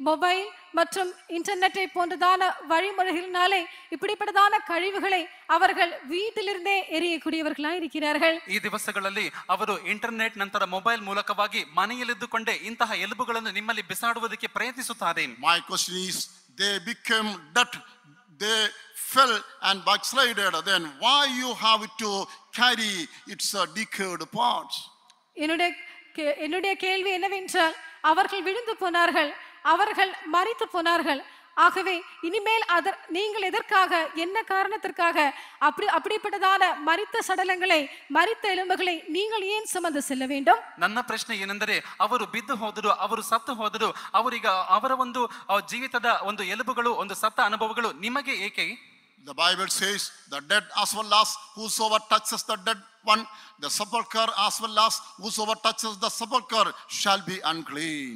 மொபைல் மற்றும் இன்டர்நெட்டை போன்றதான வழிமுறைகளினாலே இப்படிப்பட்டதான கழிவுகளை அவர்கள் வீட்டிலிருந்தே எரியக்கூடியவர்களாய் இருக்கிறார்கள் ಈ ದಿವಸಗಳಲ್ಲಿ ಅವರು ಇಂಟರ್ನೆಟ್ ನಂತರ ಮೊಬೈಲ್ ಮೂಲಕವಾಗಿ ಮನೆಯಲ್ಲಿದ್ದುಕೊಂಡೇ ಇಂತಹ ಎಲುಬುಗಳನ್ನು ನಿಮ್ಮಲ್ಲಿ ಬಿಸಾಡುವುದಕ್ಕೆ ಪ್ರಯತ್ನಿಸುತ್ತಾರೆ My question is, they became dead, they fell and backslided, then why you have to carry its uh, decayed parts? என்னுடைய கே- என்னுடைய கேள்வி என்னவென்றால் அவர்கள் விழுந்து போனார்கள் அவர்கள் மரித்து போனார்கள் ஆகவே இனிமேல் அதர் நீங்கள் எதற்காக என்ன காரணத்திற்காக அப்படி அப்படிப்பட்டதான மரித்த சடலங்களை மரித்த எலும்புகளை நீங்கள் ஏன் சுமந்து செல்ல வேண்டும் ನನ್ನ ಪ್ರಶ್ನೆ ಏನೆಂದರೆ ಅವರು ಬಿದ್ದು ಹೋದರು ಅವರು ಸತ್ತು ಹೋದರು ಅವರೀಗ ಅವರ ಒಂದು ಆ, ಜೀವಿತದ ಒಂದು ಎಲುಬುಗಳು ಒಂದು ಸತ್ತ ಅನುಭವಗಳು ನಿಮಗೆ ಏಕೆ The Bible says, the dead as well as whosoever touches the dead one, the sepulchre as well as whosoever touches the sepulchre shall be unclean.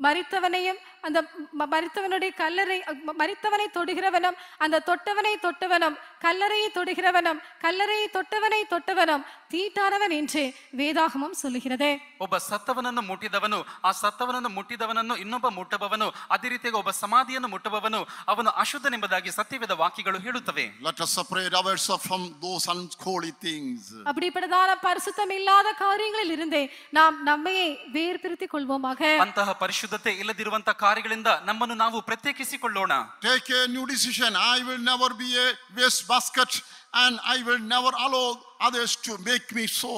மரித்தவனையும் அந்த ம- மரித்தவனுடைய கல்லறை ம- மரித்தவனை தொடுகிறவனும் அந்த தொட்டவனை தொட்டவனும் கல்லறையை தொடுகிறவனும் கல்லறையை தொட்டவனை தொட்டவனும் தீட்டானவன் என்று வேதாகமம் சொல்லுகிறதே ಒಬ್ಬ ಸತ್ತವನನ್ನು ಮುಟ್ಟಿದವನು ಆ ಸತ್ತವನನ್ನು ಮುಟ್ಟಿದವನನ್ನು ಇನ್ನೊಬ್ಬ ಮುಟ್ಟಬವನು ಅದೇ ರೀತಿಯಾಗಿ ಒಬ್ಬ ಸಮಾಧಿಯನ್ನು ಮುಟ್ಟುವವನು ಅವನು ಅಶುದ್ಧನೆಂಬುದಾಗಿ ಸತ್ಯವೇದ ವಾಕ್ಯಗಳು ಹೇಳುತ್ತವೆ Let us separate ourselves from those unholy things. அப்படிப்பட்டதான பரிசுத்தம் இல்லாத காரியங்களில் இருந்தே நாம் நம்மையே வேறு பிரித்துக் கொள்வோமாக ಅಂತಹ ಪರಿಶುದ್ಧತೆ ಇಲ್ಲದಿರುವಂತಹ ಕಾರ್ಯಗಳಿಂದ ನಮ್ಮನ್ನು ನಾವು ಪ್ರತ್ಯೇಕಿಸಿಕೊಳ್ಳೋಣ Take a new decision. I will never be a waste basket and I will never allow others to make me so.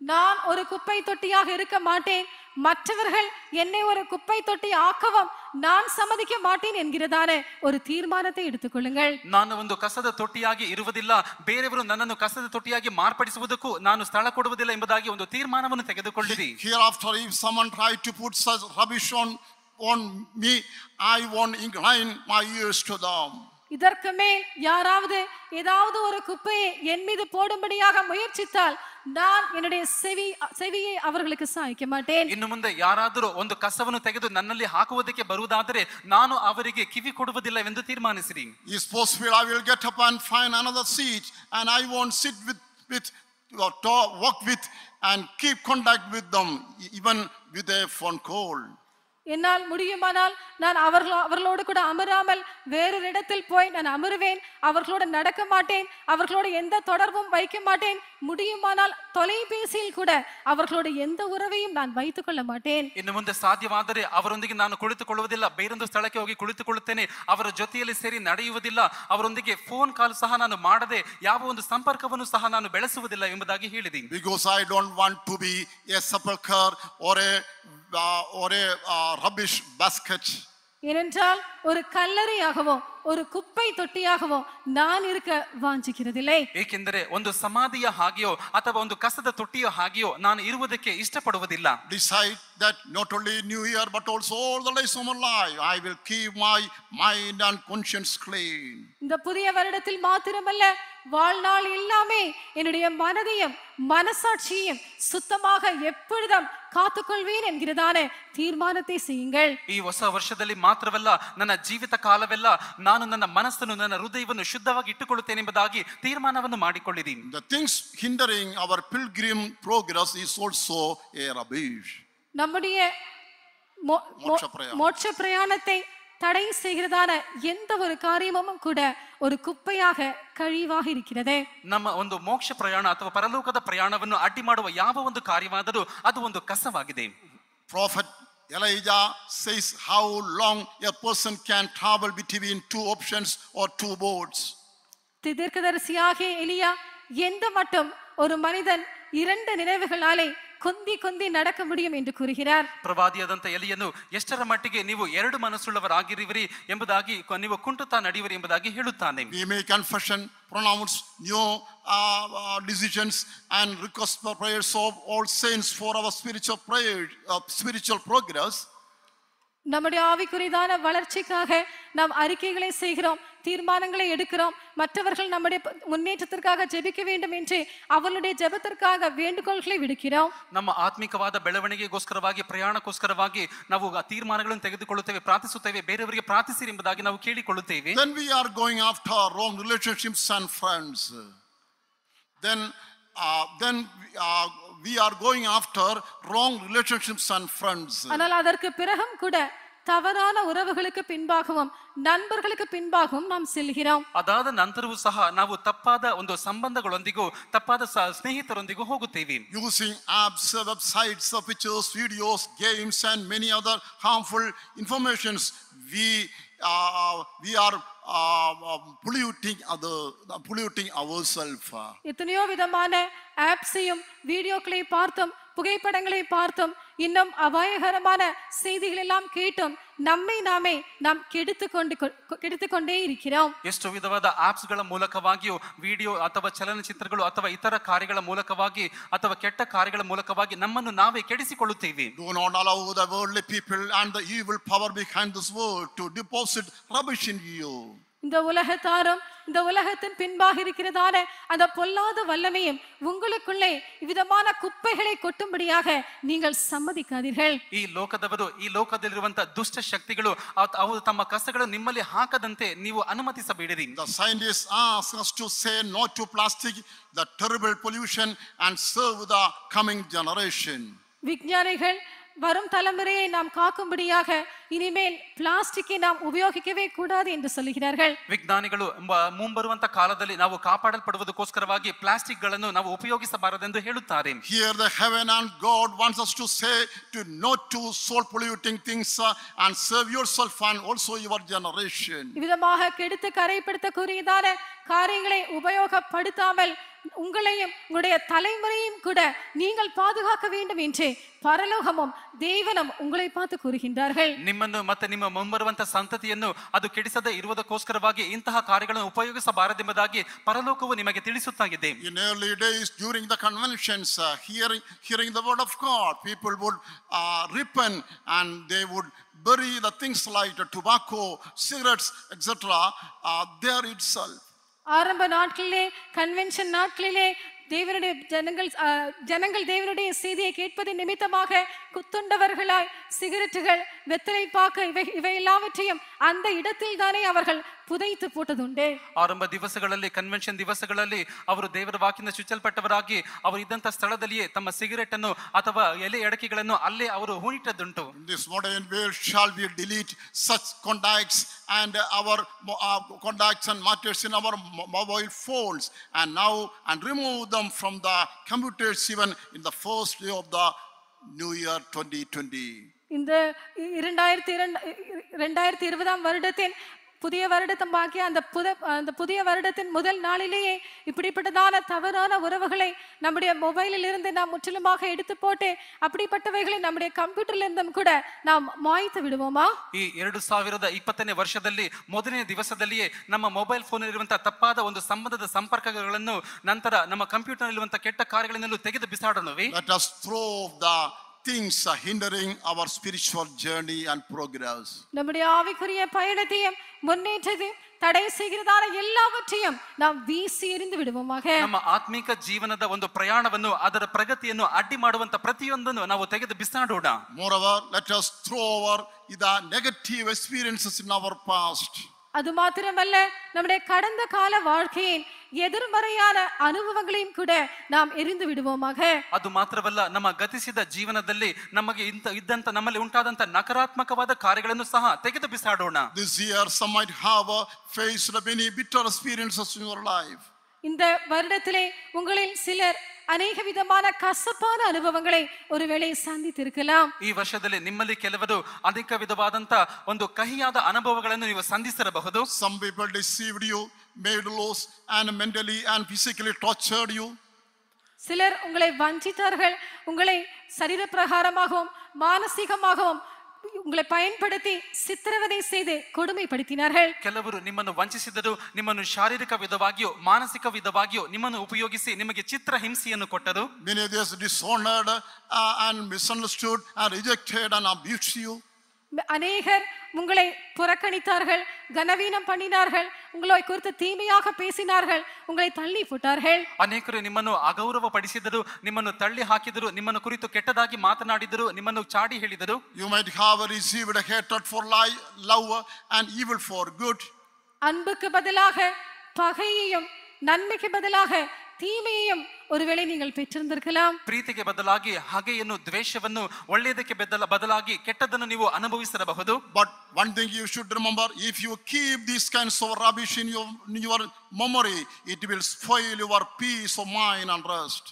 நான் ஒரு குப்பை தொட்டியாக இருக்க மாட்டேன் மற்றவர்கள் என்னை ஒரு குப்பை தொட்டி ஆக்கவும் நான் சம்மதிக்க மாட்டேன் என்கிறதான ஒரு தீர்மானத்தை எடுத்துக்கொள்ளுங்கள் ನಾನು ಒಂದು ಕಸದ ತೊಟ್ಟಿಯಾಗಿ ಇರುವುದಿಲ್ಲ ಬೇರೆಯವರು ನನ್ನನ್ನು ಕಸದ ತೊಟ್ಟಿಯಾಗಿ ಮಾರ್ಪಡಿಸುವುದಕ್ಕೂ ನಾನು ಸ್ಥಳ ಕೊಡುವುದಿಲ್ಲ ಎಂಬುದಾಗಿ ಒಂದು ತೀರ್ಮಾನವನ್ನು ತೆಗೆದುಕೊಳ್ಳಿರಿ Hereafter, if someone try to put such rubbish on, on me, I won't incline my ears to them. இதற்கு மேல் யாராவது ஏதாவது ஒரு குப்பையை என் மீது போடும்படியாக முயற்சித்தால் நான் என்னுடைய செவி செவியை அவர்களுக்கு சாய்க்க மாட்டேன் ಇನ್ನು ಮುಂದೆ ಯಾರಾದರೂ ಒಂದು ಕಸವನ್ನು ತೆಗೆದು ನನ್ನಲ್ಲಿ ಹಾಕುವುದಕ್ಕೆ ಬರುವುದಾದರೆ ನಾನು ಅವರಿಗೆ ಕಿವಿ ಕೊಡುವುದಿಲ್ಲವೆಂದು ತೀರ್ಮಾನಿಸಿರಿ Is possible I will get up and find another seat and I won't sit with, with or talk, walk with and keep contact with them even with a phone call. என்னால் முடியுமானால் நான் அவர்கள் அவர்களோடு கூட அமராமல் வேறொரு இடத்தில் போய் நான் அமருவேன் அவர்களோடு நடக்க மாட்டேன் அவர்களோடு எந்த தொடர்பும் வைக்க மாட்டேன் முடியுமானால் தொலைபேசியில் கூட அவர்களோடு எந்த உறவையும் நான் வைத்துக் கொள்ள மாட்டேன் ಇನ್ನು ಮುಂದೆ ಸಾಧ್ಯವಾದರೆ ಅವರೊಂದಿಗೆ ನಾನು ಕುಳಿತುಕೊಳ್ಳುವುದಿಲ್ಲ ಬೇರೊಂದು ಸ್ಥಳಕ್ಕೆ ಹೋಗಿ ಕುಳಿತುಕೊಳ್ಳುತ್ತೇನೆ ಅವರ ಜೊತೆಯಲ್ಲಿ ಸೇರಿ ನಡೆಯುವುದಿಲ್ಲ ಅವರೊಂದಿಗೆ ಫೋನ್ ಕಾಲ್ ಸಹ ನಾನು ಮಾಡದೆ ಯಾವ ಒಂದು ಸಂಪರ್ಕವನ್ನು ಸಹ ನಾನು ಬೆಳೆಸುವುದಿಲ್ಲ ಎಂಬುದಾಗಿ ಹೇಳಿದ್ದೀನಿ Because I don't want to be a sepulcher or a, uh, or a uh, rubbish basket. ஏனென்றால் ஒரு கல்லறையாகவோ ஒரு குப்பை தொட்டியாகவோ நான் இருக்க வாஞ்சிக்கிறதில்லை ಏಕೆಂದರೆ ಒಂದು ಸಮಾಧಿಯ ಹಾಗೆಯೋ ಅಥವಾ ಒಂದು ಕಸದ ತೊಟ್ಟಿಯೋ ಹಾಗೆಯೋ ನಾನು ಇರುವುದಕ್ಕೆ ಇಷ್ಟಪಡುವುದಿಲ್ಲ Decide that not only New Year but also all the days of my life, I will keep my mind and conscience clean. இந்த புதிய வருடத்தில் மாத்திரமல்ல வாழ்நாள் எல்லாமே என்னுடைய மனதையும் மனசாட்சியையும் சுத்தமாக எப்பொழுதும் காத்துக்கொள்வேன் என்கிறதான தீர்மானத்தை செய்யுங்கள் ಈ ಹೊಸ ವರ್ಷದಲ್ಲಿ ಮಾತ್ರವಲ್ಲ ನನ್ನ ಜೀವಿತ ಕಾಲವೆಲ್ಲ ನಾನು ನನ್ನ ಮನಸ್ಸನ್ನು ನನ್ನ ಹೃದಯವನ್ನು ಶುದ್ಧವಾಗಿ ಇಟ್ಟುಕೊಳ್ಳುತ್ತೇನೆ ಎಂಬುದಾಗಿ ತೀರ್ಮಾನವನ್ನು ಮಾಡಿಕೊಳ್ಳಿದ್ದೀನಿ The things hindering our pilgrim progress is also a rubbish. நம்முடைய மோ- மோ- மோட்ச பிரயாணம். மோட்ச பிரயாணத்தை தடை செய்கிறதான எந்த ஒரு காரியமும் கூட ஒரு குப்பையாக கழிவாக இருக்கிறது ನಮ್ಮ ಒಂದು ಮೋಕ್ಷ ಪ್ರಯಾಣ ಅಥವಾ ಪರಲೋಕದ ಪ್ರಯಾಣವನ್ನು ಅಡ್ಡಿ ಮಾಡುವ ಯಾವ ಒಂದು ಕಾರ್ಯವಾದರೂ ಅದು ಒಂದು ಕಸವಾಗಿದೆ Prophet Elijah says how long a person can travel between two options or two boats. தீர்க்கதரிசியாகிய எலியா எந்த மட்டும் ஒரு மனிதன் இரண்டு நினைவுகளாலே ಕೊಂದಿ ಕೊಂದಿ ನಡಕ ಮುಡಿಯಂ ಎಂದು ಕೂರುகிறாರ್ ಪ್ರವಾದಿಯಾದಂತ ಎಲಿಯನ್ನು ಎಷ್ಟರ ಮಟ್ಟಿಗೆ ನೀವು ಎರಡು ಮನಸ್ಸುಳ್ಳವರಾಗಿರುವಿರಿ ಎಂಬುದಾಗಿ ನೀವು ಕುಂಟುತ್ತಾ ನಡೆಯುವಿರಿ ಎಂಬುದಾಗಿ ಹೇಳುತ್ತಾನೆ We may confession, pronounce new uh, uh, decisions and request for prayers of all saints for our spiritual prayer, uh, spiritual progress. நம்முடைய ஆவிக்குரிதான வளர்ச்சிக்காக நாம் அறிக்கைகளை செய்கிறோம் தீர்மானங்களை எடுக்கிறோம் மற்றவர்கள் நம்முடைய ப- முன்னேற்றத்திற்காக ஜெபிக்க வேண்டும் என்று அவர்களுடைய ஜெபத்திற்காக வேண்டுகோள்களை விடுக்கிறோம் ನಮ್ಮ ಆತ್ಮಿಕವಾದ ಬೆಳವಣಿಗೆಗೋಸ್ಕರವಾಗಿ ಪ್ರಯಾಣಕ್ಕೋಸ್ಕರವಾಗಿ ನಾವು ಆ ತೀರ್ಮಾನಗಳನ್ನು ತೆಗೆದುಕೊಳ್ಳುತ್ತೇವೆ ಪ್ರಾರ್ಥಿಸುತ್ತೇವೆ ಬೇರೆಯವರಿಗೆ ಪ್ರಾರ್ಥಿಸಿರಿ ಎಂಬುದಾಗಿ ನಾವು ಕೇಳಿಕೊಳ್ಳುತ್ತೇವೆ Then we are going after wrong relationships and friends. Then, uh, then uh, we are going after wrong relationships and friends. ஆனால் அதற்கு பிறகும் கூட தவறான உறவுகளுக்கு பின்பாகவும் நண்பர்களுக்கு பின்பாகவும் நாம் செல்கிறோம் ಅದಾದ ನಂತರವೂ ಸಹ ನಾವು ತಪ್ಪಾದ ಒಂದು ಸಂಬಂಧಗಳೊಂದಿಗೂ ತಪ್ಪಾದ ಸ- ಸ್ನೇಹಿತರೊಂದಿಗೂ ಹೋಗುತ್ತೇವೆ Using apps, uh, websites, uh, pictures, videos, games, and many other harmful we are polluting அது புலியூட்டிங் அவர் செல்ஃப் எத்தனையோ விதமான ஆப்ஸையும் வீடியோக்களை பார்த்தும் புகைப்படங்களை பார்த்தும் இன்னும் அபாயகரமான செய்திகள் எல்லாம் கேட்டும் நம்மை நாமே நாம் கெடுத்து கொண்டு கெடுத்து கொண்டே இருக்கிறோம் ಎಷ್ಟು ವಿಧವಾದ ಆಪ್ಸ್ಗಳ ಮೂಲಕವಾಗಿಯೂ ವಿಡಿಯೋ ಅಥವಾ ಚಲನಚಿತ್ರಗಳು ಅಥವಾ ಇತರ ಕಾರ್ಯಗಳ ಮೂಲಕವಾಗಿ ಅಥವಾ ಕೆಟ್ಟ ಕಾರ್ಯಗಳ ಮೂಲಕವಾಗಿ ನಮ್ಮನ್ನು ನಾವೇ ಕೆಡಿಸಿಕೊಳ್ಳುತ್ತೇವೆ Do not allow the worldly people and the evil power behind this world to deposit rubbish in you. இந்த உலகத்தாரும் இந்த உலகத்தின் பின்பாக இருக்கிறதான அந்த பொல்லாத வல்லமையும் உங்களுக்குள்ளே விதமான குப்பைகளை கொட்டும்படியாக நீங்கள் சம்மதிக்காதீர்கள் ಈ ಲೋಕದವರು ಈ ಲೋಕದಲ್ಲಿರುವಂತಹ ದುಷ್ಟ ಶಕ್ತಿಗಳು ಅವ್- ಅವು ತಮ್ಮ ಕಸಗಳು ನಿಮ್ಮಲ್ಲಿ ಹಾಕದಂತೆ ನೀವು ಅನುಮತಿಸಬೇಡಿರಿ The scientists ask us to say no to plastic, the terrible pollution, and serve the coming generation. விஞ்ஞானிகள் வரும் தலைமுறையை நாம் காக்கும்படியாக இனிமேல் பிளாஸ்டிக்கை நாம் உபயோகிக்கவே கூடாது என்று சொல்லுகிறார்கள் ವಿಜ್ಞಾನಿಗಳು ಮ- ಮುಂಬರುವಂತ ಕಾಲದಲ್ಲಿ ನಾವು ಕಾಪಾಡಲ್ಪಡುವುದಕ್ಕೋಸ್ಕರವಾಗಿ ಪ್ಲಾಸ್ಟಿಕ್ ಗಳನ್ನು ನಾವು ಉಪಯೋಗಿಸಬಾರದೆಂದು ಹೇಳುತ್ತಾರೆ Here, the heaven and God wants us to say to not to soul polluting things uh, and serve yourself and also your generation. இவ்விதமாக கெடுத்து கரைப்படுத்தக்கூடியதான காரியங்களை உபயோகப்படுத்தாமல் உங்களையும் உங்களுடைய தலைமுறையும் கூட நீங்கள் பாதுகாக்க வேண்டும் என்று பரலோகமும் தேவனும் உங்களை பார்த்து கூறுகின்றார்கள் ನಿಮ್ಮನ್ನು ಮತ್ತೆ ನಿಮ್ಮ ಮುಂಬರುವಂತ ಸಂತತಿಯನ್ನು ಅದು ಕೆಡಿಸದೆ ಇರುವುದಕ್ಕೋಸ್ಕರವಾಗಿ ಇಂತಹ ಕಾರ್ಯಗಳನ್ನು ಉಪಯೋಗಿಸಬಾರದೆಂಬುದಾಗಿ ಪರಲೋಕವು ನಿಮಗೆ ತಿಳಿಸುತ್ತಾಗಿದೆ In early days, during the conventions, uh, hearing, hearing the word of God, people would uh, repent and they would bury the things like the tobacco, cigarettes, etc. Uh, there itself. ஆரம்ப நாட்களிலே convention நாட்களிலே தேவனுடைய ஜனங்கள் ஜனங்கள் தேவனுடைய செய்தியை கேட்பதின் நிமித்தமாக குத்துண்டவர்களாய் சிகரெட்டுகள் வெத்தலை பாக்க இவை இவை எல்லாவற்றையும் அந்த இடத்தில் தானே அவர்கள் புதைத்து போட்டதுண்டு ಆರಂಭ ದಿವಸಗಳಲ್ಲಿ ಕನ್ವೆನ್ಷನ್ ದಿವಸಗಳಲ್ಲಿ ಅವರು ದೇವರ ವಾಕಿನ ಚುಚ್ಚಲ್ಪಟ್ಟವರಾಗಿ ಅವರು ಇದ್ದಂತ ಸ್ಥಳದಲ್ಲಿಯೇ ತಮ್ಮ ಸಿಗರೆಟ್ ಅನ್ನು ಅಥವಾ ಎಲೆ ಅಡಕೆಗಳನ್ನು ಅಲ್ಲೇ ಅವರು ಹೂಣಿಟ್ಟದ್ದುಂಟು In this modern world, shall we delete such contacts and our mo- uh, contacts and matters in our mo- mobile phones and now and remove them from the computers even in the first day of the new year 2020. இந்த இ- இரண்டாயிரத்தி இரண்டு இ- இரண்டாயிரத்தி இருபதாம் வருடத்தின் புதிய வருடத்தமாகிய அந்த புத அந்த புதிய வருடத்தின் முதல் நாளிலேயே இப்படிப்பட்டதான தவறான உறவுகளை நம்முடைய மொபைலில் இருந்து நாம் முற்றிலுமாக எடுத்து போட்டு அப்படிப்பட்டவைகளை நம்முடைய கம்ப்யூட்டர்ல இருந்தும் கூட நாம் மாய்த்து விடுவோமா ಈ ಎರಡು ಸಾವಿರದ ಇಪ್ಪತ್ತನೇ ವರ್ಷದಲ್ಲಿ ಮೊದಲನೇ ದಿವಸದಲ್ಲಿಯೇ ನಮ್ಮ ಮೊಬೈಲ್ ಫೋನ್ ಇರುವಂತಹ ತಪ್ಪಾದ ಒಂದು ಸಂಬಂಧದ ಸಂಪರ್ಕಗಳನ್ನು ನಂತರ ನಮ್ಮ ಕಂಪ್ಯೂಟರ್ ಇರುವಂತಹ ಕೆಟ್ಟ ಕಾರ್ಯಗಳನ್ನೆಲ್ಲ ತೆಗೆದು ಬಿಸಾಡೋಣವೇ Let us throw off the things uh, hindering our spiritual journey and progress. நம்முடைய ஆவிக்குரிய பயணத்தையும் முன்னேற்றத்தையும் தடை செய்கிறதான எல்லாவற்றையும் நாம் வீசி எறிந்து விடுவோமாக ನಮ್ಮ ಆತ್ಮಿಕ ಜೀವನದ ಒಂದು ಪ್ರಯಾಣವನ್ನು ಅದರ ಪ್ರಗತಿಯನ್ನು ಅಡ್ಡಿ ಮಾಡುವಂತ ಪ್ರತಿಯೊಂದನ್ನು ನಾವು ತೆಗೆದು ಬಿಸಾಡೋಣ Moreover, let us throw over the negative experiences in our past. அது மாத்திரமல்ல நம்முடைய கடந்த கால வாழ்க்கையின் எதிர்மறையான அனுபவங்களையும் கூட நாம் எரிந்து விடுவோமாக ಅದು ಮಾತ್ರವಲ್ಲ ನಮ್ಮ ಗತಿಸಿದ ಜೀವನದಲ್ಲಿ ನಮಗೆ ಇಂತ ಇದ್ದಂತ ನಮ್ಮಲ್ಲಿ ಉಂಟಾದಂತ ನಕಾರಾತ್ಮಕವಾದ ಕಾರ್ಯಗಳನ್ನು ಸಹ ತೆಗೆದು ಬಿಸಾಡೋಣ This year, some might have uh, faced many bitter experiences in your life. இந்த வருடத்திலே உங்களில் சிலர் அநேக விதமான கசப்பான அனுபவங்களை ஒருவேளை சந்தித்திருக்கலாம் ಈ ವರ್ಷದಲ್ಲಿ ನಿಮ್ಮಲ್ಲಿ ಕೆಲವರು ಅನೇಕ ವಿಧವಾದಂತ ಒಂದು ಕಹಿಯಾದ ಅನುಭವಗಳನ್ನು ನೀವು ಸಂಧಿಸಿರಬಹುದು Some people deceived you, made loss, and mentally and physically tortured you. சிலர் உங்களை வஞ்சித்தார்கள் உங்களை சரீர பிரகாரமாகவும் மானசீகமாகவும் உங்களை பயன்படுத்தி சித்திரவதை செய்து கொடுமைப்படுத்தினார்கள் ಕೆಲವರು ನಿಮ್ಮನ್ನು ವಂಚಿಸಿದರು ನಿಮ್ಮನ್ನು ಶಾರೀರಿಕ ವಿಧವಾಗಿಯೋ ಮಾನಸಿಕ ವಿಧವಾಗಿಯೋ ನಿಮ್ಮನ್ನು ಉಪಯೋಗಿಸಿ ನಿಮಗೆ ಚಿತ್ರ ಹಿಂಸೆಯನ್ನು ಕೊಟ್ಟರು Many others dishonored uh, and misunderstood and rejected and abused you. அநேகர் உங்களை புறக்கணித்தார்கள் கனவீனம் பண்ணினார்கள் உங்களை குறித்து தீமையாக பேசினார்கள் உங்களை தள்ளி போட்டார்கள் ಅನೇಕರು ನಿಮ್ಮನ್ನು ಅಗೌರವ ಪಡಿಸಿದರು ನಿಮ್ಮನ್ನು ತಳ್ಳಿ ಹಾಕಿದರು ನಿಮ್ಮನ್ನು ಕುರಿತು ಕೆಟ್ಟದಾಗಿ ಮಾತನಾಡಿದರು ನಿಮ್ಮನ್ನು ಚಾಡಿ ಹೇಳಿದರು You might have received a hatred for lie, love and evil for good. அன்புக்கு பதிலாக பகையையும் நன்மைக்கு பதிலாக தீமையையும் ஒருவேளை நீங்கள் பெற்றிருந்திருக்கலாம் ಪ್ರೀತಿಗೆ ಬದಲಾಗಿ ಹಗೆಯನ್ನು ದ್ವೇಷವನ್ನು ಒಳ್ಳೆಯದಕ್ಕೆ ಬದಲ ಬದಲಾಗಿ ಕೆಟ್ಟದನ್ನು ನೀವು ಅನುಭವಿಸಿರಬಹುದು But one thing you should remember, if you keep these kinds of rubbish in your, in your memory, it will spoil your peace of mind and rest.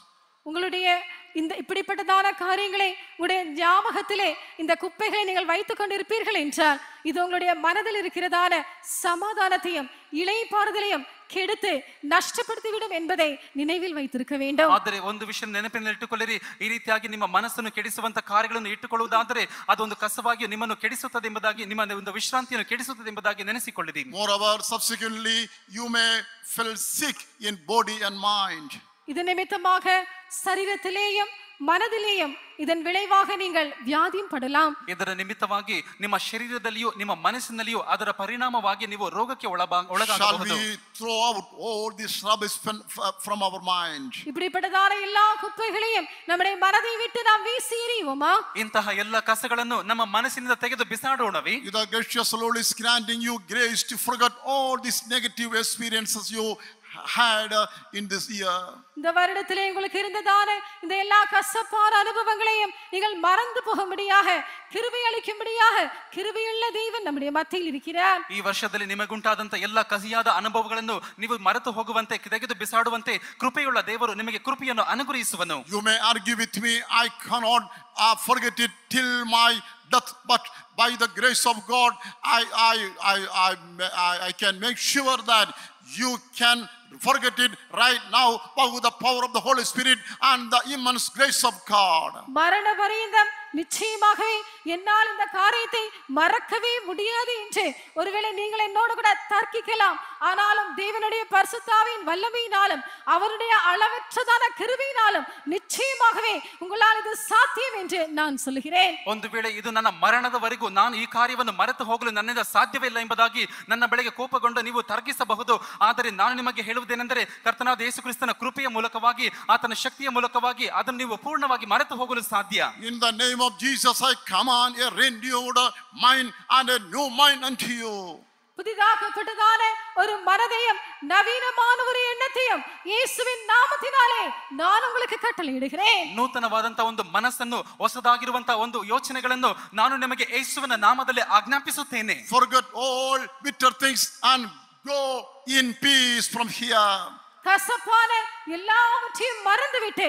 உங்களுடைய இந்த இப்படிப்பட்டதான காரியங்களை உங்களுடைய ஞாபகத்திலே இந்த குப்பைகளை நீங்கள் வைத்துக் கொண்டிருப்பீர்கள் என்றால் இது உங்களுடைய மனதில் இருக்கிறதான சமாதானத்தையும் இளைப்பாறுதலையும் கெடுத்து நஷ்டப்படுத்திவிடும் என்பதை நினைவில் வைத்திருக்க வேண்டும் ಆದರೆ ಒಂದು ವಿಷಯ ನೆನಪಿನಲ್ಲಿ ಇಟ್ಟುಕೊಳ್ಳಿರಿ ಈ ರೀತಿಯಾಗಿ ನಿಮ್ಮ ಮನಸ್ಸನ್ನು ಕೆಡಿಸುವಂತ ಕಾರ್ಯಗಳನ್ನು ಇಟ್ಟುಕೊಳ್ಳುವುದಾದರೆ ಅದೊಂದು ಕಸವಾಗಿ ನಿಮ್ಮನ್ನು ಕೆಡಿಸುತ್ತದೆ ಎಂಬುದಾಗಿ ನಿಮ್ಮ ಒಂದು ವಿಶ್ರಾಂತಿಯನ್ನು ಕೆಡಿಸುತ್ತದೆ ಎಂಬುದಾಗಿ ನೆನೆಸಿಕೊಳ್ಳಿರಿ Moreover, subsequently, you may feel sick in body and mind. இது நிமித்தமாக சரீரத்திலேயும் மனதிலேயும் இதன் விளைவாக நீங்கள் வியாதியும் படலாம் ಇದರ ನಿಮಿತ್ತವಾಗಿ ನಿಮ್ಮ ಶರೀರದಲ್ಲಿಯೂ ನಿಮ್ಮ ಮನಸ್ಸಿನಲ್ಲಿಯೂ ಅದರ ಪರಿಣಾಮವಾಗಿ ನೀವು ರೋಗಕ್ಕೆ ಒಳಬಾ Shall ಒಳಗಾಗಬಹುದು we throw out all this rubbish from- from our mind? இப்படிப்பட்டதான எல்லா குப்பைகளையும் நம்முடைய மனதை விட்டு நாம் வீசி எறியுவோமா ಇಂತಹ ಎಲ್ಲ ಕಸಗಳನ್ನು ನಮ್ಮ ಮನಸ್ಸಿನಿಂದ ತೆಗೆದು ಬಿಸಾಡೋಣವೇ The gracious Lord is granting you grace to forget all these negative experiences you had uh, in this year. இந்த வருடத்திலே உங்களுக்கு இருந்ததான இந்த எல்லா கசப்பான அனுபவங்களையும் நீங்கள் மறந்து போகும்படியாக கிருபை அளிக்கும்படியாக கிருபையுள்ள தெய்வன் நம்முடைய மத்தியில் இருக்கிறார் ಈ ವರ್ಷದಲ್ಲಿ ನಿಮಗುಂಟಾದಂತ ಎಲ್ಲ ಕಹಿಯಾದ ಅನುಭವಗಳನ್ನು ನೀವು ಮರೆತು ಹೋಗುವಂತೆ ತೆಗೆದು ಬಿಸಾಡುವಂತೆ ಕೃಪೆಯುಳ್ಳ ದೇವರು ನಿಮಗೆ ಕೃಪೆಯನ್ನು ಅನುಗ್ರಹಿಸುವನು You may argue with me, I cannot uh, forget it till my death, but by the grace of God, I, I, I, I, I, I can make sure that you can forget it right now by the power of the Holy Spirit and the immense grace of God. மரண பரியந்தம் நிச்சயமாகவே என்னால் இந்த காரியத்தை மறக்கவே முடியாது என்று ஒருவேளை நீங்கள் என்னோடு கூட தர்க்கிக்கலாம் ஆனாலும் தேவனுடைய பரிசுத்தாவின் வல்லமையினாலும் அவருடைய அளவற்றதான கிருபையினாலும் நிச்சயமாகவே உங்களால் இது சாத்தியம் என்று நான் சொல்லுகிறேன் ಒಂದು ವೇಳೆ ಇದು ನನ್ನ ಮರಣದವರೆಗೂ ನಾನು ಈ ಕಾರ್ಯವನ್ನು ಮರೆತು ಹೋಗಲು ನನ್ನಿಂದ ಸಾಧ್ಯವಿಲ್ಲ ಎಂಬುದಾಗಿ ನನ್ನ ಬೆಳೆಗೆ ಕೋಪಗೊಂಡು ನೀವು ತರ್ಕಿಸಬಹುದು ಆದರೆ ನಾನು ನಿಮಗೆ ಹೇಳುವುದೇನೆಂದರೆ ಕರ್ತನಾದ ಯೇಸು ಕ್ರಿಸ್ತನ ಕೃಪೆಯ ಮೂಲಕವಾಗಿ ಆತನ ಶಕ್ತಿಯ ಮೂಲಕವಾಗಿ ಅದನ್ನು ನೀವು ಪೂರ್ಣವಾಗಿ ಮರೆತು ಹೋಗಲು ಸಾಧ್ಯ In the name of Jesus, I command a renewed mind and a new mind unto you. புதிதாக்கப்பட்டதான ஒரு மனதையும் நவீனமான ஒரு எண்ணத்தையும் இயேசுவின் நாமத்தினாலே நான் உங்களுக்கு கட்டளையிடுகிறேன் ನೂತನವಾದಂತ ಒಂದು ಮನಸ್ಸನ್ನು ಹೊಸದಾಗಿರುವಂತ ಒಂದು ಯೋಚನೆಗಳನ್ನು ನಾನು ನಿಮಗೆ ಯೇಸುವಿನ ನಾಮದಲ್ಲಿ ಆಜ್ಞಾಪಿಸುತ್ತೇನೆ Forget all bitter things and go in peace from here. கசப்பான எல்லாவற்றையும் மறந்துவிட்டு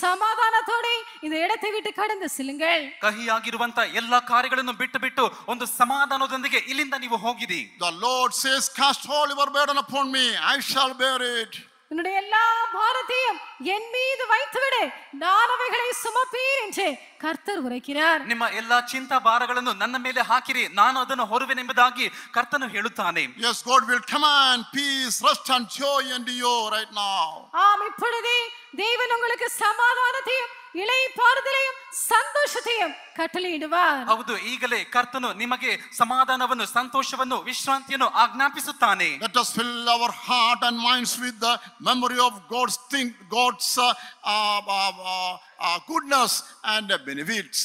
சமாதானத்தோட இந்த இடத்தை விட்டு கடந்து செல்லுங்கள் ಕಹಿಯಾಗಿರುವಂತ ಎಲ್ಲಾ ಕಾರ್ಯಗಳನ್ನು ಬಿಟ್ಟು ಬಿಟ್ಟು ಒಂದು ಸಮಾಧಾನದೊಂದಿಗೆ ಇಲ್ಲಿಂದ ನೀವು ಹೋಗಿರಿ The Lord says, Cast all your burden upon me, I shall bear it. உன்னுடைய எல்லா பாரத்தையும் என் மீது வைத்துவிடு நான் அவைகளை சுமப்பீர் என்று கர்த்தர் உரைக்கிறார் ನಿಮ್ಮ ಎಲ್ಲಾ ಚಿಂತಾ ಭಾರಗಳನ್ನು ನನ್ನ ಮೇಲೆ ಹಾಕಿರಿ ನಾನು ಅದನ್ನು ಹೊರುವೆನೆಂಬುದಾಗಿ ಕರ್ತನು ಹೇಳುತ್ತಾನೆ Yes, God will command peace, rest, and joy unto you right now. ஆம் இப்பொழுதே தேவன் உங்களுக்கு சமாதானத்தையும் இலை பாறுதலையும் சந்தோஷத்தையும் கட்டளையிடுவார் ಹೌದು ಈಗಲೇ ಕರ್ತನು ನಿಮಗೆ ಸಮಾಧಾನವನ್ನು ಸಂತೋಷವನ್ನು ವಿಶ್ರಾಂತಿಯನ್ನು ಆಜ್ಞಾಪಿಸುತ್ತಾನೆ Let us fill our heart and minds with the memory of God's thing, God's uh, uh, uh, uh, uh, goodness and benefits.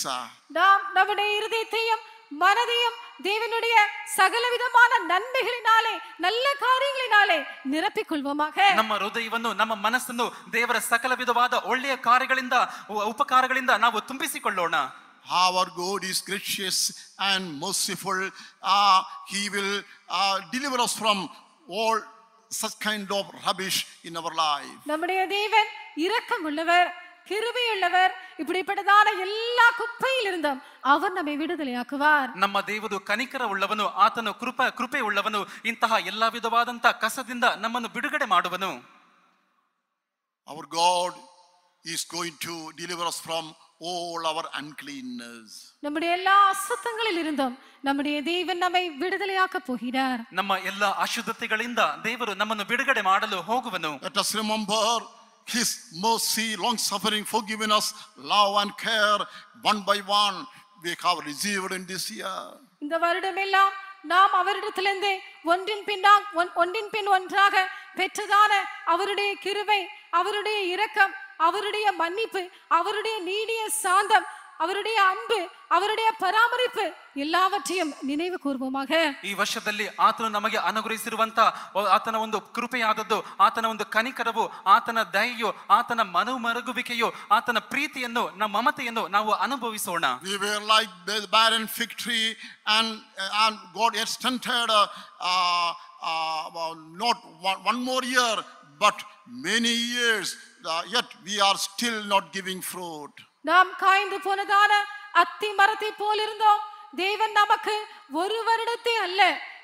நாம் நம்முடைய இருதயத்தையும் மனதையும் தேவனுடைய சகலவிதமான நன்மைகளினாலே நல்ல காரியங்களினாலே நிரப்பிக் கொள்வோமாக ನಮ್ಮ ಹೃದಯವನ್ನು ನಮ್ಮ ಮನಸ್ಸನ್ನು ದೇವರ ಸಕಲ ವಿಧವಾದ ಒಳ್ಳೆಯ ಕಾರ್ಯಗಳಿಂದ ಉ- ಉಪಕಾರಗಳಿಂದ ನಾವು ತುಂಬಿಸಿಕೊಳ್ಳೋಣ Our God is gracious and merciful. Uh, he will uh, deliver us from all such kind of rubbish in our life. நம்முடைய தேவன் இரக்கம் உள்ளவர் கிருபையுள்ளவர் இப்படிப்பட்டதான எல்லா குப்பையில் இருந்தும் அவர் நம்மை விடுதலையாக்குவார் ನಮ್ಮ ದೇವರು ಕನಿಕರ ಉಳ್ಳವನು ಆತನು ಕೃಪ ಕೃಪೆ ಉಳ್ಳವನು ಇಂತಹ ಎಲ್ಲಾ ವಿಧವಾದಂತ ಕಸದಿಂದ ನಮ್ಮನ್ನು ಬಿಡುಗಡೆ ಮಾಡುವನು Our God is going to deliver us from all our uncleanness. நம்முடைய எல்லா அசுத்தங்களில் இருந்தும் நம்முடைய தேவன் நம்மை விடுதலையாக்க போகிறார் ನಮ್ಮ ಎಲ್ಲ ಅಶುದ್ಧತೆಗಳಿಂದ ದೇವರು ನಮ್ಮನ್ನು ಬಿಡುಗಡೆ ಮಾಡಲು ಹೋಗುವನು Let us remember His mercy, long suffering, forgiving us, love, and care, one by one, we have received in this year. இந்த வருடமெல்லாம் நாம் அவரிடத்திலிருந்து ஒன்றின் பின்னா ஒன்றின் பின் ஒன்றாக பெற்றதான அவருடைய கிருவை அவருடைய இரக்கம் அவருடைய மன்னிப்பு அவருடைய நீடிய சாந்தம் அவருடைய அன்பு அவருடைய பராமரிப்பு எல்லாவற்றையும் நினைவு கூர்வோமாக ಈ ವರ್ಷದಲ್ಲಿ ಆತನು ನಮಗೆ ಅನುಗ್ರಹಿಸಿರುವಂತ ಒ- ಆತನ ಒಂದು ಕೃಪೆಯಾದದ್ದು ಆತನ ಒಂದು ಕನಿಕರವು ಆತನ ದಯೆಯು ಆತನ ಮನೋಮರುಗುವಿಕೆಯು ಆತನ ಪ್ರೀತಿಯನ್ನು ನಮ್ಮ ಮಮತೆಯನ್ನು ನಾವು ಅನುಭವಿಸೋಣ We were like the barren fig tree, and, and God extended uh, uh, uh, well, not one, one more year, but many years. Uh, yet we are still not giving fruit. நாம் காய்ந்து போனதான அத்தி மரத்தை போல் இருந்தோம் தேவன் நமக்கு ஒரு வருடத்தை அல்ல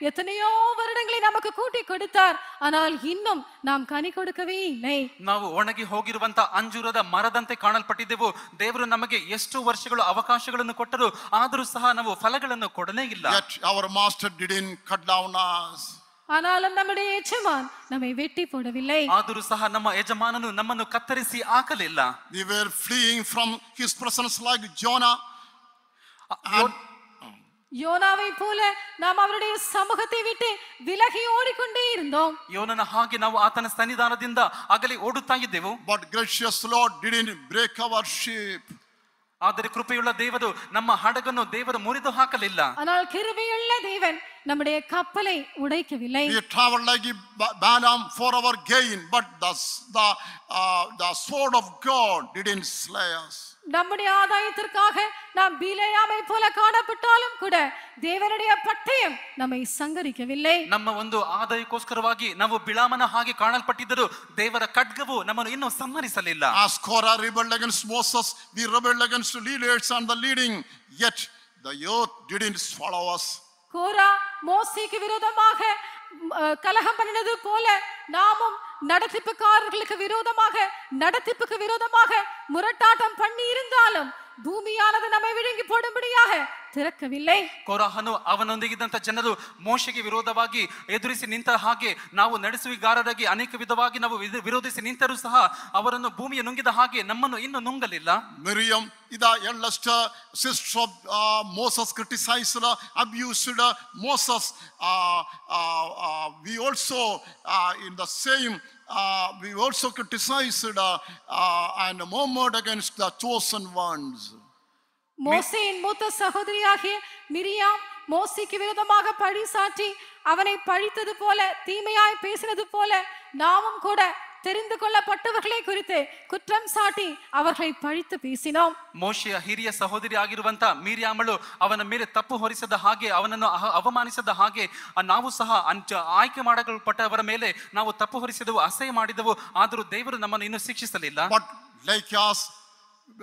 எத்தனையோ வருடங்களை நமக்கு கூட்டி கொடுத்தார் ஆனால் இன்னும் நாம் கனி கொடுக்கவே இல்லை ನಾವು ಒಣಗಿ ಹೋಗಿರುವಂತ ಅಂಜೂರದ ಮರದಂತೆ ಕಾಣಲ್ಪಟ್ಟಿದ್ದೆವು ದೇವರು ನಮಗೆ ಎಷ್ಟು ವರ್ಷಗಳು ಅವಕಾಶಗಳನ್ನು ಕೊಟ್ಟರು ಆದರೂ ಸಹ ನಾವು ಫಲಗಳನ್ನು ಕೊಡಲೇ ಇಲ್ಲ Yet our master didn't cut down us. ஆனாலும் நம்முடைய எஜமான் நம்மை வெட்டி போடவில்லை ಆದರೂ ಸಹ ನಮ್ಮ ಯಜಮಾನನು ನಮ್ಮನ್ನು ಕತ್ತರಿಸಿ ಹಾಕಲಿಲ್ಲ We were fleeing from his presence like Jonah. And யோனாவை போல நாம் அவருடைய சமூகத்தை விட்டு விலகி ஓடிக்கொண்டே இருந்தோம் ಯೋನನ ಹಾಗೆ ನಾವು ಆತನ ಸನ್ನಿಧಾನದಿಂದ ಅಗಲಿ ಓಡುತ್ತಾ ಇದ್ದೆವು but gracious Lord didn't break our ship. ಆದರೆ ಕೃಪೆಯುಳ್ಳ ದೇವರು ನಮ್ಮ ಹಡಗನ್ನು ದೇವರು ಮುರಿದು ಹಾಕಲಿಲ್ಲ ஆனால் கிருபையுள்ள தேவன் நம்முடைய கப்பலை உடைக்கவில்லை We travel like a ba- Balaam for our gain, but the, s- the, uh, the sword of God didn't slay us. நம்முடைய ஆதாயத்திற்காக நாம் பீலையாமை போல காணப்பட்டாலும் கூட தேவனுடைய பட்டயம் நம்மை சங்கரிக்கவில்லை ನಮ್ಮ ಒಂದು ಆದಾಯಕ್ಕೋಸ್ಕರವಾಗಿ ನಾವು ಬಿಳಾಮನ ಹಾಗೆ ಕಾಣಲ್ಪಟ್ಟಿದ್ದರು ದೇವರ ಖಡ್ಗವು ನಮ್ಮನ್ನು ಇನ್ನೂ ಸಂಹರಿಸಲಿಲ್ಲ As Korah rebelled against Moses, we rebelled against the leaders and the leading, yet the earth didn't swallow us. கோரா மோசேக்கு விரோதமாக ம், அஹ், கலகம் பண்ணினது போல நாமும் நடத்திப்புக்காரர்களுக்கு விரோதமாக நடத்திப்புக்கு விரோதமாக முரட்டாட்டம் பண்ணி இருந்தாலும் ಭೂಮಿಯಾನದು ನಮ್ಮ ವಿಡಂಗಿ ಪೋಡಂಬಡಿಯಾಹ. ತಿರಕವಿಲ್ಲ. ಕೊರಹನು ಅವನೊಂದಿಗಿದ್ದಂತ ಜನರು ಮೋಶೆಗೆ ವಿರೋಧವಾಗಿ ಎದುರಿಸಿ ನಿಂತ ಹಾಗೆ ನಾವು ನಡೆಸುವಿಗಾರರಾಗಿ ಅನೇಕ ವಿಧವಾಗಿ ನಾವು ವಿರೋಧಿಸಿ ನಿಂತರೂ ಸಹ ಅವರನ್ನು ಭೂಮಿಯ ನುಂಗಿದ ಹಾಗೆ ನಮ್ಮನ್ನು ಇನ್ನು ನುಂಗಲಿಲ್ಲ. ಮಿರಿಯಂ ಇದ ಎಳ್ಳಷ್ಟ sister of Moses criticise abused Moses we also in the same uh, we also criticized uh, uh, and murmured against the chosen ones. மோசேயின் மூத்த சகோதரியாகிய மிரியாம் மோசிக்கு விரோதமாக பழி சாற்றி அவனை பழித்தது போல தீமையாய் பேசினது போல நாமும் கூட தெரிந்து கொள்ளப்பட்டவர்களை குறித்து குற்றம் சாட்டி அவர்களை பழித்து பேசினோம் ಮೋಶೆಯ ಹಿರಿಯ ಸಹೋದರಿ ಆಗಿರುವಂತ ಮೀರ್ಯಾಮಳು ಅವನ ಮೇಲೆ ತಪ್ಪು ಹೊರಿಸದ ಹಾಗೆ ಅವನನ್ನು ಅಹ- ಅವಮಾನಿಸದ ಹಾಗೆ ಆ, ನಾವು ಸಹ ಅಂಚ ಆಯ್ಕೆ ಮಾಡಲ್ಪಟ್ಟವರ ಮೇಲೆ ನಾವು ತಪ್ಪು ಹೊರಿಸಿದವು ಅಸಹ್ಯ ಮಾಡಿದವು ಆದರೂ ದೇವರು ನಮ್ಮನ್ನು ಇನ್ನೂ ಶಿಕ್ಷಿಸಲಿಲ್ಲ But like us,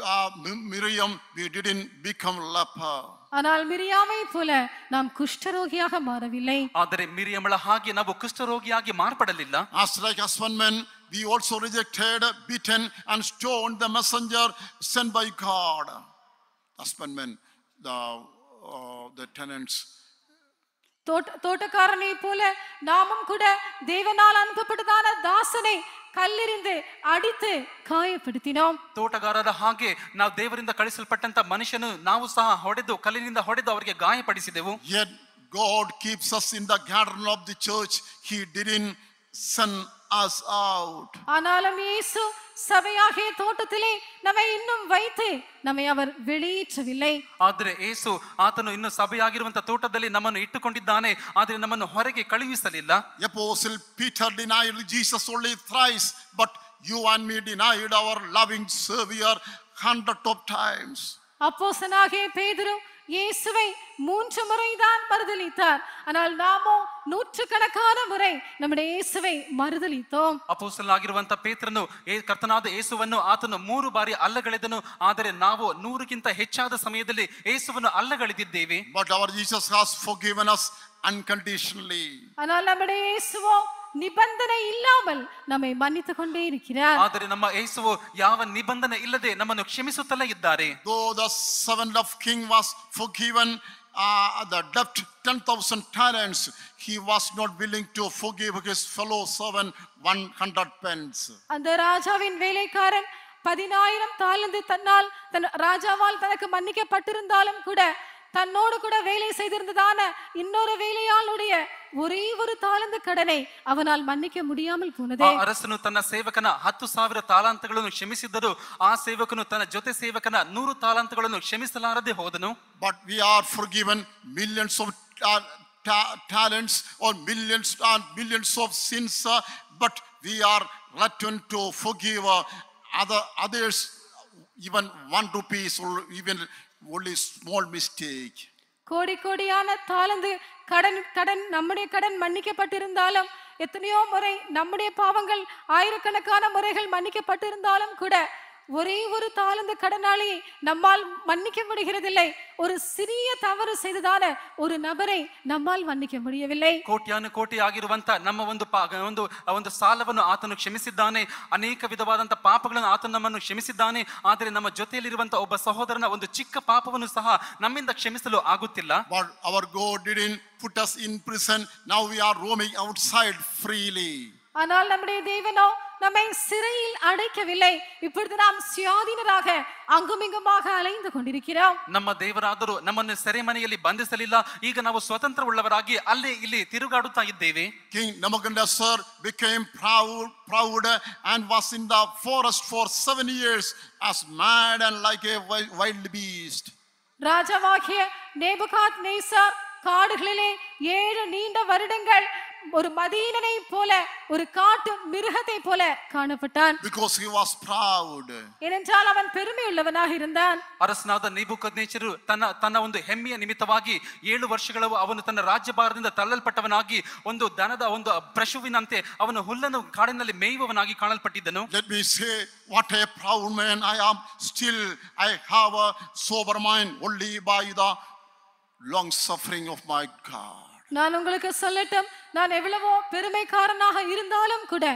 uh, Mi- Miriam, we didn't become leper. ஆனால் மிரியாமை போல நாம் குஷ்டரோகியாக மாறவில்லை ಆದರೆ ಮಿರಿಯಮಳ ಹಾಗೆ ನಾವು ಕುಷ್ಠರೋಗಿಯಾಗಿ ಮಾರ್ಪಡಲಿಲ್ಲ As like husbandmen, we also rejected, beaten, and stoned the messenger sent by God. Husbandmen, the, uh, the tenants. தோட்ட தோட்டக்காரனை போல நாமும் கூட தேவனால் அனுப்பப்பட்டதான தாசனை கல்லெறிந்து அடித்து காயப்படுத்தினோம் ತೋಟಗಾರರ ಹಾಗೆ ನಾವು ದೇವರಿಂದ ಕಳಿಸಲ್ಪಟ್ಟಂತ ಮನುಷ್ಯನು ನಾವು ಸಹ ಹೊಡೆದು ಕಲ್ಲಿನಿಂದ ಹೊಡೆದು ಅವರಿಗೆ ಗಾಯಪಡಿಸಿದೆವು Yet God keeps us in the garden of the church. He didn't send us out. ஆனாலும் இயேசு சபையாகிய தோட்டத்திலே நம்மை இன்னும் வைத்து நம்மை அவர் வெளியேற்றவில்லை ಆದರೆ ಏಸು ಆತನು ಇನ್ನು ಸಭೆಯಾಗಿರುವಂತ ತೋಟದಲ್ಲಿ ನಮ್ಮನ್ನು ಇಟ್ಟುಕೊಂಡಿದ್ದಾನೆ ಆದರೆ ನಮ್ಮನ್ನು ಹೊರಗೆ ಕಳುಹಿಸಲಿಲ್ಲ Apostle Peter denied Jesus only thrice, but you and me denied our loving Savior hundred of times. அப்போசனாகிய பேதுரு இயேசுவை மூன்று முறைதான் மறுதலித்தார் ஆனால் நாமோ நூற்றுக்கணக்கான முறை நம்முடைய இயேசுவை மறுதலித்தோம் ಅಪೋಸ್ತಲನಾಗಿರುವಂತ ಪೇತ್ರನು ಏ ಕರ್ತನಾದ ಏಸುವನ್ನು ಆತನು ಮೂರು ಬಾರಿ ಅಲ್ಲಗಳೆದನು ಆದರೆ ನಾವು ನೂರಕ್ಕಿಂತ ಹೆಚ್ಚಾದ ಸಮಯದಲ್ಲಿ ಏಸುವನ್ನು ಅಲ್ಲಗಳೆದಿದ್ದೇವೆ But our Jesus has forgiven us unconditionally. ஆனால் நம்முடைய இயேசுவோ நிபந்தனை இல்லாமல் நம்மை மன்னித்து கொண்டே இருக்கிறார் ಆದರೆ ನಮ್ಮ ಏಸುವು ಯಾವ ನಿಬಂಧನೆ ಇಲ್ಲದೆ ನಮ್ಮನ್ನು ಕ್ಷಮಿಸುತ್ತಲೇ ಇದ್ದಾರೆ Though the seventh of king was forgiven uh, the debt 10,000 talents, he was not willing to forgive his fellow servant 100 pence. அந்த ராஜாவின் வேலைக்காரன் பதினாயிரம் தாளந்து தன்னால் தன் ராஜாவால் தனக்கு மன்னிக்கப்பட்டிருந்தாலும் கூட தன்னோடு கூட வேலை செய்திருந்ததான இன்னொரு வேலையாளுடைய ஒரே ஒரு தாளந்து கடனை அவனால் மன்னிக்க முடியாமல் ಆ போனதே ಅರಸನು ತನ್ನ ಸೇವಕನ ಹತ್ತು ಸಾವಿರ ತಾಲಾಂತಗಳನ್ನು ಕ್ಷಮಿಸಿದ್ದರು ಆ ಸೇವಕನು ತನ್ನ ಜೊತೆ ಸೇವಕನ ನೂರು ತಾಲಾಂತಗಳನ್ನು ಕ್ಷಮಿಸಲಾರದೆ ಹೋದನು But we are forgiven millions of uh, ta- talents or millions and millions of sins, uh, but we are reluctant to forgive uh, other others even one rupees or even only small mistake. கோடி கோடியான தாளந்து கடன் கடன் நம்முடைய கடன் மன்னிக்கப்பட்டிருந்தாலும் எத்தனையோ முறை நம்முடைய பாவங்கள் ஆயிரக்கணக்கான முறைகள் மன்னிக்கப்பட்டிருந்தாலும் கூட ஒரே ஒரு தாளந்து கடனாளியை நம்மால் மன்னிக்க முடிகிறதில்லை ஒரு சிறிய தவறு செய்ததான ஒரு நபரை நம்மால் மன்னிக்க முடியவில்லை ಕೋಟ್ಯಾನು ಕೋಟಿ ಆಗಿರುವಂತ ನಮ್ಮ ಒಂದು ಪಾ ಒಂದು ಒಂದು ಸಾಲವನ್ನು ಆತನು ಕ್ಷಮಿಸಿದ್ದಾನೆ ಅನೇಕ ವಿಧವಾದಂತ ಪಾಪಗಳನ್ನು ಆತನು ನಮ್ಮನ್ನು ಕ್ಷಮಿಸಿದ್ದಾನೆ ಆದರೆ ನಮ್ಮ ಜೊತೆಯಲ್ಲಿರುವಂತ ಒಬ್ಬ ಸಹೋದರನ ಒಂದು ಚಿಕ್ಕ ಪಾಪವನ್ನು ಸಹ ನಮ್ಮಿಂದ ಕ್ಷಮಿಸಲು ಆಗುತ್ತಿಲ್ಲ But our God didn't put us in prison. Now we are roaming outside freely. ஆனால் நம்முடைய தேவனோ நம்மை சிறையில் அடைக்கவில்லை இப்பொழுது நாம் சுயாதீனராக அங்குமிங்குமாக அலைந்து கொண்டிருக்கிறோம் ನಮ್ಮ ದೇವರಾದರೂ ನಮ್ಮನ್ನು ಸೆರೆಮನೆಯಲ್ಲಿ ಬಂಧಿಸಲಿಲ್ಲ ಈಗ ನಾವು ಸ್ವತಂತ್ರ ಉಳ್ಳವರಾಗಿ ಅಲ್ಲೇ ಇಲ್ಲಿ ತಿರುಗಾಡುತ್ತಾ ಇದ್ದೇವೆ King Nebuchadnezzar became proud, proud and was in the forest for seven years as mad and like a wi- wild beast. ராஜாவாகிய நேபுகாத் நேசார் காடுகளிலே ஏழு நீண்ட வருடங்கள் ஒரு மதீனனை போல ஒரு காட்டு மிருகத்தை போல காணப்பட்டான் because he was proud. ஏனென்றால் அவன் பெருமை உள்ளவனாக இருந்தான் ಅರಸನಾದ ನೆಬುಕದ್ನೇಚರು ತನ್ನ ತನ್ನ ಒಂದು ಹೆಮ್ಮೆಯ ನಿಮಿತ್ತವಾಗಿ ಏಳು ವರ್ಷಗಳು ಅವನು ತನ್ನ ರಾಜ್ಯಭಾರದಿಂದ ತಳ್ಳಲ್ಪಟ್ಟವನಾಗಿ ಒಂದು ದನದ ಒಂದು ಪಶುವಿನಂತೆ ಅವನು ಹುಲ್ಲನ್ನು ಕಾಡಿನಲ್ಲಿ ಮೇಯುವವನಾಗಿ ಕಾಣಲ್ಪಟ್ಟಿದ್ದನು Let me say, what a proud man I am. Still, I have a sober mind only by the long suffering of my God. நான் உங்களுக்கு சொல்லட்டும் நான் எவ்வளவோ பெருமைக்காரனாக இருந்தாலும் கூட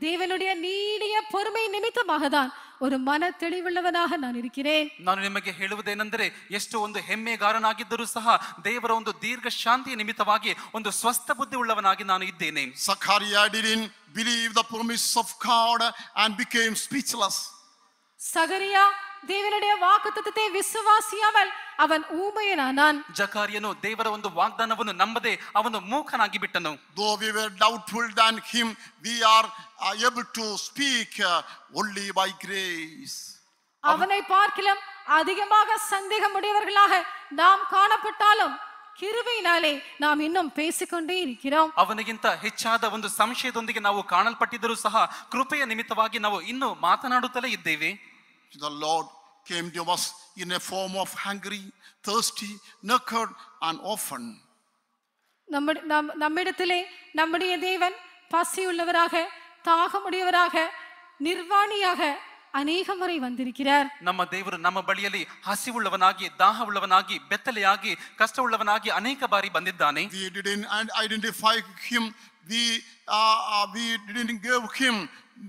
தேவனுடைய நீடிய பொறுமை நிமித்தமாக தான் ஒரு மன தெளிவுள்ளவனாக நான் இருக்கிறேன் ನಾನು ನಿಮಗೆ ಹೇಳುವುದೇನೆಂದರೆ ಎಷ್ಟು ಒಂದು ಹೆಮ್ಮೆಗಾರನಾಗಿದ್ದರೂ ಸಹ ದೇವರ ಒಂದು ದೀರ್ಘ ಶಾಂತಿಯ ನಿಮಿತ್ತವಾಗಿ ಒಂದು ಸ್ವಸ್ಥ ಬುದ್ಧಿ ಉಳ್ಳವನಾಗಿ ನಾನು ಇದ್ದೇನೆ Zachariah didn't believe the promise of God and became speechless. சகரியா தேவனுடைய வாக்குத்தத்தத்தை விசுவாசியாமல் அவன் ஊமையனானான் ಜಕಾರಿಯನು ದೇವರ ಒಂದು ವಾಗ್ದಾನವನ್ನು ನಂಬದೆ ಅವನು ಮೂಕನಾಗಿ ಬಿಟ್ಟನು Though we were doubtful than him, we are uh, able to speak uh, only by grace. அவனை பார்க்கிலும் அதிகமாக சந்தேகமுடையவர்களாக நாம் காணப்பட்டாலும் கிருபையினாலே நாம் இன்னும் பேசிக்கொண்டே இருக்கிறோம் ಅವನಿಗಿಂತ ಹೆಚ್ಚಾದ ಒಂದು ಸಂಶಯದೊಂದಿಗೆ ನಾವು ಕಾಣಲ್ಪಟ್ಟಿದ್ದರೂ ಸಹ ಕೃಪೆಯ ನಿಮಿತ್ತವಾಗಿ ನಾವು ಇನ್ನೂ ಮಾತನಾಡುತ್ತಲೇ ಇದ್ದೇವೆ The Lord came to us in a form of hungry, thirsty, naked, and orphan. நம்முடைய நம் நம்மிடத்திலே நம்முடைய தேவன் பசியுள்ளவராக தாகமுடையவராக நிர்வாணியாக அநேக முறை வந்திருக்கிறார் ನಮ್ಮ ದೇವರು ನಮ್ಮ ಬಳಿಯಲ್ಲಿ ಹಸಿವುಳ್ಳವನಾಗಿ ದಾಹವುಳ್ಳವನಾಗಿ ಬೆತ್ತಲೆಯಾಗಿ ಕಷ್ಟವುಳ್ಳವನಾಗಿ ಅನೇಕ ಬಾರಿ ಬಂದಿದ್ದಾನೆ We didn't and identify him. We uh, uh, we didn't give him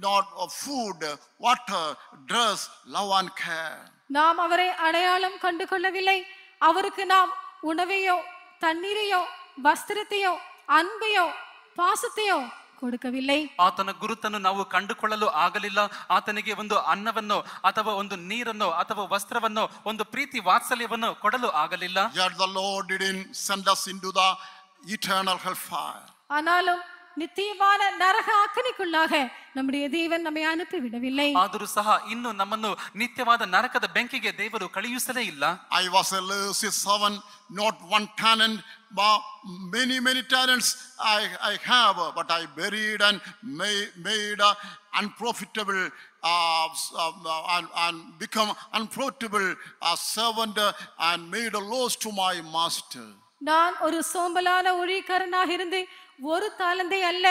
not uh, food, water, dress, love and care. நாம் அவரை அடையாளம் கண்டு கொள்ளவில்லை அவருக்கு நாம் உணவையோ தண்ணீரையோ வஸ்திரத்தையோ அன்பையோ பாசத்தையோ கொடுக்கவில்லை ಆತನ ಗುರುತನ್ನು ನಾವು ಕಂಡುಕೊಳ್ಳಲು ಆಗಲಿಲ್ಲ ಆತನಿಗೆ ಒಂದು ಅನ್ನವನ್ನು ಅಥವಾ ಒಂದು ನೀರನ್ನು ಅಥವಾ ವಸ್ತ್ರವನ್ನು ಒಂದು ಪ್ರೀತಿ ವಾತ್ಸಲ್ಯವನ್ನು ಕೊಡಲು ಆಗಲಿಲ್ಲ Yet the Lord didn't send us into the eternal hellfire. ஆனாலும் நித்தியமான நரக அக்கனிக்குள்ளாக நம்முடைய தேவன் நம்மை அனுப்பி விடவில்லை ಆದರೂ ಸಹ ಇನ್ನು ನಮ್ಮನ್ನು ನಿತ್ಯವಾದ ನರಕದ ಬೆಂಕಿಗೆ ದೇವರು ಕಳುಹಿಸಲೇ ಇಲ್ಲ I was a lazy servant, not one talent, but many, many talents I, I have, but I buried and made, made uh, unprofitable uh, s- uh, and, and become unprofitable uh, servant uh, and made a loss to my master. நான் ஒரு சோம்பலான ஊழியக்காரனாக இருந்து ஒரு தாளந்தை அல்ல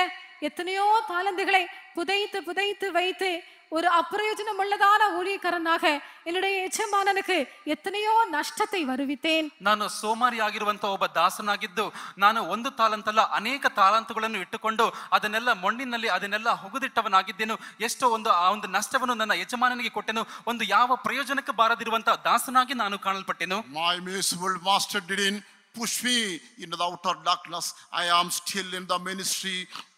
எத்தனையோ தாளந்துகளை புதைத்து புதைத்து வைத்து ஒரு அப்பிரயோஜனம் உள்ளதான ஊழியக்காரனாக என்னுடைய எஜமானனுக்கு எத்தனையோ நஷ்டத்தை வருவித்தேன் ನಾನು ಸೋಮಾರಿಯಾಗಿರುವಂತ ಒಬ್ಬ ದಾಸನಾಗಿದ್ದು ನಾನು ಒಂದು ತಾಲಂತಲ್ಲ ಅನೇಕ ತಾಲಂತುಗಳನ್ನು ಇಟ್ಟುಕೊಂಡು ಅದನ್ನೆಲ್ಲ ಮಣ್ಣಿನಲ್ಲಿ ಅದನ್ನೆಲ್ಲ ಹುಗುದಿಟ್ಟವನಾಗಿದ್ದೇನು ಎಷ್ಟೋ ಒಂದು ಆ ಒಂದು ನಷ್ಟವನ್ನು ನನ್ನ ಯಜಮಾನನಿಗೆ ಕೊಟ್ಟೆನು ಒಂದು ಯಾವ ಪ್ರಯೋಜನಕ್ಕೆ ಬಾರದಿರುವಂತ ದಾಸನಾಗಿ ನಾನು ಕಾಣಲ್ಪಟ್ಟೆನು My merciful master didn't push me into the outer darkness. I am still in the ministry.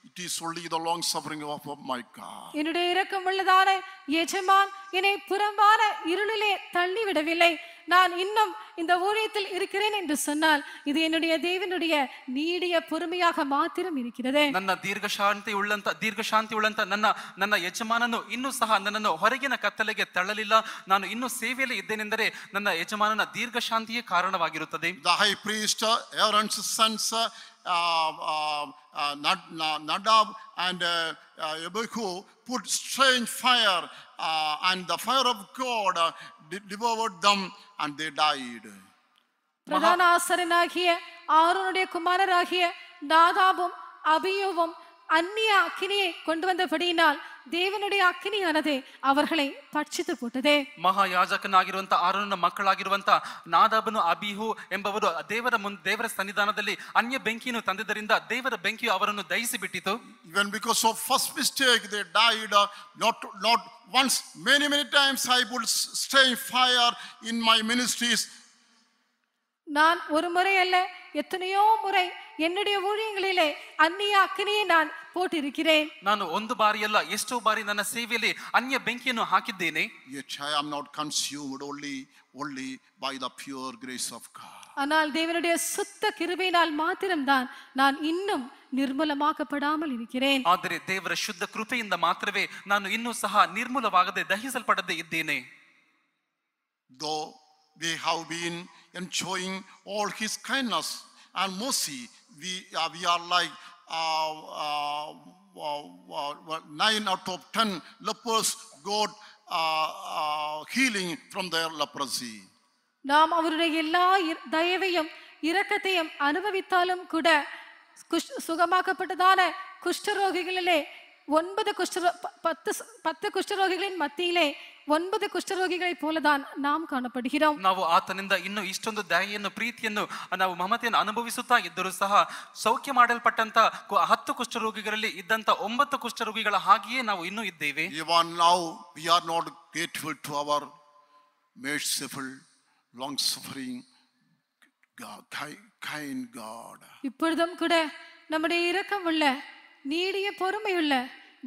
It is only the long suffering of, my God. என்னுடைய இரக்கம் உள்ளதான எஜமான் என்னை புறம்பான இருளிலே தள்ளி நான் இன்னும் இந்த ஊழியத்தில் இருக்கிறேன் என்று சொன்னால் இது என்னுடைய தேவனுடைய நீடிய பொறுமையாக மாத்திரம் இருக்கிறது ನನ್ನ ದೀರ್ಘ ಶಾಂತಿ ಉಳ್ಳಂತ ದೀರ್ಘ ಶಾಂತಿ ಉಳ್ಳಂತ ನನ್ನ ನನ್ನ ಯಜಮಾನನು ಇನ್ನೂ ಸಹ ನನ್ನನ್ನು ಹೊರಗಿನ ಕತ್ತಲೆಗೆ ತಳ್ಳಲಿಲ್ಲ ನಾನು ಇನ್ನೂ ಸೇವೆಯಲ್ಲಿ ಇದ್ದೇನೆಂದರೆ ನನ್ನ ಯಜಮಾನನ ದೀರ್ಘ ಶಾಂತಿಯೇ ಕಾರಣವಾಗಿರುತ್ತದೆ The high priest, uh, Aaron's sons, uh, uh, uh, Nad- Na- Nadab and uh, uh, Abihu put strange fire, uh, and the fire of God uh, de- devoured them, and they died. பிரதான ஆசரனாகிய ஆரோனுடைய குமாரராகிய நாதாபும் அபியோவும் அந்நிய அக்கினியை கொண்டு வந்தபடியினால் தேவனுடைய அக்கினியானது அவர்களை பட்சித்து போட்டது ಮಹಾಯಾಜಕನಾಗಿರುವಂತ ಆರೋನನ ಮಕ್ಕಳಾಗಿರುವಂತ ನಾದಾಬನು ಅಬಿಹು ಎಂಬವರು ದೇವರ ಮುನ್ ದೇವರ ಸನ್ನಿಧಾನದಲ್ಲಿ ಅನ್ಯ ಬೆಂಕಿಯನ್ನು ತಂದಿದ್ದರಿಂದ ದೇವರ ಬೆಂಕಿಯು ಅವರನ್ನು ದಹಿಸಿ ಬಿಟ್ಟಿತು Even because of first mistake, they died. uh, not, not once, many, many times I would s- stay fire in my ministries. நான் ஒரு முறை அல்ல எத்தனையோ முறை என்னுடைய ஊழியங்களிலே அந்நிய அக்கினியை நான் போட்டிருக்கிறேன் ನಾನು ಒಂದು ಬಾರಿಯಲ್ಲ ಎಷ್ಟೋ ಬಾರಿ ನನ್ನ ಸೇವೆಯಲ್ಲಿ ಅನ್ಯ ಬೆಂಕಿಯನ್ನು ಹಾಕಿದ್ದೇನೆ Yet I am not consumed only, only by the pure grace of God. ஆனால் தேவனுடைய சுத்த கிருபையினால் மாத்திரம்தான் நான் இன்னும் நிர்மூலமாக்கப்படாமல் இருக்கிறேன் ಆದರೆ ದೇವರ ಶುದ್ಧ ಕೃಪೆಯಿಂದ ಮಾತ್ರವೇ ನಾನು ಇನ್ನೂ ಸಹ ನಿರ್ಮೂಲವಾಗದೆ ದಹಿಸಲ್ಪಡದೆ ಇದ್ದೇನೆ Though we have been enjoying all His kindness and mercy, we, uh, we are like nine out of ten lepers got uh, uh, healing from their leprosy. நாம் அவருடைய எல்லா தயவையும் இரக்கத்தையும் அனுபவித்தாலும் கூட சுகமாக்கப்பட்டதான குஷ்டரோகிகளிலே ஒன்பது குஷ்டரோ பத்து பத்து குஷ்டரோகிகளின் மத்தியிலே ஒன்பது குஷ்டரோகிகளைப் போலதான் நாம் காணப்படுகிறோம் ನಾವು ಆತನಿಂದ ಇನ್ನು ಇಷ್ಟೊಂದು ದಯೆಯನ್ನು ಪ್ರೀತಿಯನ್ನು ನಾವು ಮಮತೆಯನ್ನು ಅನುಭವಿಸುತ್ತಾ ಇದ್ದರೂ ಸಹ ಸೌಖ್ಯ ಮಾಡಲ್ಪಟ್ಟಂತ ಕು- ಹತ್ತು ಕುಷ್ಠರೋಗಿಗಳಲ್ಲಿ ಇದ್ದಂತ ಒಂಬತ್ತು ಕುಷ್ಠರೋಗಿಗಳ ಹಾಗೆಯೇ ನಾವು ಇನ್ನೂ ಇದ್ದೇವೆ Even now, we are not grateful to our merciful, long suffering, God, ki- kind God. இப்பொழுதும் கூட நம்முடைய இரக்கமுள்ள நீடிய பொறுமையுள்ள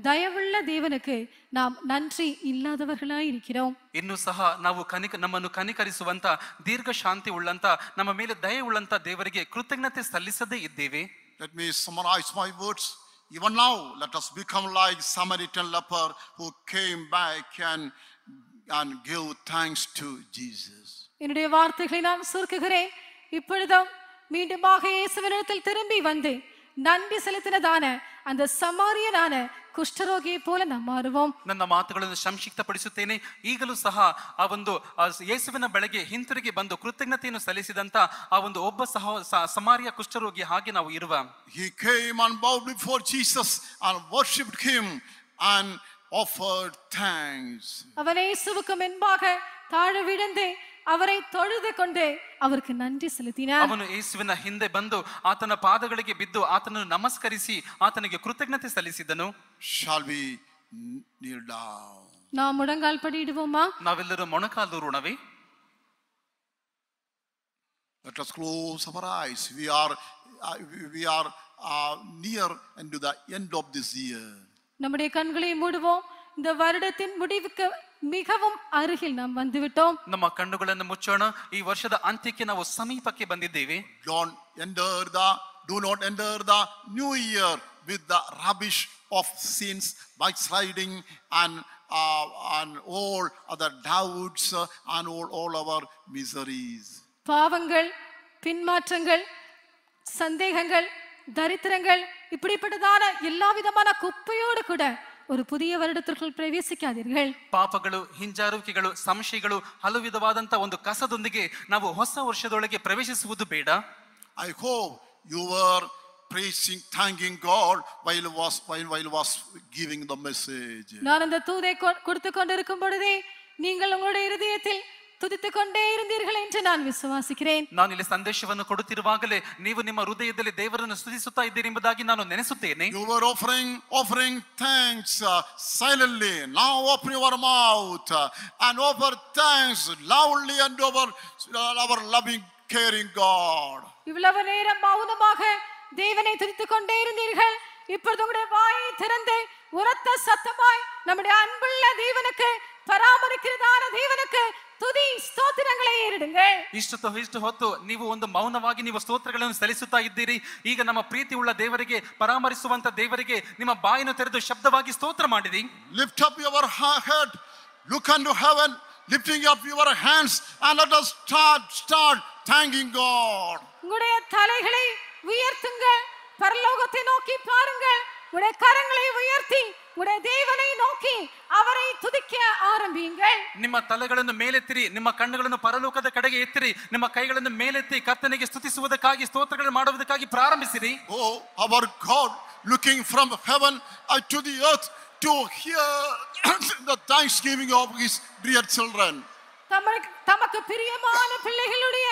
தயவுள்ள தேவனுக்கு நாம் நன்றி இல்லாதவர்களாய் இருக்கிறோம் ಇನ್ನು ಸಹ ನಾವು ಕನಿಕ ನಮ್ಮನ್ನು ಕನಿಕರಿಸುವಂತ ದೀರ್ಘ ಶಾಂತಿ ಉಳ್ಳಂತ ನಮ್ಮ ಮೇಲೆ ದಯೆ ಉಳ್ಳಂತ ದೇವರಿಗೆ ಕೃತಜ್ಞತೆ ಸಲ್ಲಿಸದೇ ಇದ್ದೇವೆ Let me summarize my words. Even now, let us become like Samaritan leper who came back and, and gave thanks to Jesus. என்னுடைய வார்த்தைகளை நான் சுருக்குகிறேன் இப்பொழுதும் மீண்டுமாக இயேசுவினிடத்தில் திரும்பி வந்து நன்றி செலுத்தினதான அந்த சமாரியனான குஷ்டரோகியை போல நாம் மாறுவோம் ನನ್ನ ಮಾತುಗಳನ್ನು ಸಂಕ್ಷಿಪ್ತಪಡಿಸುತ್ತೇನೆ ಈಗಲೂ ಸಹ ಆ ಒಂದು ಆ ಯೇಸುವಿನ ಬೆಳಗ್ಗೆ ಹಿಂತಿರುಗಿ ಬಂದು ಕೃತಜ್ಞತೆಯನ್ನು ಸಲ್ಲಿಸಿದಂತ ಆ ಒಂದು ಒಬ್ಬ ಸಹ ಸ- ಸಮಾರಿಯ ಕುಷ್ಠರೋಗಿ ಹಾಗೆ ನಾವು ಇರುವ He came and bowed before Jesus and worshipped him and offered thanks. அவன் இயேசுவுக்கு முன்பாக தாழ விழுந்து அவரை தொழுது கொண்டு அவருக்கு நன்றி செலுத்தினார் ಅವನು ಯೇಸುವಿನ ಹಿಂದೆ ಬಂದು ಆತನ ಪಾದಗಳಿಗೆ ಬಿದ್ದು ಆತನನ್ನು ನಮಸ್ಕರಿಸಿ ಆತನಿಗೆ ಕೃತಜ್ಞತೆ ಸಲ್ಲಿಸಿದನು Shall we kneel down? நாம் முழங்கால் படியிடுவோமா ನಾವೆಲ್ಲರೂ ಮೊಣಕಾಲೂರುಣವೇ Let us close our eyes. We are, uh, we- we are uh, near into the end of this year. நம்முடைய கண்களை மூடுவோம் இந்த வருடத்தின் முடிவுக்கு மிகவும் அருகில் நாம் வந்துவிட்டோம் ನಮ್ಮ ಕಣ್ಣುಗಳನ್ನು ಮುಚ್ಚೋಣ ಈ ವರ್ಷದ ಅಂತ್ಯಕ್ಕೆ ನಾವು ಸಮೀಪಕ್ಕೆ ಬಂದಿದ್ದೇವೆ Don't enter the, do not enter the new year with the rubbish of sins, backsliding, and uh, and all other doubts uh, and all, all our miseries. பாவங்கள் பின்மாற்றங்கள் சந்தேகங்கள் தரித்திரங்கள் இப்படிப்பட்டதான எல்லா விதமான குப்பையோடு கூட ஒரு புதிய வருடத்திற்குள் பிரவேசிக்காதீர்கள் ಪಾಪಗಳು ಹಿಂಜಾರುವಿಕೆಗಳು ಸಂಶಯಗಳು ಹಲವು ವಿಧವಾದಂತ ಒಂದು ಕಸದೊಂದಿಗೆ ನಾವು ಹೊಸ ವರ್ಷದೊಳಗೆ ಪ್ರವೇಶಿಸುವುದು ಬೇಡ I hope you were praising, thanking God while was while, while was giving the message. நான் அந்த தூதை கொ- கொடுத்து கொண்டிருக்கும் பொழுதே நீங்கள் உங்களுடைய இருதயத்தில் துதித்துக் கொண்டே இருந்தீர்கள் என்று நான் விசுவாசிக்கிறேன் ನಾನು ಇಲ್ಲಿ ಸಂದೇಶವನ್ನು ಕೊಡುತ್ತಿರುವಾಗಲೇ ನೀವು ನಿಮ್ಮ ಹೃದಯದಲ್ಲಿ ದೇವರನ್ನು ಸ್ತುತಿಸುತ್ತಾ ಇದ್ದೀರಿ ಎಂಬುದಾಗಿ ನಾನು ನೆನೆಸುತ್ತೇನೆ You were offering offering thanks uh, silently. Now open your mouth uh, and offer thanks loudly and over uh, our loving, caring God. இவ்வளவு நேரம் மௌனமாக தேவனை துதித்துக் கொண்டே இருந்தீர்கள் இப்பொழுது உங்களுடைய வாயை திறந்து உரத்த சத்தமாய் நம்முடைய அன்புள்ள தேவனுக்கு பராமரிக்கிறதான தேவனுக்கு துதி ஸ்தோத்திரங்களை ஏறிடுங்கள் ಇಷ್ಟು ಇಷ್ಟು ಹೊತ್ತು ನೀವು ಒಂದು ಮೌನವಾಗಿ ನೀವು ಸ್ತೋತ್ರಗಳನ್ನು ಸಲ್ಲಿಸುತ್ತಾ ಇದ್ದೀರಿ ಈಗ ನಮ್ಮ ಪ್ರೀತಿ ಉಳ್ಳ ದೇವರಿಗೆ ಪರಾಮರಿಸುವಂತ ದೇವರಿಗೆ ನಿಮ್ಮ ಬಾಯನ್ನು ತೆರೆದು ಶಬ್ದವಾಗಿ ಸ್ತೋತ್ರ ಮಾಡಿರಿ Lift up your ha- head, look unto heaven, lifting up your hands, and let us start, start thanking God. உங்களுடைய தலைகளை உயர்த்துங்கள் பரலோகத்தை நோக்கி பாருங்கள் உங்களுடைய கரங்களை உயர்த்தி உங்களுடைய தேவனை நோக்கி அவரை துதிக்க ஆரம்பியுங்கள் ನಿಮ್ಮ ತಲೆಗಳನ್ನು ಮೇಲೆತ್ತಿರಿ ನಿಮ್ಮ ಕಣ್ಣುಗಳನ್ನು ಪರಲೋಕದ ಕಡೆಗೆ ಎತ್ತಿರಿ ನಿಮ್ಮ ಕೈಗಳನ್ನು ಮೇಲೆತ್ತಿ ಕರ್ತನಿಗೆ ಸ್ತುತಿಸುವುದಕ್ಕಾಗಿ ಸ್ತೋತ್ರಗಳನ್ನು ಮಾಡುವುದಕ್ಕಾಗಿ ಪ್ರಾರಂಭಿಸಿರಿ Oh, our God, looking from heaven uh, to the earth to hear the thanksgiving of his dear children. தமக்கு தமக்கு பிரியமான பிள்ளைகளுடைய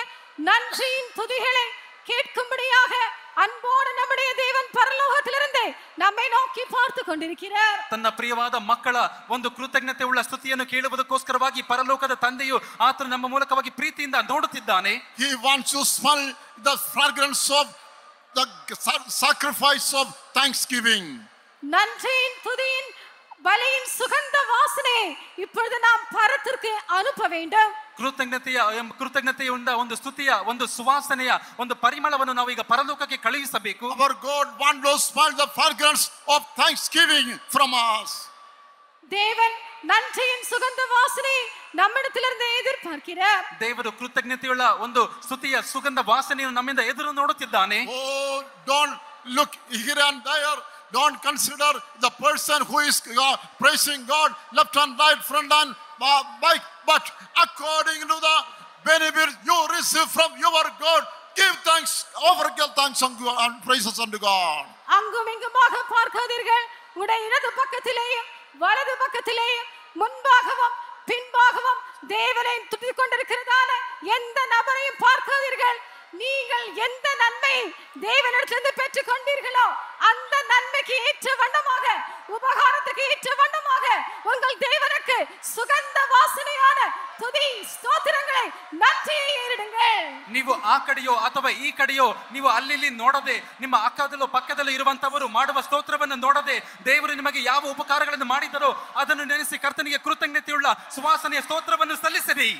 நன்றியின் துதிகளை கேட்கும்படியாக அன்போடு நம்முடைய தேவன் பரலோகத்திலிருந்து நம்மை நோக்கி பார்த்து கொண்டிருக்கிறார் ತನ್ನ ಪ್ರಿಯವಾದ ಮಕ್ಕಳ ಒಂದು ಕೃತಜ್ಞತೆ ಉಳ್ಳ ಸ್ತುತಿಯನ್ನು ಕೇಳುವುದಕ್ಕೋಸ್ಕರವಾಗಿ ಪರಲೋಕದ ತಂದೆಯು ಆತನು ನಮ್ಮ ಮೂಲಕವಾಗಿ ಪ್ರೀತಿಯಿಂದ ನೋಡುತ್ತಿದ್ದಾನೆ He wants to smell the fragrance of the sa- sacrifice of thanksgiving. நன்றியின் துதியின் பலியின் சுகந்த வாசனை இப்பொழுது நாம் பரத்திற்கு அனுப்ப வேண்டும் ಕೃತಜ್ಞತೆಯ ಎಂಬ- ಕೃತಜ್ಞತೆಯುಂಡ ಒಂದು ಸ್ತುತಿಯ ಒಂದು ಸುವಾಸನೆಯ ಒಂದು ಪರಿಮಳವನ್ನು ನಾವು ಈಗ ಪರಲೋಕಕ್ಕೆ ಕಳುಹಿಸಬೇಕು Our God wants to smell the fragrance of thanksgiving from us. தேவன் நன்றியின் சுகந்த வாசனை நம்மிடத்திலிருந்து எதிர்பார்க்கிறார் ದೇವರು ಕೃತಜ್ಞತೆಯುಳ್ಳ ಒಂದು ಸ್ತುತಿಯ ಸುಗಂಧ ವಾಸನೆಯನ್ನು ನಮ್ಮಿಂದ ಎದುರು ನೋಡುತ್ತಿದ್ದಾನೆ Oh, don't look here and there. Don't consider the person who is uh, praising God left and right, front and uh, back. But according to the benefit you receive from your God, give thanks, offer give thanks unto God and praises unto God. அங்கும் இங்குமாக பார்க்காதீர்கள் உடைய இடது பக்கத்திலேயும் வலது பக்கத்திலேயும் முன்பாகவும் பின்பாகவும் தேவனை துதித்துக் கொண்டிருக்கிறதான எந்த நபரையும் பார்க்காதீர்கள் நீங்கள் எந்த நன்மை தேவனிடத்திலிருந்து பெற்றுக் கொண்டீர்களோ அந்த நன்மைக்கு ஏற்ற வண்ணமாக உபகாரத்துக்கு ஏற்ற வண்ணமாக உங்கள் தேவனுக்கு சுகந்த வாசனையான துதி ஸ்தோத்திரங்களை நன்றியை ஏறிடுங்கள் ನೀವು ಆ ಕಡೆಯೋ ಅಥವಾ ಈ ಕಡೆಯೋ ನೀವು ಅಲ್ಲಿ ಇಲ್ಲಿ ನೋಡದೆ ನಿಮ್ಮ ಅಕ್ಕದಲ್ಲೋ ಪಕ್ಕದಲ್ಲೂ ಇರುವಂತವರು ಮಾಡುವ ಸ್ತೋತ್ರವನ್ನು ನೋಡದೆ ದೇವರು ನಿಮಗೆ ಯಾವ ಉಪಕಾರಗಳನ್ನು ಮಾಡಿದರೋ ಅದನ್ನು ನೆನೆಸಿ ಕರ್ತನಿಗೆ ಕೃತಜ್ಞತೆಯುಳ್ಳ ಸುವಾಸನೆಯ ಸ್ತೋತ್ರವನ್ನು ಸಲ್ಲಿಸಿರಿ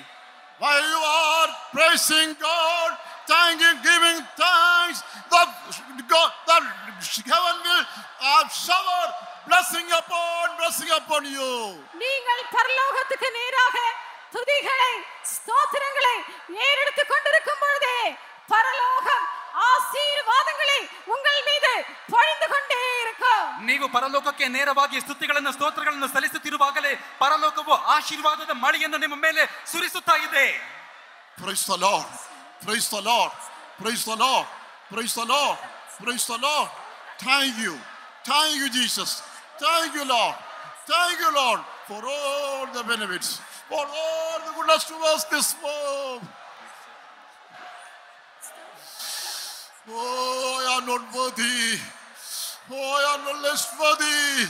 While you are praising God, thanking, giving thanks, the God, the heaven will uh, shower blessing upon, blessing upon you. நீங்கள் பரலோகத்துக்கு நேராக துதிகளை ஸ்தோத்திரங்களை ஏறெடுத்துக் கொண்டிருக்கும் பொழுதே பரலோகம் ஆசீர்வாதங்களை உங்கள் மீது பொழிந்து கொண்டே இருக்கும் ನೀವು ಪರಲೋಕಕ್ಕೆ ನೇರವಾಗಿ ಸ್ತುತಿಗಳನ್ನು ಸ್ತೋತ್ರಗಳನ್ನು ಸಲ್ಲಿಸುತ್ತಿರುವಾಗಲೇ ಪರಲೋಕವು ಆಶೀರ್ವಾದದ ಮಳೆಯನ್ನು ನಿಮ್ಮ ಮೇಲೆ ಸುರಿಸುತ್ತಾ ಇದೆ Praise the Lord. Praise the Lord. Praise the Lord. Praise the Lord. Praise the Lord. Thank you. Thank you, Jesus. Thank you, Lord. Thank you, Lord, for all the benefits, for all the goodness to us this month. Oh, I am not worthy. Oh, I am not less worthy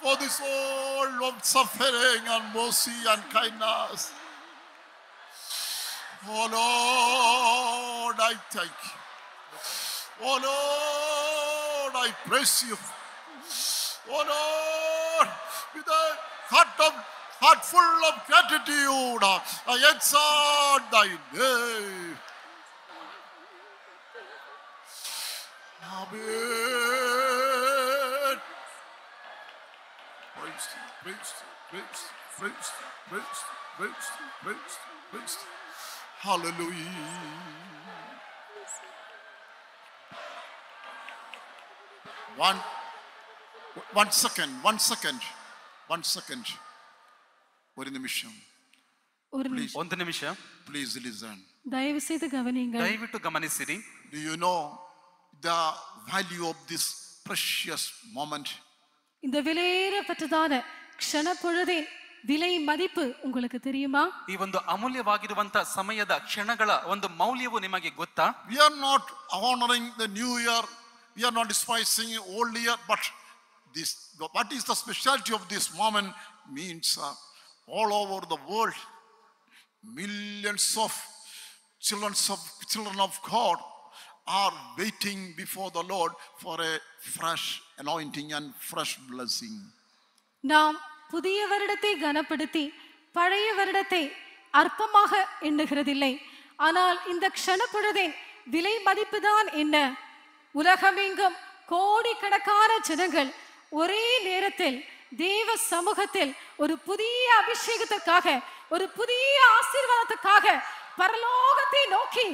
for this all of suffering and mercy and kindness. Oh Lord, I thank you. Oh Lord, I praise you. Oh Lord, with a heart of heart full of gratitude, I exalt thy name. Amen. Praise thee, praise thee, praise thee, praise thee, praise thee, praise thee, praise thee. Hallelujah. One, one second, one second, one second. ഒരു നിമിഷം ஒரு நிமிஷம் ಒಂದು ನಿಮಿಷ please listen. தயவு செய்து கவனியுங்கள் ದಯವಿಟ್ಟು ಗಮನಿಸಿರಿ Do you know the value of this precious moment? இந்த விலையேறப்பட்டதான க்ஷண பொழுதின் ವಿಲೆ ಮದಿಪು ಉಂಗುಳಕ್ಕೆ ತಿಳಿಯುಮಾ ಈ ಒಂದು ಅಮೂಲ್ಯವಾಗಿರುವಂತ ಸಮಯದ ಕ್ಷಣಗಳ ಒಂದು ಮೌಲ್ಯವು ನಿಮಗೆ ಗೊತ್ತಾ? We are not honouring the new year we are not despising old year but this what is the speciality of this moment means all over the world, millions of children of, children of God are waiting before the Lord for a fresh anointing and fresh blessing. Now, புதிய வருடத்தை கனப்படுத்தி பழைய வருடத்தை அற்பமாக எண்ணுகிறதில்லை. ஆனால் இந்த க்ஷண விலை விலை மதிப்புதான் என்ன? உலகமெங்கும் கோடிக்கணக்கான ஜனங்கள் ஒரே நேரத்தில் தேவ சமூகத்தில் ஒரு புதிய அபிஷேகத்திற்காக ஒரு புதிய ஆசீர்வாதத்துக்காக பரலோகத்தை நோக்கி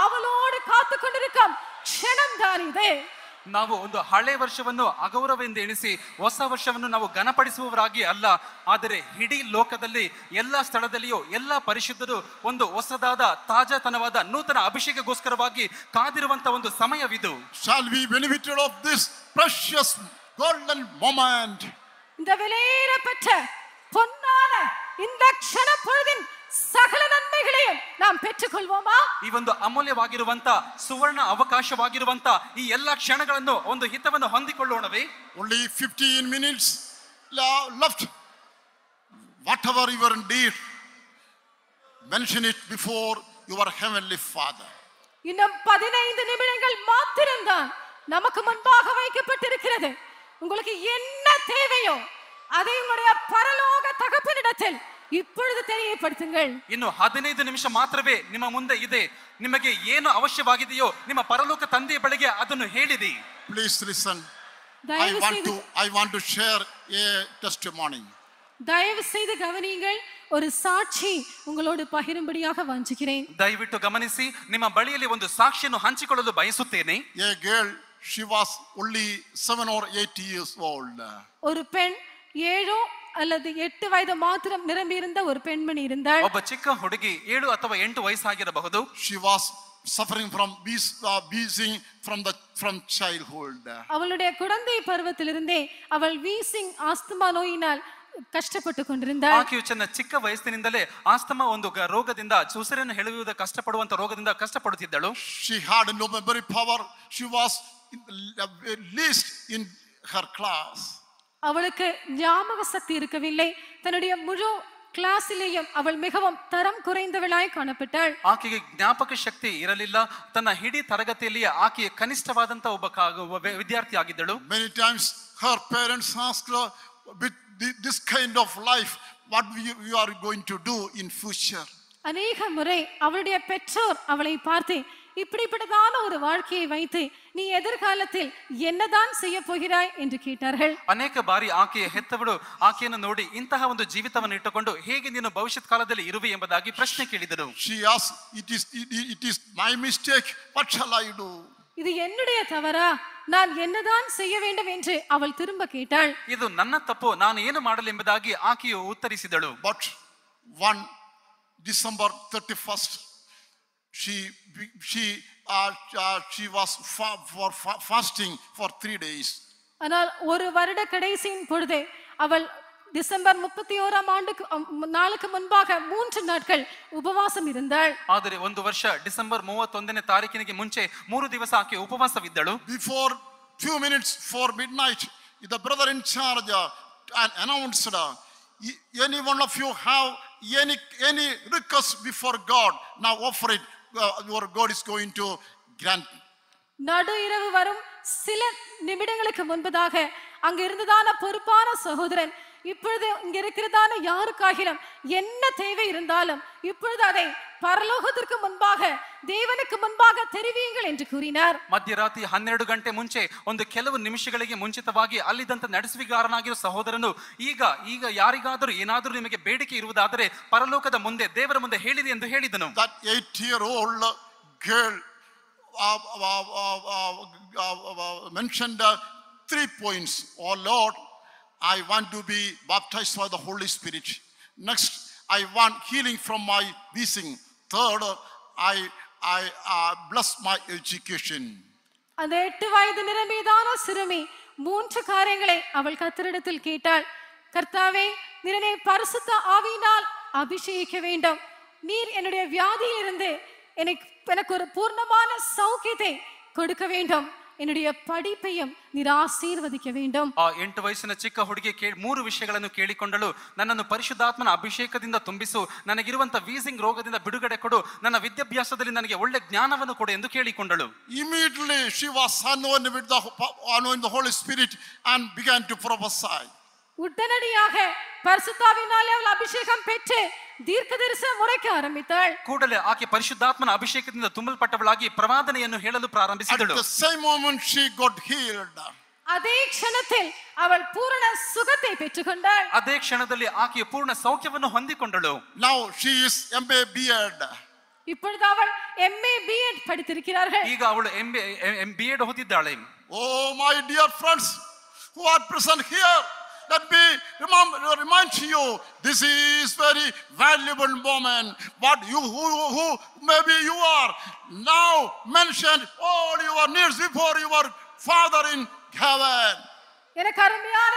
ஆவலோடு காத்து கொண்டிருக்கும் க்ஷணம் தான் இது. ನಾವು ಒಂದು ಹಳೆ ವರ್ಷವನ್ನು ಅಗೌರವದಿಂದ ಎಣಿಸಿ ಹೊಸ ವರ್ಷವನ್ನು ನಾವು ಘನಪಡಿಸುವವರಾಗಿ ಅಲ್ಲ ಆದರೆ ಇಡೀ ಲೋಕದಲ್ಲಿ ಎಲ್ಲ ಸ್ಥಳದಲ್ಲಿಯೂ ಎಲ್ಲ ಪರಿಶುದ್ಧರು ಒಂದು ಹೊಸದಾದ ತಾಜಾತನವಾದ ನೂತನ ಅಭಿಷೇಕಗೋಸ್ಕರವಾಗಿ ಕಾದಿರುವಂತ ಒಂದು ಸಮಯವಿದು Shall we benefited of this precious golden moment? இந்த விலையேறப்பெற்ற பொன்னான இந்த க்ஷண பொழுதின் சகல நன்மைகளையும் நாம் பெற்றுக்கொள்வோமா ಈ ಒಂದು ಅಮೂಲ್ಯವಾಗಿರುವಂತ ಸುವರ್ಣ ಅವಕಾಶವಾಗಿರುವಂತ ಈ ಎಲ್ಲ ಕ್ಷಣಗಳನ್ನು ಒಂದು ಹಿತವನ್ನು ಹೊಂದಿಕೊಳ್ಳೋಣವೇ Only 15 minutes la- left. Whatever you did, mention it before your heavenly Father. இன்னும் பதினைந்து நிமிடங்கள் மாத்திரம்தான் நமக்கு முன்பாக வைக்கப்பட்டிருக்கிறது உங்களுக்கு என்ன தேவையோ அதை உங்களுடைய பரலோக தகப்பனிடத்தில் இப்பொழுது தெரியப்படுத்துங்கள் ಇನ್ನು ಹದಿನೈದು ನಿಮಿಷ ಮಾತ್ರವೇ ನಿಮ್ಮ ಮುಂದೆ ಇದೆ ನಿಮಗೆ ಏನು ಅವಶ್ಯವಾಗಿದೆಯೋ ನಿಮ್ಮ ಪರಲೋಕ ತಂದೆಯ ಬಳಿಗೆ ಅದನ್ನು ಹೇಳಿರಿ Please listen. I தயவு want செய்து to I want to share a testimony. தயவு செய்து கவனியுங்கள் ஒரு சாட்சி உங்களோடு பகிரும்படியாக வாஞ்சிக்கிறேன் ದಯವಿಟ್ಟು ಗಮನಿಸಿ ನಿಮ್ಮ ಬಳಿಯಲ್ಲಿ ಒಂದು ಸಾಕ್ಷಿಯನ್ನು ಹಂಚಿಕೊಳ್ಳಲು ಬಯಸುತ್ತೇನೆ A girl, she was only seven or eight years old. ஒரு பெண் ஏழோ அல்லது எட்டு வயது மாத்திரம் நிரம்பியிருந்த ஒரு பெண்மணி இருந்தாள் ಒಬ್ಬ ಚಿಕ್ಕ ಹುಡುಗಿ ಏಳು ಅಥವಾ ಎಂಟು ವಯಸ್ಸಾಗಿರಬಹುದು She was suffering from bees- uh, beezing from the from childhood. அவளுடைய குழந்தை பருவத்திலிருந்தே அவள் வீசிங் ஆஸ்துமா நோயினால் கஷ்டப்பட்டு கொண்டிருந்தாள் ಆಕೆಯು ಚೆನ್ನ ಚಿಕ್ಕ ವಯಸ್ಸಿನಿಂದಲೇ ಆಸ್ತಮಾ ಒಂದು ಗ- ರೋಗದಿಂದ ಉಸಿರನ್ನು ಎಳೆಯುವುದ ಕಷ್ಟಪಡುವಂತ ರೋಗದಿಂದ ಕಷ್ಟಪಡುತ್ತಿದ್ದಳು She had no memory power. She was in the least in her class. அவளுக்கு ஞாபக சக்தி இருக்கவில்லை தன்னுடைய முழு கிளாஸிலேயும் அவள் மிகவும் தரம் குறைந்தவளாய் காணப்பட்டாள் ಆಕೆಗೆ ಜ್ಞಾಪಕ ಶಕ್ತಿ ಇರಲಿಲ್ಲ ತನ್ನ ಇಡೀ ತರಗತಿಯಲ್ಲಿಯೇ ಆಕೆಯ ಕನಿಷ್ಠವಾದಂತ ಒಬ್ಬ ಕಾ- ಒಬ್ಬ ವಿ- ವಿದ್ಯಾರ್ಥಿ ಆಗಿದ್ದಳು Many times her parents asked her, with thi- this kind of life, what you, you are going to do in future? அநேக முறை அவளுடைய பெற்றோர் அவளை பார்த்து இப்படிப்பட்டதான ஒரு வாழ்க்கையை வைத்து நீ எதிர்காலத்தில் என்னதான் செய்ய போகிறாய் என்று கேட்டார்கள் ಅನೇಕ ಬಾರಿ ಆಕೆಯ ಹೆತ್ತವಳು ಆಕೆಯನ್ನು ನೋಡಿ ಇಂತಹ ಒಂದು ಜೀವಿತವನ್ನು ಇಟ್ಟುಕೊಂಡು ಹೇಗೆ ನೀನು ಭವಿಷ್ಯತ್ ಕಾಲದಲ್ಲಿ ಇರುವೆ ಎಂಬುದಾಗಿ ಪ್ರಶ್ನೆ ಕೇಳಿದರು She asked, it is, it, it is my mistake. What shall I do? இது என்னுடைய தவறா நான் என்னதான் செய்ய வேண்டும் என்று அவள் திரும்ப கேட்டாள் ಇದು ನನ್ನ ತಪ್ಪು ನಾನು ಏನು ಮಾಡಲು ಎಂಬುದಾಗಿ ಆಕೆಯು ಉತ್ತರಿಸಿದಳು But one December 31st, she she uh, uh, she was fa- for fa- fasting for three days. ஆனால் ஒரு வருட கடைசியின் பொழுது அவள் டிசம்பர் முப்பத்தி ஓராம் ஆண்டுக்கு அம், நாளுக்கு முன்பாக மூன்று நாட்கள் உபவாசம் இருந்தாள் ಆದರೆ ಒಂದು ವರ್ಷ ಡಿಸೆಂಬರ್ ಮೂವತ್ತೊಂದನೇ ತಾರೀಕಿನಿಗೆ ಮುಂಚೆ ಮೂರು ದಿವಸ ಆಕೆ ಉಪವಾಸವಿದ್ದಳು Before few minutes for midnight, the brother in charge uh, an- announced, uh, "Y- any one of you have any any request before God, Uh, your God is going to grant. நடு இரவு வரும் சில நிமிடங்களுக்கு முன்பதாக அங்கு இருந்ததான பொறுப்பான சகோதரன் இப்பொழுது இங்க இருக்கிறதான யாருக்காகிலும் என்ன தேவை இருந்தாலும் இப்பொழுது அதை பரலோகத்திற்கு முன்பாக தேவனுக்கு முன்பாக தெரிவியுங்கள் என்று கூறினார் ಮಧ್ಯರಾತ್ರಿ ಹನ್ನೆರಡು ಗಂಟೆ ಮುಂಚೆ ಒಂದು ಕೆಲವು ನಿಮಿಷಗಳಿಗೆ ಮುಂಚಿತವಾಗಿ ಅಲ್ಲಿದ್ದಂತ ನಡೆಸುವಿಗಾರನಾಗಿರೋ ಸಹೋದರನು ಈಗ ಈಗ ಯಾರಿಗಾದರೂ ಏನಾದರೂ ನಿಮಗೆ ಬೇಡಿಕೆ ಇರುವುದಾದರೆ ಪರಲೋಕದ ಮುಂದೆ ದೇವರ ಮುಂದೆ ಹೇಳಿರಿ ಎಂದು ಹೇಳಿದನು That eight-year-old girl uh, uh, uh, uh, uh, uh, mentioned I want to be baptized by the Holy Spirit. Next, I want healing from my wheezing. Third, I I uh, bless my education. அந்த எட்டு வயது நிரம்பியதான சிறுமி மூன்று காரியங்களை அவள் கத்தரிடத்தில் கேட்டாள் கர்த்தாவே நிறனை பரிசுத்த ஆவியினால் அபிஷேகிக்க வேண்டும் நீர் என்னுடைய வியாதியிலிருந்து எனக்கு எனக்கு ஒரு பூர்ணமான சௌக்கியத்தை கொடுக்க வேண்டும் என்னுடைய படிப்பையும் நீர் ஆசீர்வதிக்க வேண்டும் ಆ ಎಂಟು ವಯಸ್ಸಿನ ಚಿಕ್ಕ ಹುಡುಗಿ ಕೇ ಮೂರು ವಿಷಯಗಳನ್ನು ಕೇಳಿಕೊಂಡಳು ನನ್ನನ್ನು ಪರಿಶುದ್ಧಾತ್ಮನ ಅಭಿಷೇಕದಿಂದ ತುಂಬಿಸು ನನಗಿರುವಂತ ವೀಸಿಂಗ್ ರೋಗದಿಂದ ಬಿಡುಗಡೆ ಕೊಡು ನನ್ನ ವಿದ್ಯಾಭ್ಯಾಸದಲ್ಲಿ ನನಗೆ ಒಳ್ಳೆ ಜ್ಞಾನವನ್ನು ಕೊಡು ಎಂದು ಕೇಳಿಕೊಂಡಳು Immediately, she was anointed with the anointed the Holy Spirit and began to prophesy. உடனடியாக பரிசுத்தாவினாலே அவள் அபிஷேகம் பெற்று தீர்க்க தரிசனம் உரைக்க ஆரம்பித்தாள் ಕೂಡಲೇ ಆಕೆ ಪರಿಶುದ್ಧಾತ್ಮನ ಅಭಿಷೇಕದಿಂದ ತುಂಬಲ್ಪಟ್ಟವಳಾಗಿ ಪ್ರವಾದನೆಯನ್ನು ಹೇಳಲು At ಪ್ರಾರಂಭಿಸಿದಳು the same moment, she got healed. அதே க்ஷணத்தில் அவள் பூரண சுகத்தை பெற்றுக்கொண்டாள் ಅದೇ ಕ್ಷಣದಲ್ಲಿ ಆಕೆಯ ಪೂರ್ಣ ಸೌಖ್ಯವನ್ನು ಹೊಂದಿಕೊಂಡಳು Now she is MA B.Ed. இப்பொழுது அவள் எம்ஏ பிஎட் படித்திருக்கிறார்கள் ಈಗ ಅವಳು M B Ed ಓದಿದ್ದಾಳೆ Oh, my dear friends who are present here, let me remem- remind you, this is very valuable moment. What you, who, who maybe you are now mentioned all your needs before your Father in heaven. எனக்கு அருமையான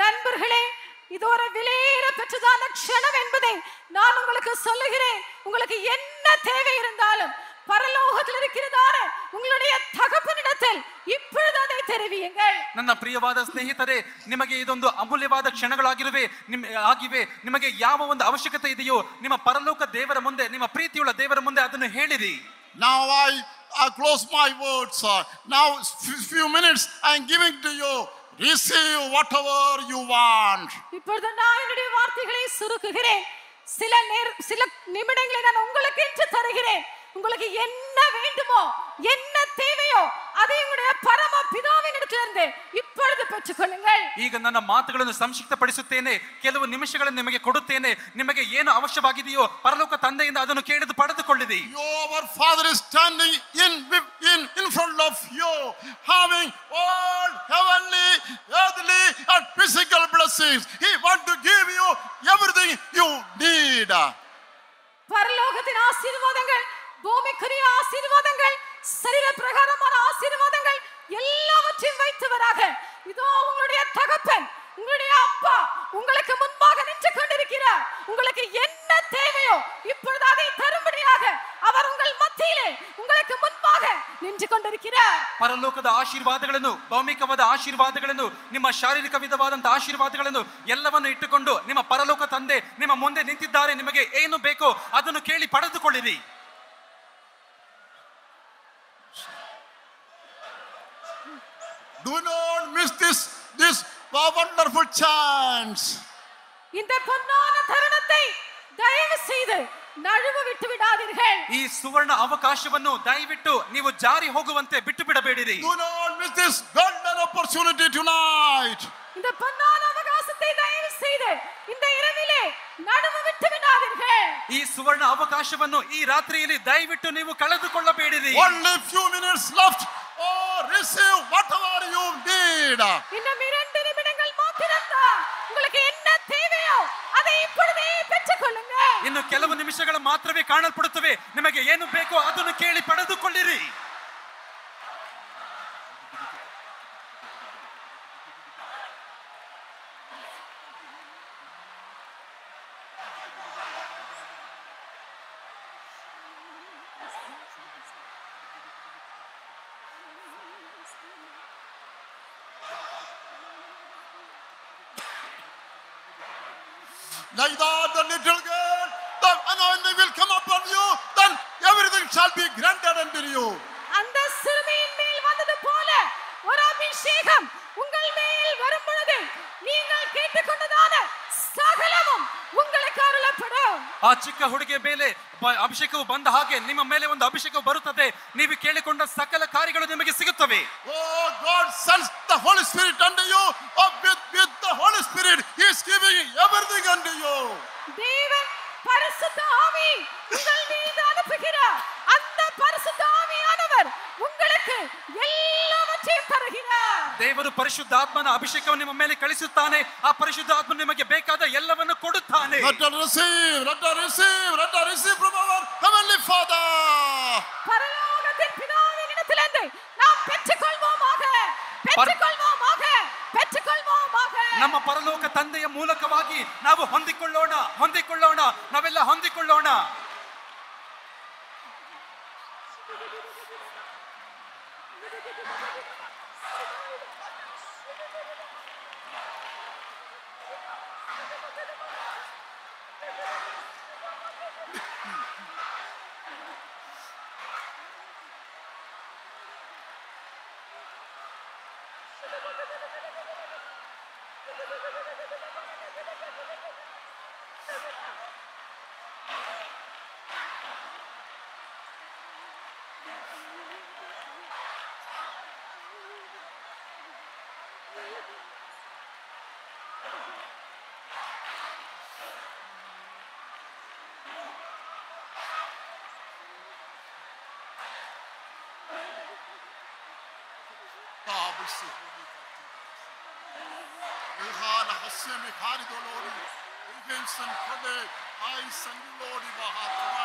நண்பர்களே இது ஒரு விலையேற பெற்றதான க்ஷணம் என்பதை நான் உங்களுக்கு சொல்லுகிறேன் உங்களுக்கு என்ன தேவை இருந்தாலும் பரலோகத்தில் இருக்கிறதான உங்களுடைய தகப்பனிடத்தில் இப்பொழுது அதை தெரிவியுங்கள் ನನ್ನ ಪ್ರಿಯವಾದ ಸ್ನೇಹಿತರೆ ನಿಮಗೆ ಇದೊಂದು ಅಮೂಲ್ಯವಾದ ಕ್ಷಣಗಳಾಗಿರುವೆ ನಿಮ್ ಆಗಿವೆ ನಿಮಗೆ ಯಾವ ಒಂದು ಅವಶ್ಯಕತೆ ಇದೆಯೋ ನಿಮ್ಮ ಪರಲೋಕ ದೇವರ ಮುಂದೆ ನಿಮ್ಮ ಪ್ರೀತಿಯುಳ್ಳ ದೇವರ ಮುಂದೆ ಅದನ್ನು ಹೇಳಿರಿ Now I, I close my words. uh, Now few, few minutes I am giving to you. Receive whatever you want. இப்பொழுது நான் என்னுடைய வார்த்தைகளை சுருக்குகிறேன் சில நேர சில நிமிடங்களை நான் உங்களுக்கு என்று தருகிறேன் உங்களுக்கு என்ன வேண்டுமோ என்ன தேவையோ அதை உங்களுடைய பரம பிதாவினிடத்திலிருந்து இப்பொழுது பெற்றுக்கொள்ளுங்கள் ಈಗ ನನ್ನ ಮಾತುಗಳನ್ನು ಸಂಕ್ಷಿಪ್ತಪಡಿಸುತ್ತೇನೆ ಕೆಲವು ನಿಮಿಷಗಳನ್ನು ನಿಮಗೆ ಕೊಡುತ್ತೇನೆ ನಿಮಗೆ ಏನು ಅವಶ್ಯವಾಗಿದೆಯೋ ಪರಲೋಕ ತಂದೆಯಿಂದ ಅದನ್ನು ಕೇಳಿದು ಪಡೆದುಕೊಳ್ಳಿರಿ You, our Father is standing in, in, in front of you, having all heavenly, earthly, and physical blessings. He wants to give you everything you need. பரலோகத்தின் ஆசீர்வாதங்கள் பூமிக்குரிய ஆசீர்வாதங்கள் சரீர பிரகாரமான ஆசீர்வாதங்கள் எல்லாவற்றையும் வைத்தவராக இதோ உங்களுடைய தகப்பன் உங்களுடைய அப்பா உங்களுக்கு முன்பாக நின்று கொண்டிருக்கிறார் உங்களுக்கு என்ன தேவையோ இப்பொழுது அதை தரும்படியாக அவர் உங்கள் மத்தியிலே உங்களுக்கு முன்பாக நின்று கொண்டிருக்கிறார் ಪರಲೋಕದ ಆಶೀರ್ವಾದಗಳನ್ನು ಭೌಮಿಕವಾದ ಆಶೀರ್ವಾದಗಳನ್ನು ನಿಮ್ಮ ಶಾರೀರಿಕ ವಿಧವಾದಂತಹ ಆಶೀರ್ವಾದಗಳನ್ನು ಎಲ್ಲವನ್ನು ಇಟ್ಟುಕೊಂಡು ನಿಮ್ಮ ಪರಲೋಕ ತಂದೆ ನಿಮ್ಮ ಮುಂದೆ ನಿಂತಿದ್ದಾರೆ ನಿಮಗೆ ಏನು ಬೇಕೋ ಅದನ್ನು ಕೇಳಿ ಪಡೆದುಕೊಳ್ಳಿರಿ Do not miss this, this wonderful chance. இந்த பொன்னான தருணத்தை தயவு செய்து நழுவ விட்டு விடாதீர்கள் ಈ ಸುವರ್ಣ ಅವಕಾಶವನ್ನು ದಯವಿಟ್ಟು ನೀವು ಜಾರಿ ಹೋಗುವಂತೆ ಬಿಟ್ಟು ಬಿಡಬೇಡಿರಿ Do not miss this golden opportunity tonight. இந்த பொன்னான அவகாசத்தை தயவு செய்து இந்த இரவிலே நடுவு விட்டு விடாதீர்கள் ಈ ಸುವರ್ಣ ಅವಕಾಶವನ್ನು ಈ ರಾತ್ರಿಯಲ್ಲಿ ದಯವಿಟ್ಟು ನೀವು ಕಳೆದುಕೊಳ್ಳಬೇಡಿರಿ Only few minutes left. Oh, receive whatever you need. இன்னும் இரண்டு நிமிடங்கள் மாத்திரம்தான் உங்களுக்கு என்ன தேவையோ அதை இப்பொழுதே பெற்றுக்கொள்ளுங்க ಇನ್ನು ಕೆಲವು ನಿಮಿಷಗಳು ಮಾತ್ರವೇ ಕಾಣಲ್ಪಡುತ್ತವೆ ನಿಮಗೆ ಏನು ಬೇಕೋ ಅದನ್ನು ಕೇಳಿ ಪಡೆದುಕೊಳ್ಳಿರಿ Like that, the little girl, the anointing will come upon you, then everything shall be granted unto you. அந்த சிறுமியின் மேல் வந்தது போல ஒரு அபிஷேகம் உங்கள் மேல் வரும் பொழுது நீங்கள் கேட்டுக்கொண்டதான சகலமும் உங்களுக்கு அருளப்படும் ಆ ಚಿಕ್ಕ ಹುಡುಗಿಯ ಮೇಲೆ ಬ- ಅಭಿಷೇಕವು ಬಂದ ಹಾಗೆ ನಿಮ್ಮ ಮೇಲೆ ಒಂದು ಅಭಿಷೇಕವು ಬರುತ್ತದೆ ನೀವು ಕೇಳಿಕೊಂಡ ಸಕಲ ಕಾರ್ಯಗಳು ನಿಮಗೆ ಸಿಗುತ್ತವೆ Oh, God sends the Holy Spirit unto you. ಪರಿಶುದ್ಧಾತ್ಮನ ಅಭಿಷೇಕವನ್ನು ನಿಮ್ಮ ಮೇಲೆ ಕಳಿಸುತ್ತಾನೆ ಆ ಪರಿಶುದ್ಧಾತ್ಮ ನಿಮಗೆ ಬೇಕಾದ ಎಲ್ಲವನ್ನು ಕೊಡುತ್ತಾನೆ Let us receive, let us receive, let us receive from our Heavenly Father. பரலோகத்தின் பிதாவின் இடத்திலிருந்து நாம் பெற்றுக்கொள்வோமாக பெற்றுக்கொள்வோமாக பெற்றுக்கொள்வோமாக ನಮ್ಮ ಪರಲೋಕ ತಂದೆಯ ಮೂಲಕವಾಗಿ ನಾವು ಹೊಂದಿಕೊಳ್ಳೋಣ ಹೊಂದಿಕೊಳ್ಳೋಣ ನಾವೆಲ್ಲ ಹೊಂದಿಕೊಳ್ಳೋಣ Senhor. වාහන හස්සයම කාරිදොලෝඩි ඉගෙන්සන් කොදේ අයි සංගුලෝඩි වහතුමයි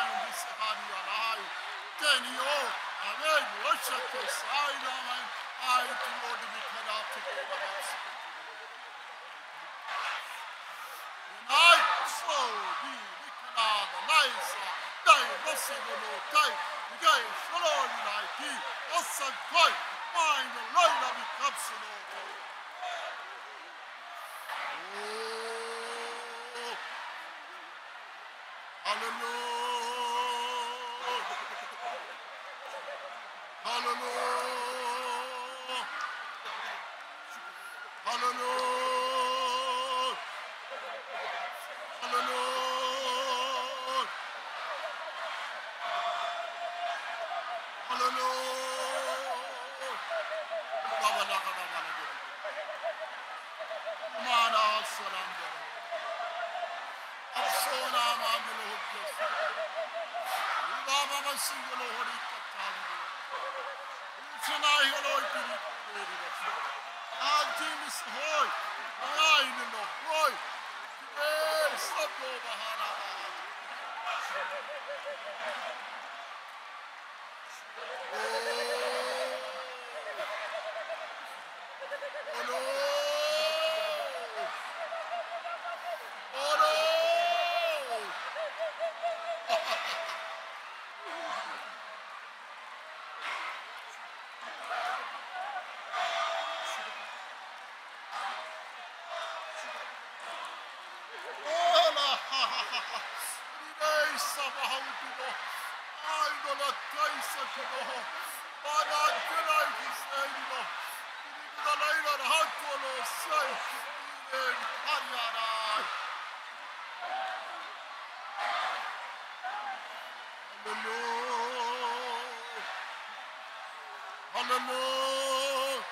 Hallelujah.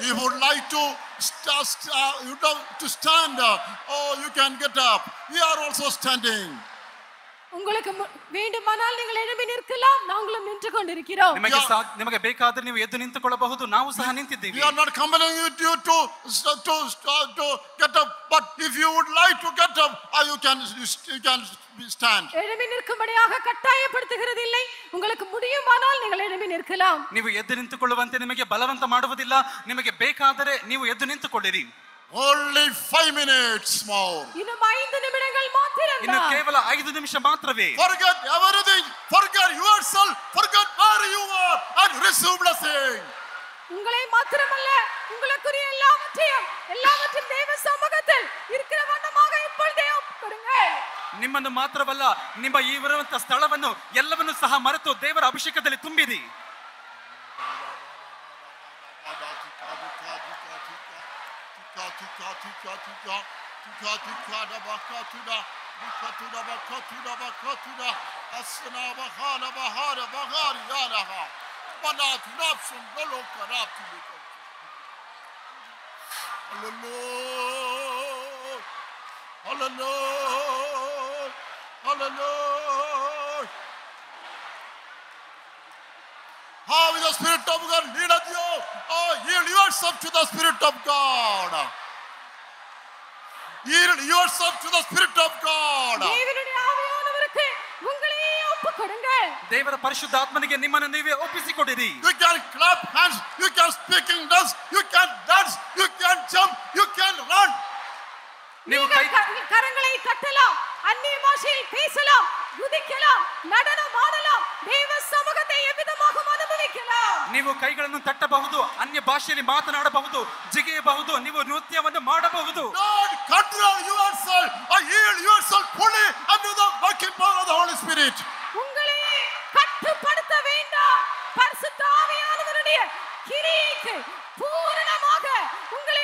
You would like to st- st- uh, you know, to stand up. Oh, you can get up. We are also standing. உங்களுக்கு மு- வேண்டுமானால் நீங்கள் எழுப்பி நிற்கலாம் நாங்களும் நின்று கொண்டிருக்கிறோம் ನಿಮಗೆ ಯಾ- ಸಾ- ನಿಮಗೆ ಬೇಕಾದ್ರೆ ನೀವು ಎದ್ದು ನಿಂತುಕೊಳ್ಳಬಹುದು ನಾವು ಸಹ ನಿಂತಿದ್ದೀವಿ We are not compelling you to, to, to, to, to get up. But if you would like to get up, uh, you can you can stand. எழுப்பி நிற்கும்படியாக கட்டாயப்படுத்துகிறது இல்லை உங்களுக்கு முடியுமானால் நீங்கள் எழுப்பி நிற்கலாம் ನೀವು ಎದ್ದು ನಿಂತುಕೊಳ್ಳುವಂತೆ ನಿಮಗೆ ಬಲವಂತ ಮಾಡುವುದಿಲ್ಲ ನಿಮಗೆ ಬೇಕಾದರೆ ನೀವು ಎದ್ದು ನಿಂತುಕೊಳ್ಳಿರಿ Only five minutes more. இன்னும் ஐந்து நிமிடங்கள் மாத்திரம் ಇನ್ನು ಕೇವಲ ಐದು ನಿಮಿಷ ಮಾತ್ರವೇ Forget everything. Forget yourself. Forget where you are and receive blessing. உங்களை மாத்திரமல்ல உங்களுக்குரிய எல்லாவற்றையும் ಮಾತ್ರವಲ್ಲ ನಿಮ್ಮ ಈ ಇರುವಂತಹ ಸ್ಥಳವನ್ನು ಎಲ್ಲವನ್ನು ಸಹ ಮರೆತು ದೇವರ ಅಭಿಷೇಕದಲ್ಲಿ ತುಂಬಿರಿ. Hallelujah. Hallelujah. How is the Spirit of God leaded you? Oh, yield yourself to the Spirit of God. Yield yourself to the Spirit of God. ದೇವರ ಪರಿಶುದ್ಧಾತ್ಮನಿಗೆ ನಿಮ್ಮನ್ನು ನೀವೇ ಒಪ್ಪಿಸಿಕೊಡಿರಿ you can clap hands you can speak in tongues you can dance you can jump you can run ನೀವು ಕರங்களை ಕಟ್ಟಲು அந்நிய பாஷையில் பேசலாம் குதிக்கலாம் நடனம் ஆடலாம் தேவ சமூகத்தை எவ்விதமாக அனுபவிக்கலாம் ನೀವು ಕೈಗಳನ್ನು ತಟ್ಟಬಹುದು ಅನ್ಯ ಭಾಷೆಯಲ್ಲಿ ಮಾತನಾಡಬಹುದು ಜಿಗಿಯಬಹುದು ನೀವು ನೃತ್ಯವನ್ನು ಮಾಡಬಹುದು Lord, control yourself or yield yourself fully under the working power of the Holy Spirit. உங்களை கட்டுப்படுத்த வேண்டாம் பரிசுத்த ஆவியானவருடைய கிரியைக்கு பூரணமாக உங்களை ஒப்புக்கொடுங்கள்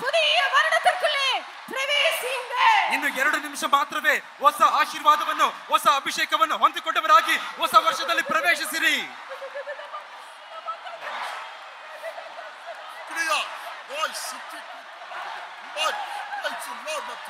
புதிய வருடத்திற்குள்ளே பிரவேசியுங்கள் ಇನ್ನು ಎರಡು ನಿಮಿಷ ಮಾತ್ರವೇ ಹೊಸ ಆಶೀರ್ವಾದವನ್ನು ಹೊಸ ಅಭಿಷೇಕವನ್ನು ಹೊಂದಿಕೊಂಡವರಾಗಿ ಹೊಸ ವರ್ಷದಲ್ಲಿ ಪ್ರವೇಶಿಸಿರಿ Clear. Voice, sitting. Lord, thank you, Lord, that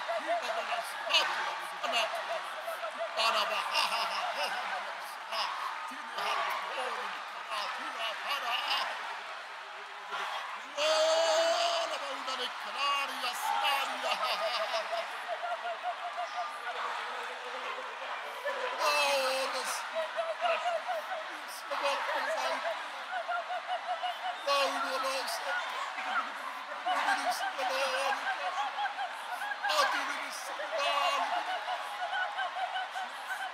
Adını sıralar. Adını sıralar.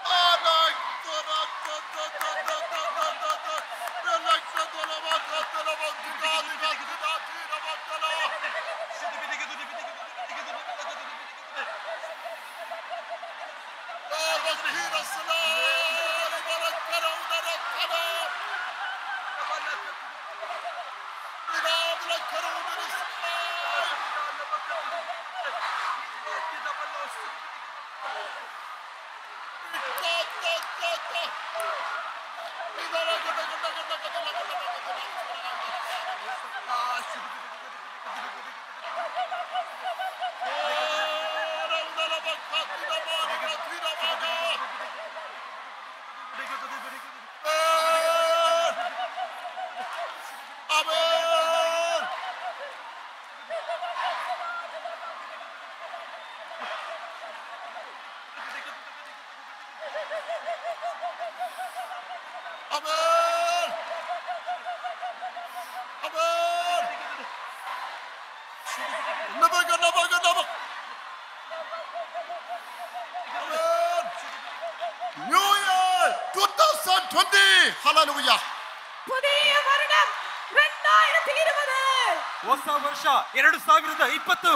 Anak dorak da da da da da da da. Relaxa dolamaz da dolamaz. Dudağını yaktı da. New year 2020 ஹalleluya புதிய வருடம் 2020 ಹೊಸ ವರ್ಷ 2020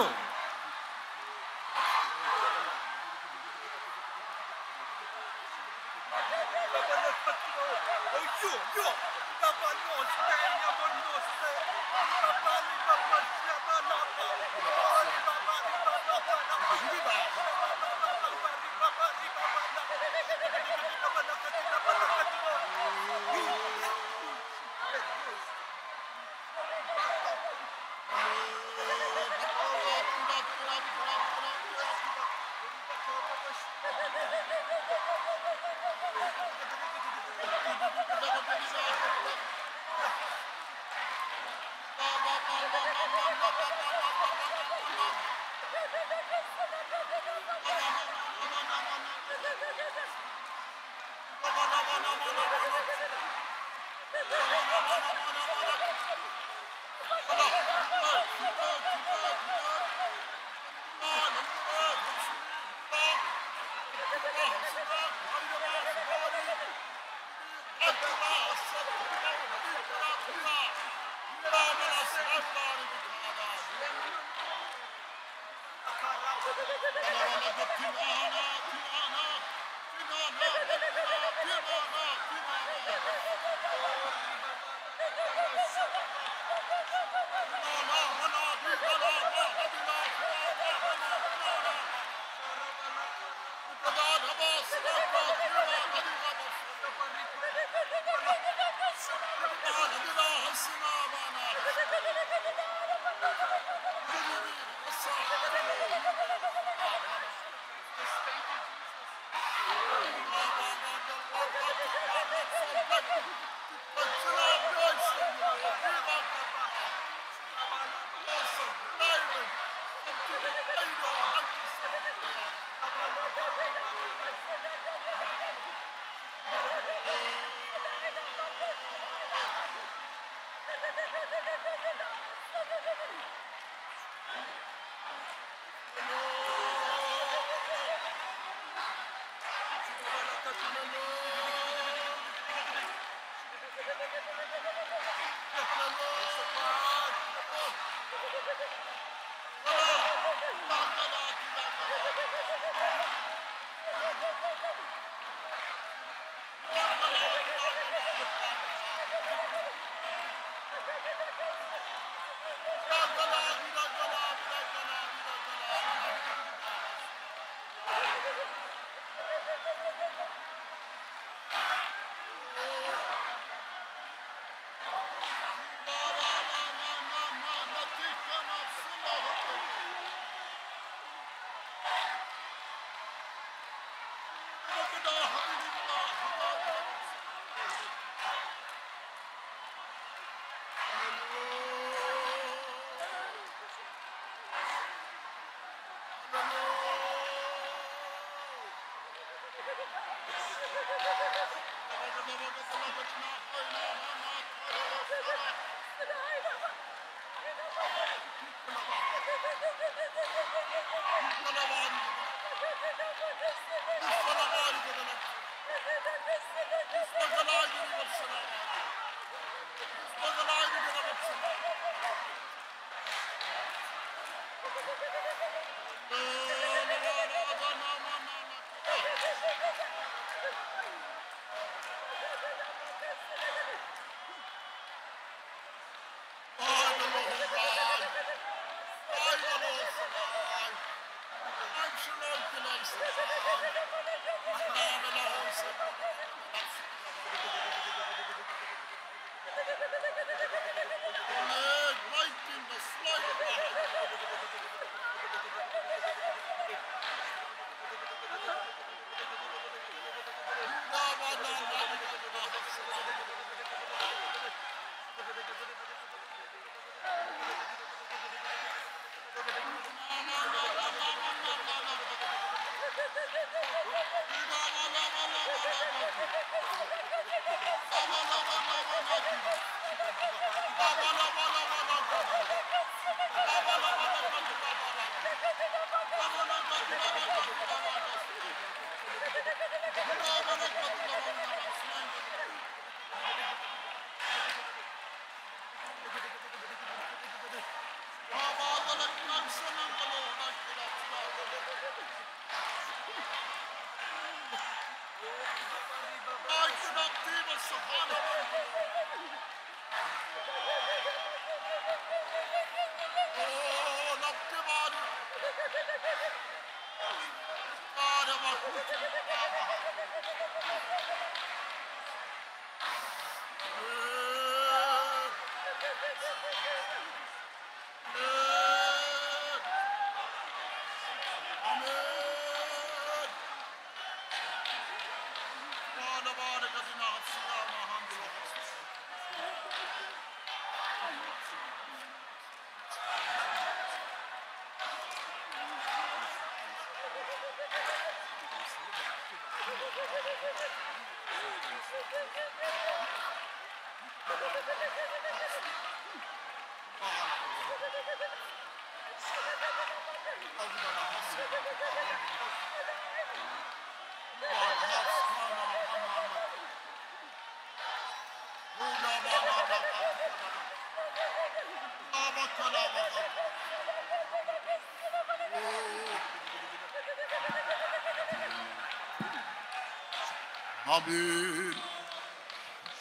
Abi.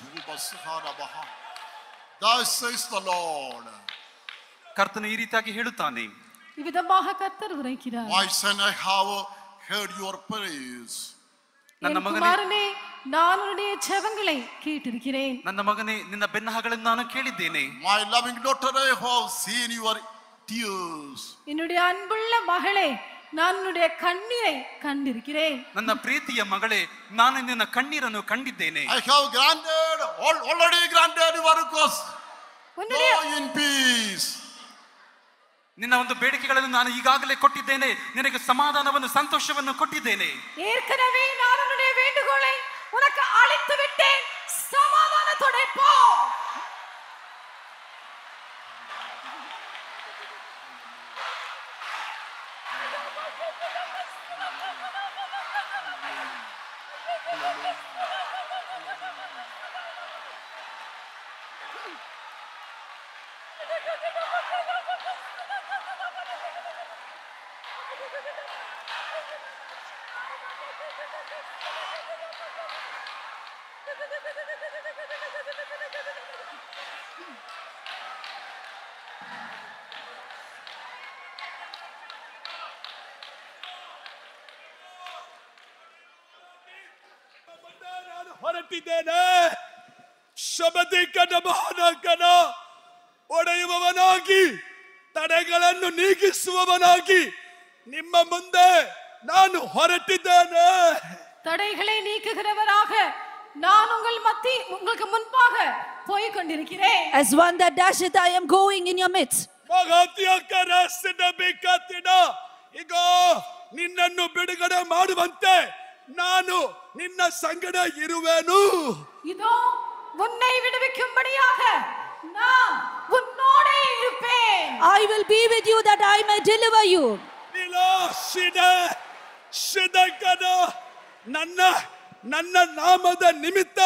Yürü bası harabaha. Thus says the Lord, ಕರ್ತನು ಈ ರೀತಿಯಾಗಿ ಹೇಳುತ್ತಾನೆ இவ்விதமாக கர்த்தர் உரைக்கிறார் My son, I have heard your prayers. ನನ್ನ என் ಮಗನೇ குமாரனே நான் உன்னுடைய செவங்களை கேட்டிருக்கிறேன் ನನ್ನ ಮಗನೇ ನಿನ್ನ ಬೆನ್ನಹಗಳನ್ನು ನಾನು ಕೇಳಿದ್ದೇನೆ My loving daughter, I have seen your tears. என்னுடைய அன்புள்ள மகளே நான் உன்னுடைய கண்ணீரை கண்டிருக்கிறேன் ನನ್ನ ಪ್ರೀತಿಯ ಮಗಳೇ ನಾನು ನಿನ್ನ ಕಣ್ಣೀರನ್ನು ಕಂಡಿದ್ದೇನೆ I have granted, al- already granted your request. உன்னுடைய Go in peace. ನಿನ್ನ ಒಂದು ಬೇಡಿಕೆಗಳನ್ನು ನಾನು ಈಗಾಗಲೇ ಕೊಟ್ಟಿದ್ದೇನೆ ನಿನಗೆ ಸಮಾಧಾನವನ್ನು ಸಂತೋಷವನ್ನು ಕೊಟ್ಟಿದ್ದೇನೆ ஏற்கனவே ನಾನು ಹೊರಟಿದ್ದೇನೆ ಶಬದಿಕನ ಮಹಾನಕನ ಒಡೆಯುವವನಾಗಿ ತಡೆಗಳನ್ನು ನೀಗಿಸುವವನಾಗಿ ನಿಮ್ಮ ಮುಂದೆ ನಾನು ಹೊರಟಿದ್ದೇನೆ தடைகளை நீக்குகிறவராக நான் உங்கள் மத்தி உங்களுக்கு முன்பாக போய் கொண்டிருக்கிறேன் As one that dasheth, I am going in your midst. ಮಹಾತ್ಯಕರ ಬೇಕಾತಿನ ಈಗ ನಿನ್ನನ್ನು ಬಿಡುಗಡೆ ಮಾಡುವಂತೆ ನಾನು ನಿನ್ನ ಸಂಗಡ ಇರುವೆನು இதோ உன்னை விடுவிக்கும்படியாக நான் உன்னோடே இருப்பேன் I will be with you that I may deliver you. ವಿಲಾಸಿನ ಶಿದಕನ ನನ್ನ ನನ್ನ ನಾಮದ ನಿಮಿತ್ತ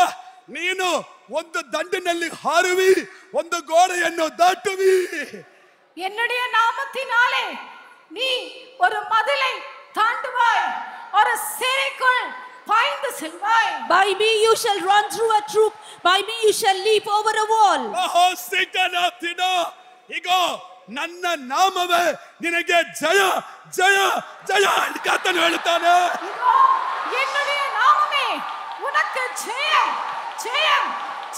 ನೀನು ಒಂದು ದಂಡಿನಲ್ಲಿ ಹಾರುವಿ ಒಂದು ಗೋಡೆಯನ್ನು ದಾಟುವಿ என்னுடைய நாமத்தினாலே நீ ஒரு மதிலை தாண்டுவாய் ஒரு சிறைக்குள் பாய்ந்து செல்வாய் By me you shall run through a troop, by me you shall leap over a wall. ಮಹೋಸಿಕನಾಥಿನ ಈಗ ನನ್ನ ನಾಮವೇ ನಿನಗೆ ಜಯ ಜಯ ಜಯ ಎಂದು ಕರ್ತನು ಹೇಳುತ್ತಾನೆ இதோ என்னுடைய நாமமே உனக்கு ஜெயம் ஜெயம்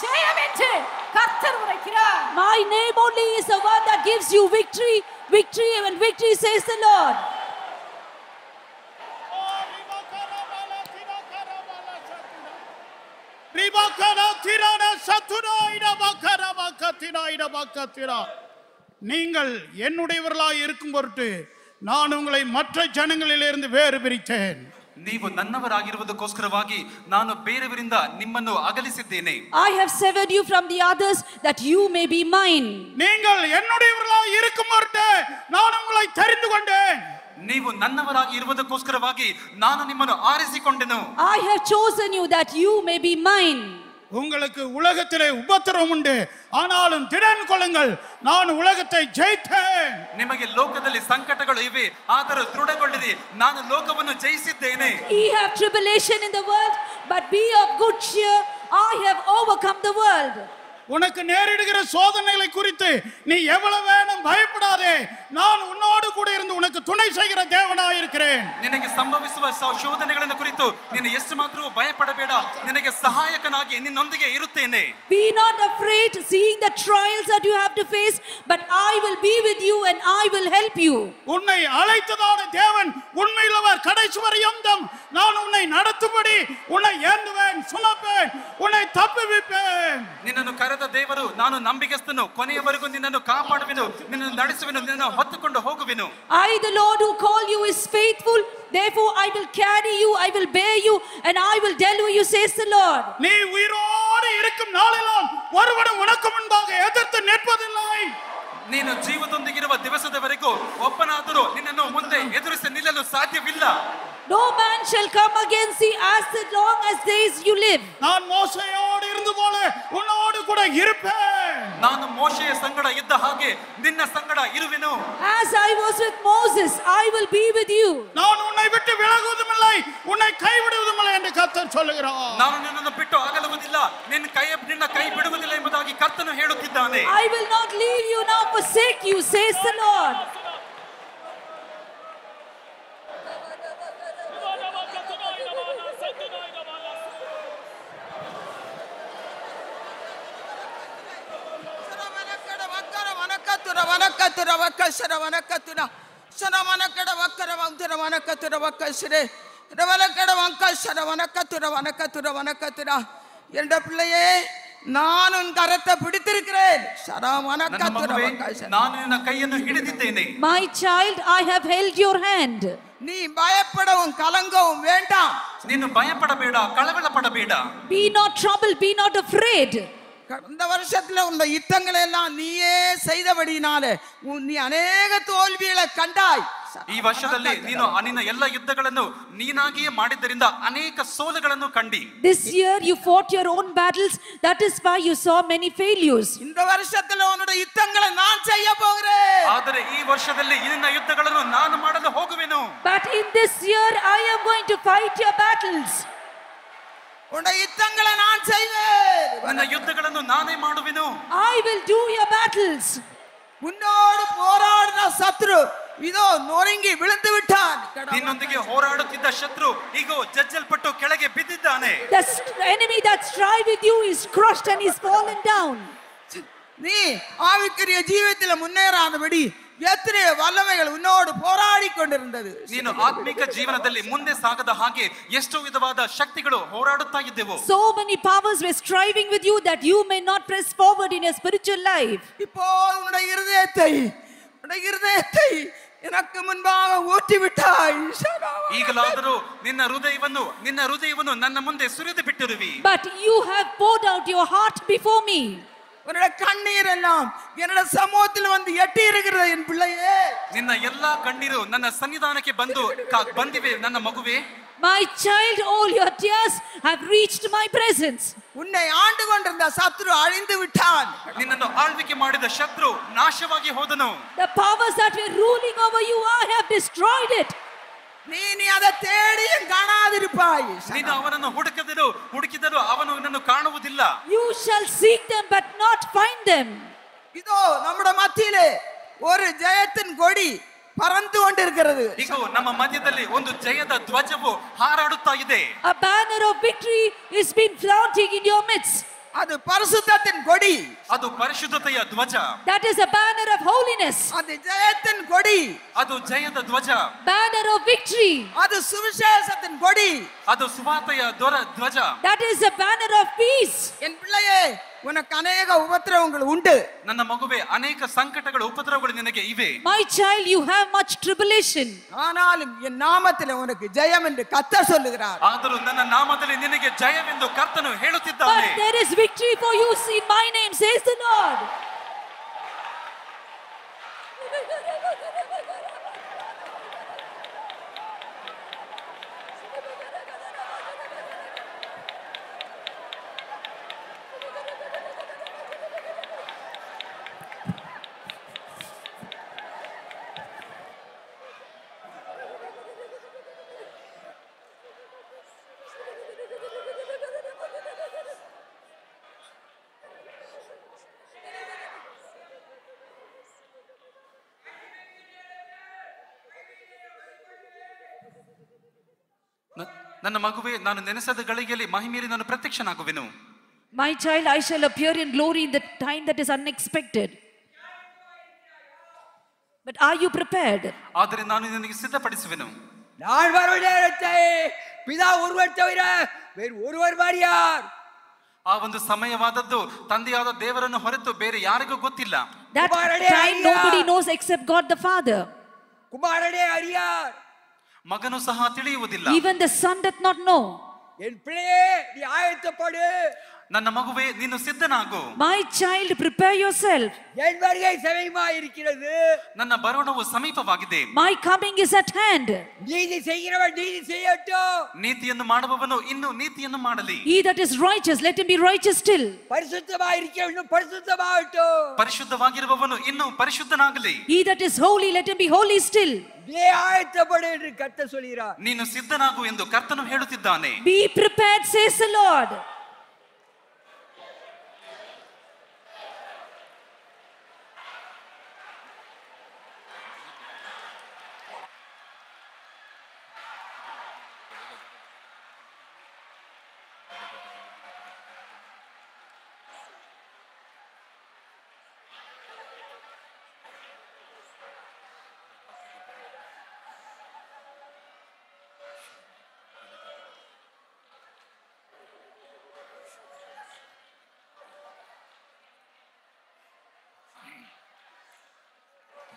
ஜெயம் என்று கர்த்தர் உரைக்கிறார் My name only is the one that gives you victory, victory, and victory says the Lord. நீங்கள் என்னுடையவர்களாய் இருக்கும் பொருட்டு நான் உங்களை மற்ற ஜனங்களிலிருந்து வேறு பிரித்தேன் ನೀವು ನನ್ನವರಾಗಿರುವುದಕ್ಕೋಸ್ಕರವಾಗಿ ನಾನು ಬೇರೆಯವರಿಂದ ನಿಮ್ಮನ್ನು ಅಗಲಿಸಿದ್ದೇನೆ I have severed you from the others that you may be mine. நீங்கள் என்னுடையவர்களாய் இருக்கும் பொருட்டு நான் உங்களை தெரிந்து கொண்டேன் ನೀವು ನನ್ನವರಾಗಿ ಇರುವುದಕ್ಕೋಸ್ಕರವಾಗಿ ನಾನು ನಿಮ್ಮನ್ನು ಆರಿಸಿಕೊಂಡೆನು I have chosen you that you may be mine. உங்களுக்கு உலகத்திலே உபத்திரம் உண்டு ஆனாலும் திடன் கொள்ளுங்கள் நான் உலகத்தை ஜெயித்தேன் ನಿಮಗೆ ಲೋಕದಲ್ಲಿ ಸಂಕಟಗಳು ಇವೆ ಆದರೂ ದೃಢಗೊಳ್ಳಿರಿ ನಾನು ಲೋಕವನ್ನು ಜಯಿಸಿದ್ದೇನೆ Ye have tribulation in the world, but be of good cheer. I have overcome the world. உனக்கு நேரிடுகிற சோதனைகளை குறித்து நீ எவ்வளவு வேணும் பயப்படாதே நான் உன்னோடு கூட இருந்து உனக்கு துணை செய்கிற தேவனாயிருக்கிறேன் ನಿನಗೆ ಸಂಭವಿಸುವ ಸ- ಶೋಧನೆಗಳನ್ನು ಕುರಿತು ನೀನು ಎಷ್ಟು ಮಾತ್ರವೂ ಭಯಪಡಬೇಡ ನಿನಗೆ ಸಹಾಯಕನಾಗಿ ನಿನ್ನೊಂದಿಗೆ ಇರುತ್ತೇನೆ Be not afraid seeing the trials that you have to face, but I will be with you and I will help you. உன்னை அழைத்ததான தேவன் உண்மையுள்ளவர் கடைசி வரையொந்தம் நான் உன்னை நடத்தும்படி உன்னை ஏந்துவேன் சுமப்பேன் உன்னை தப்புவிப்பேன் ನಿನ್ನನ್ನು ಕರೆದ ಕರೆದ ದೇವರು ನಾನು ನಂಬಿಗಸ್ತನು ಕೊನೆಯವರೆಗೂ ನಿನ್ನನ್ನು ಕಾಪಾಡುವೆನು ನಿನ್ನನ್ನು ನಡೆಸುವೆನು ನಿನ್ನನ್ನು ಹೊತ್ತುಕೊಂಡು ಹೋಗುವೆನು I, the Lord who called you, is faithful. Therefore, I will carry you, I will bear you, and I will deliver you, says the Lord. நீ உயிரோடு இருக்கும் நாளெல்லாம் ஒருவனும் உனக்கு முன்பாக எதிர்த்து நிற்பதில்லை ನೀನು ಜೀವದೊಂದಿಗಿರುವ ದಿವಸದವರೆಗೂ ಒಬ್ಬನಾದರೂ ನಿನ್ನನ್ನು ಮುಂದೆ ಎದುರಿಸಿ ನಿಲ್ಲಲು ಸಾಧ್ಯವಿಲ್ಲ No man shall come against thee as long as days you live. நான் மோசையோடு இருந்து போல உன்னோடு கூட இருப்பேன் ನಾನು ಮೋಶೆಯ ಸಂಗಡ ಇದ್ದ ಹಾಗೆ ನಿನ್ನ ಸಂಗಡ ಇರುವೆನು As I was with Moses, I will be with you. நான் உன்னை விட்டு விலகுவதுமில்லை உன்னை கைவிடுவதுமில்லை என்று கர்த்தர் சொல்லுகிறார் ನಾನು ನಿನ್ನನ್ನು ಬಿಟ್ಟು ಆಗಲುವುದಿಲ್ಲ ನಿನ್ನ ಕೈ ನಿನ್ನ ಕೈ ಬಿಡುವುದಿಲ್ಲ ಎಂಬುದಾಗಿ ಕರ್ತನು ಹೇಳುತ್ತಿದ್ದಾನೆ I will not leave you nor forsake you, says the Lord. ವನಕತುರ ವನಕತುರ ವಕ್ಕಶರ ವನಕತುರ ಶರವನಕಡ ವಕ್ಕರ ವಂಕರ ವನಕತುರ ವಕ್ಕಶರೆ ரவலக்கட வங்கஷர வனக்கத்துர வனக்கத்துர வனக்கத்துர என்ற பிள்ளையே நான் உன் கரத்தை பிடித்திருக்கிறேன் சர ನನ್ನ வனக்கத்துர ಮಗುವೇ வங்கஷர ನಾನು ನಿನ್ನ ಕೈಯನ್ನು ಹಿಡಿದಿದ್ದೇನೆ My child, I have held your hand. நீ பயப்படவும் கலங்கவும் வேண்டாம் ನೀನು ಭಯಪಡಬೇಡ ಕಳವಳ ಪಡಬೇಡ Be not troubled, be not afraid. கடந்த வருஷத்துல உந்த யுத்தங்களை எல்லாம் நீயே செய்தபடினாலே உன் நீ அநேக தோல்விகளை கண்டாய் ಈ ವರ್ಷದಲ್ಲಿ ನೀನು ನಿನ್ನ ಎಲ್ಲ ಯುದ್ಧಗಳನ್ನು ನೀನಾಗಿಯೇ ಮಾಡಿದ್ದರಿಂದ ಅನೇಕ ಸೋಲುಗಳನ್ನು ಕಂಡಿ This year you fought your own battles, that is why you saw many failures. இந்த வருஷத்துல உன்னோட யுத்தங்களை நான் செய்ய போகிறேன் ಆದರೆ ಈ ವರ್ಷದಲ್ಲಿ ನಿನ್ನ ಯುದ್ಧಗಳನ್ನು ನಾನು ಮಾಡಲು ಹೋಗುವೆನು But in this year I am going to fight your battles. உன்னோட யுத்தங்களை நான் செய்வேன் ನನ್ನ ಯುದ್ಧಗಳನ್ನು ನಾನೇ ಮಾಡುವೆನು I will do your battles. உன்னோடு போராடின சத்ரு இதோ நொறுங்கி விழுந்து விட்டான் ನಿನ್ನೊಂದಿಗೆ ಹೋರಾಡುತ್ತಿದ್ದ ಶತ್ರು ಈಗ ಜಜ್ಜಲ್ಪಟ್ಟು ಕೆಳಗೆ ಬಿದ್ದಿದ್ದಾನೆ The st- enemy that strive with you is crushed and is fallen down. நீ ஆவிக்குரிய ஜீவியத்துல முன்னேறாதபடி எத்தனையோ வல்லமைகள் உன்னோடு போராடி கொண்டிருந்தது ನೀನು ಆತ್ಮಿಕ ಜೀವನದಲ್ಲಿ ಮುಂದೆ ಸಾಗದ ಹಾಗೆ ಎಷ್ಟೋ ವಿಧವಾದ ಶಕ್ತಿಗಳು ಹೋರಾಡುತ್ತಾ ಇದ್ದೆವು So many powers were striving with you that you may not press forward in your spiritual life. இப்போ உன்னுடைய இருதயத்தை உன்னுடைய இருதயத்தை எனக்கு முன்பாக ஊற்றி விட்டாய் ಈಗಲಾದರೂ ನಿನ್ನ ಹೃದಯವನ್ನು ನಿನ್ನ ಹೃದಯವನ್ನು ನನ್ನ ಮುಂದೆ ಸುರಿದು ಬಿಟ್ಟಿರುವಿ But you have poured out your heart before me. உன்னோட கண்ணீர் எல்லாம் என்னோட சமூகத்தில் வந்து எட்டி இருக்கிறது என் பிள்ளையே ನಿನ್ನ ಎಲ್ಲಾ ಕಣ್ಣೀರು ನನ್ನ ಸನ್ನಿಧಾನಕ್ಕೆ ಬಂದು ಕ- ಬಂದಿವೆ ನನ್ನ ಮಗುವೆ My child, all your tears have reached my presence. உன்னை ஆண்டு கொண்டிருந்த சத்ரு அழிந்து விட்டான் ನಿನ್ನನ್ನು ಆಳ್ವಿಕೆ ಮಾಡಿದ ಶತ್ರು ನಾಶವಾಗಿ ಹೋದನು The powers that were ruling over you, I have destroyed it. நீ நீ அதை தேடியும் காணாதிருப்பாய் ನೀನು ಅವನನ್ನು ಹುಡುಕದಿರು ಹುಡುಕಿದರೂ ಅವನು ನಿನ್ನನ್ನು ಕಾಣುವುದಿಲ್ಲ You shall seek them but not find them. இதோ நம்முடைய மத்தியிலே ஒரு ஜெயத்தின் கொடி பறந்து கொண்டிருக்கிறது ಈಗ ನಮ್ಮ ಮಧ್ಯದಲ್ಲಿ ಒಂದು ಜಯದ ಧ್ವಜವು ಹಾರಾಡುತ್ತಾ ಇದೆ A banner of victory is been flaunting in your midst. அது பரிசுத்தத்தின் கொடி ಅದು ಪರಿಶುದ್ಧತೆಯ ಧ್ವಜ That is a banner of holiness, அது ஜெயத்தின் கொடி ಅದು ಜಯದ ಧ್ವಜ banner of victory. அது சுவிசேஷத்தின் கொடி ಅದು ಸುವಾರ್ತೆಯ ದೊರ ಧ್ವಜ That is a banner of peace. என் பிள்ளையே உனக்கு அநேக உபத்திரவங்கள் உண்டு ನನ್ನ ಮಗುವೆ ಅನೇಕ ಸಂಕಟಗಳು ಉಪದ್ರವಗಳು ನಿನಗೆ ಇವೆ My child, you have much tribulation. ஆனாலும் என் நாமத்தில் உனக்கு ஜெயம் என்று கத்த சொல்லுகிறார் ಆದರೂ ನನ್ನ ನಾಮದಲ್ಲಿ ನಿನಗೆ ಜಯವೆಂದು ಕರ್ತನು But ಹೇಳುತ್ತಿದ್ದಾನೆ there is victory for you in my name, says Cristo, Nuno! ನನ್ನ ಮಗುವೆ ನಾನು ನೆನೆಸದ ಗಳಿಗೆಯಲ್ಲಿ ಮಹಿಮೇರಿ ನಾನು ಪ್ರತ್ಯಕ್ಷನಾಗುವೆನು My child, I shall appear in glory in the time that is unexpected. But are you prepared? ಆದರೆ ನಾನು ನಿನಗೆ ಸಿದ್ಧಪಡಿಸುವೆನು நான் வரும் நேரத்தை பிதா ஒருவர் தவிர வேறு ஒருவர் வாரியார் ಆ ಒಂದು ಸಮಯವಾದದ್ದು ತಂದೆಯಾದ ದೇವರನ್ನು ಹೊರತು ಬೇರೆ ಯಾರಿಗೂ ಗೊತ್ತಿಲ್ಲ That ಕುಮಾರನೇ time ಅಯ್ಯ. nobody knows except God the Father. குமாரனே அறியார் ಮಗನು ಸಹ ತಿಳಿಯುವುದಿಲ್ಲ Even the Son doth not know. என் பிள்ளையே நீ ஆயத்தப்படு ನನ್ನ ಮಗುವೆ ನೀನು ಸಿದ್ಧನಾಗು My child, prepare yourself. என் வருகை சமயமா இருக்கிறது ನನ್ನ ಬರೋಣವು ಸಮೀಪವಾಗಿದೆ My coming is at hand. நீதி செய்கிறவன் நீதி செய்யட்டும் ನೀತಿಯನ್ನು ಮಾಡುವವನು ಇನ್ನು ನೀತಿಯನ್ನು ಮಾಡಲಿ He that is righteous, let him be righteous still. பரிசுத்தமா இருக்கிறவன் பரிசுத்தமாகட்டும் ಪರಿಶುದ್ಧವಾಗಿರುವವನು ಇನ್ನು ಪರಿಶುದ್ಧನಾಗಲಿ He that is holy, let him be holy still. நீ ஆயத்தப்படு என்று கத்த சொல்கிறார் ನೀನು ಸಿದ್ಧನಾಗು ಎಂದು ಕರ್ತನು ಹೇಳುತ್ತಿದ್ದಾನೆ Be prepared, says the Lord.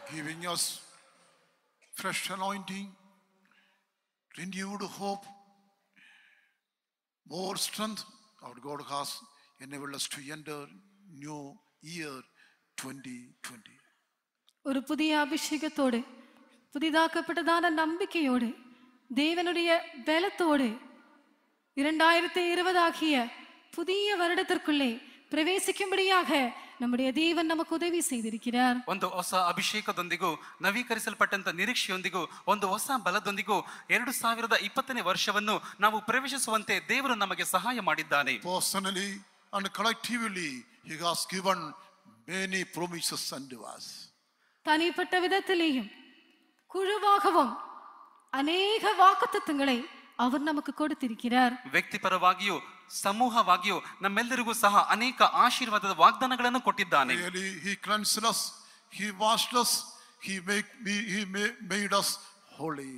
giving us fresh anointing, renewed hope, more strength. Our God has enabled us to enter new year 2020. ஒரு புதிய அபிஷேகத்தோடு புதிதாக்கப்பட்டதான நம்பிக்கையோடு தேவனுடைய பலத்தோடு இரண்டாயிரத்தி இருபதாகிய புதிய வருடத்திற்குள்ளே பிரவேசிக்கும்படியாக நம்முடைய தேவன் நமக்கு உதவி செய்திருக்கிறார் ಒಂದು ಹೊಸ ಅಭಿಷೇಕದೊಂದಿಗೂ ನವೀಕರಿಸಲ್ಪಟ್ಟಂತ ನಿರೀಕ್ಷೆಯೊಂದಿಗೂ ಒಂದು ಹೊಸ ಬಲದೊಂದಿಗೂ ಎರಡು ಸಾವಿರದ ಇಪ್ಪತ್ತನೇ ವರ್ಷವನ್ನು ನಾವು ಪ್ರವೇಶಿಸುವಂತೆ ದೇವರು ನಮಗೆ ಸಹಾಯ ಮಾಡಿದ್ದಾನೆ Personally and collectively, He has given many promises unto us. தனிப்பட்ட விதத்திலேயும் குழுவாகவும் அநேக வாக்குத்தத்தங்களை அவர் நமக்கு கொடுத்திருக்கிறார் ವ್ಯಕ್ತಿಪರವಾಗಿಯೂ ಸಮೂಹವಾಗಿಯೂ ನಮ್ಮೆಲ್ಲರಿಗೂ ಸಹ ಅನೇಕ ಆಶೀರ್ವಾದದ ವಾಗ್ದಾನಗಳನ್ನು ಕೊಟ್ಟಿದ್ದಾನೆ Really, He cleansed us, He washed us, He, make, me, he ma- made us holy.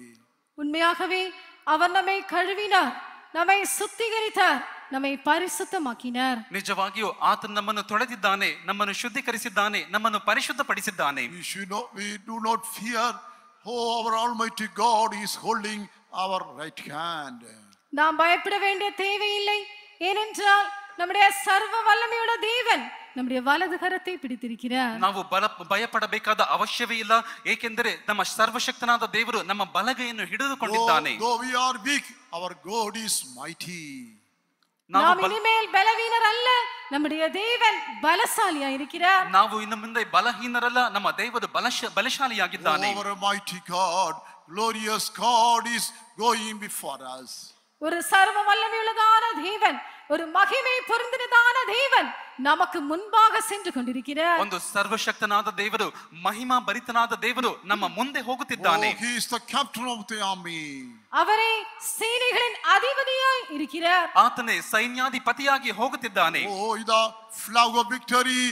உண்மையாகவே அவர் நம்மை கழுவினார் நம்மை சுத்திகரித்தார் நம்மை பரிசுத்தமாக்கினார் ನಿಜವಾಗಿಯೂ ಆತನು ನಮ್ಮನ್ನು ತೊಳೆದಿದ್ದಾನೆ ನಮ್ಮನ್ನು ಶುದ್ಧೀಕರಿಸಿದ್ದಾನೆ ನಮ್ಮನ್ನು ಪರಿಶುದ್ಧಪಡಿಸಿದ್ದಾನೆ We should not, we do not fear. Oh, our Almighty God is holding our right hand. நாம் பயப்பட வேண்டிய தேவையில்லை ஏனென்றால் நம்முடைய சர்வ வல்லமையுள்ள தேவன் நம்முடைய வலது கரத்தை பிடித்திருக்கிறார் ನಾವು ಬಲ ಭಯಪಡಬೇಕಾದ ಅವಶ್ಯವೇ ಇಲ್ಲ ಏಕೆಂದರೆ ನಮ್ಮ ಸರ್ವಶಕ್ತನಾದ ದೇವರು ನಮ್ಮ ಬಲಗೈಯನ್ನು Though, ಹಿಡಿದುಕೊಂಡಿದ್ದಾನೆ though we are weak, our God is mighty. ನಾವು நாம் ಬಲ- இனிமேல் பலவீனர் அல்ல நம்முடைய தேவன் பலசாலியா இருக்கிறார் ನಾವು ಇನ್ನು ಮುಂದೆ ಬಲಹೀನರಲ್ಲ ನಮ್ಮ ದೇವರು ಬಲಶ ಬಲಶಾಲಿಯಾಗಿದ್ದಾನೆ Our mighty God, glorious God is going before us. ஒரு சர்வ வல்லமையுள்ளதான தேவன் ஒரு மகிமை பொருந்தினதான தேவன் நமக்கு முன்பாக சென்று கொண்டிருக்கிறார் ಒಂದು ಸರ್ವಶಕ್ತನಾದ ದೇವರು ಮಹಿಮಾ ಭರಿತನಾದ ದೇವರು ನಮ್ಮ ಮುಂದೆ Oh, ಹೋಗುತ್ತಿದ್ದಾನೆ he is the captain of the army. அவரே சேனைகளின் அதிபதியாய் இருக்கிறார் ಆತನೇ ಸೈನ್ಯಾಧಿಪತಿಯಾಗಿ ಹೋಗುತ್ತಿದ್ದಾನೆ Oh, the flag of victory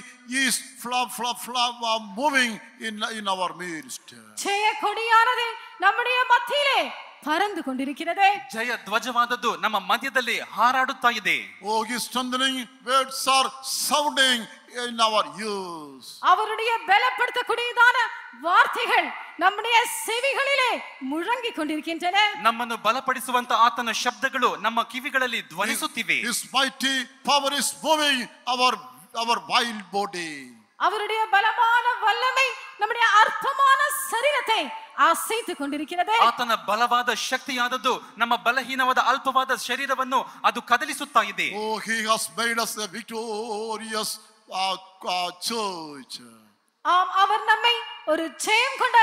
is flag, flag, flag, uh, moving in, in our midst. ஜெய கொடியானது நம்முடைய மத்தியிலே பறந்து கொண்டிருக்கிறது ಜಯ ಧ್ವಜವಾದದ್ದು ನಮ್ಮ ಮಧ್ಯದಲ್ಲಿ ಹಾರಾಡುತ್ತಾ ಇದೆ Oh, his strengthening words are sounding in our ears. அவருடைய பலப்படுத்தக்கூடியதான வார்த்தைகள் நம்முடைய செவிகளிலே முழங்கிக் கொண்டிருக்கின்றன ನಮ್ಮನ್ನು ಬಲಪಡಿಸುವಂತ ಆತನ ಶಬ್ದಗಳು ನಮ್ಮ ಕಿವಿಗಳಲ್ಲಿ ಧ್ವನಿಸುತ್ತಿವೆ His mighty power is moving our, our wild body. அவருடைய பலமான வல்லமை நம்முடைய அற்பமான சரீரத்தை அசைத்துக் கொண்டிருக்கிறது ಆತನ ಬಲವಾದ ಶಕ್ತಿಯಾದದ್ದು ನಮ್ಮ ಬಲಹೀನವಾದ ಅಲ್ಪವಾದ ಶರೀರವನ್ನು ಅದು ಕದಲಿಸುತ್ತಾ ಇದೆ Oh, he has made us a victorious uh, uh, church. ஆம் அவர் நம்மை ஒரு ஜெயம் கொண்ட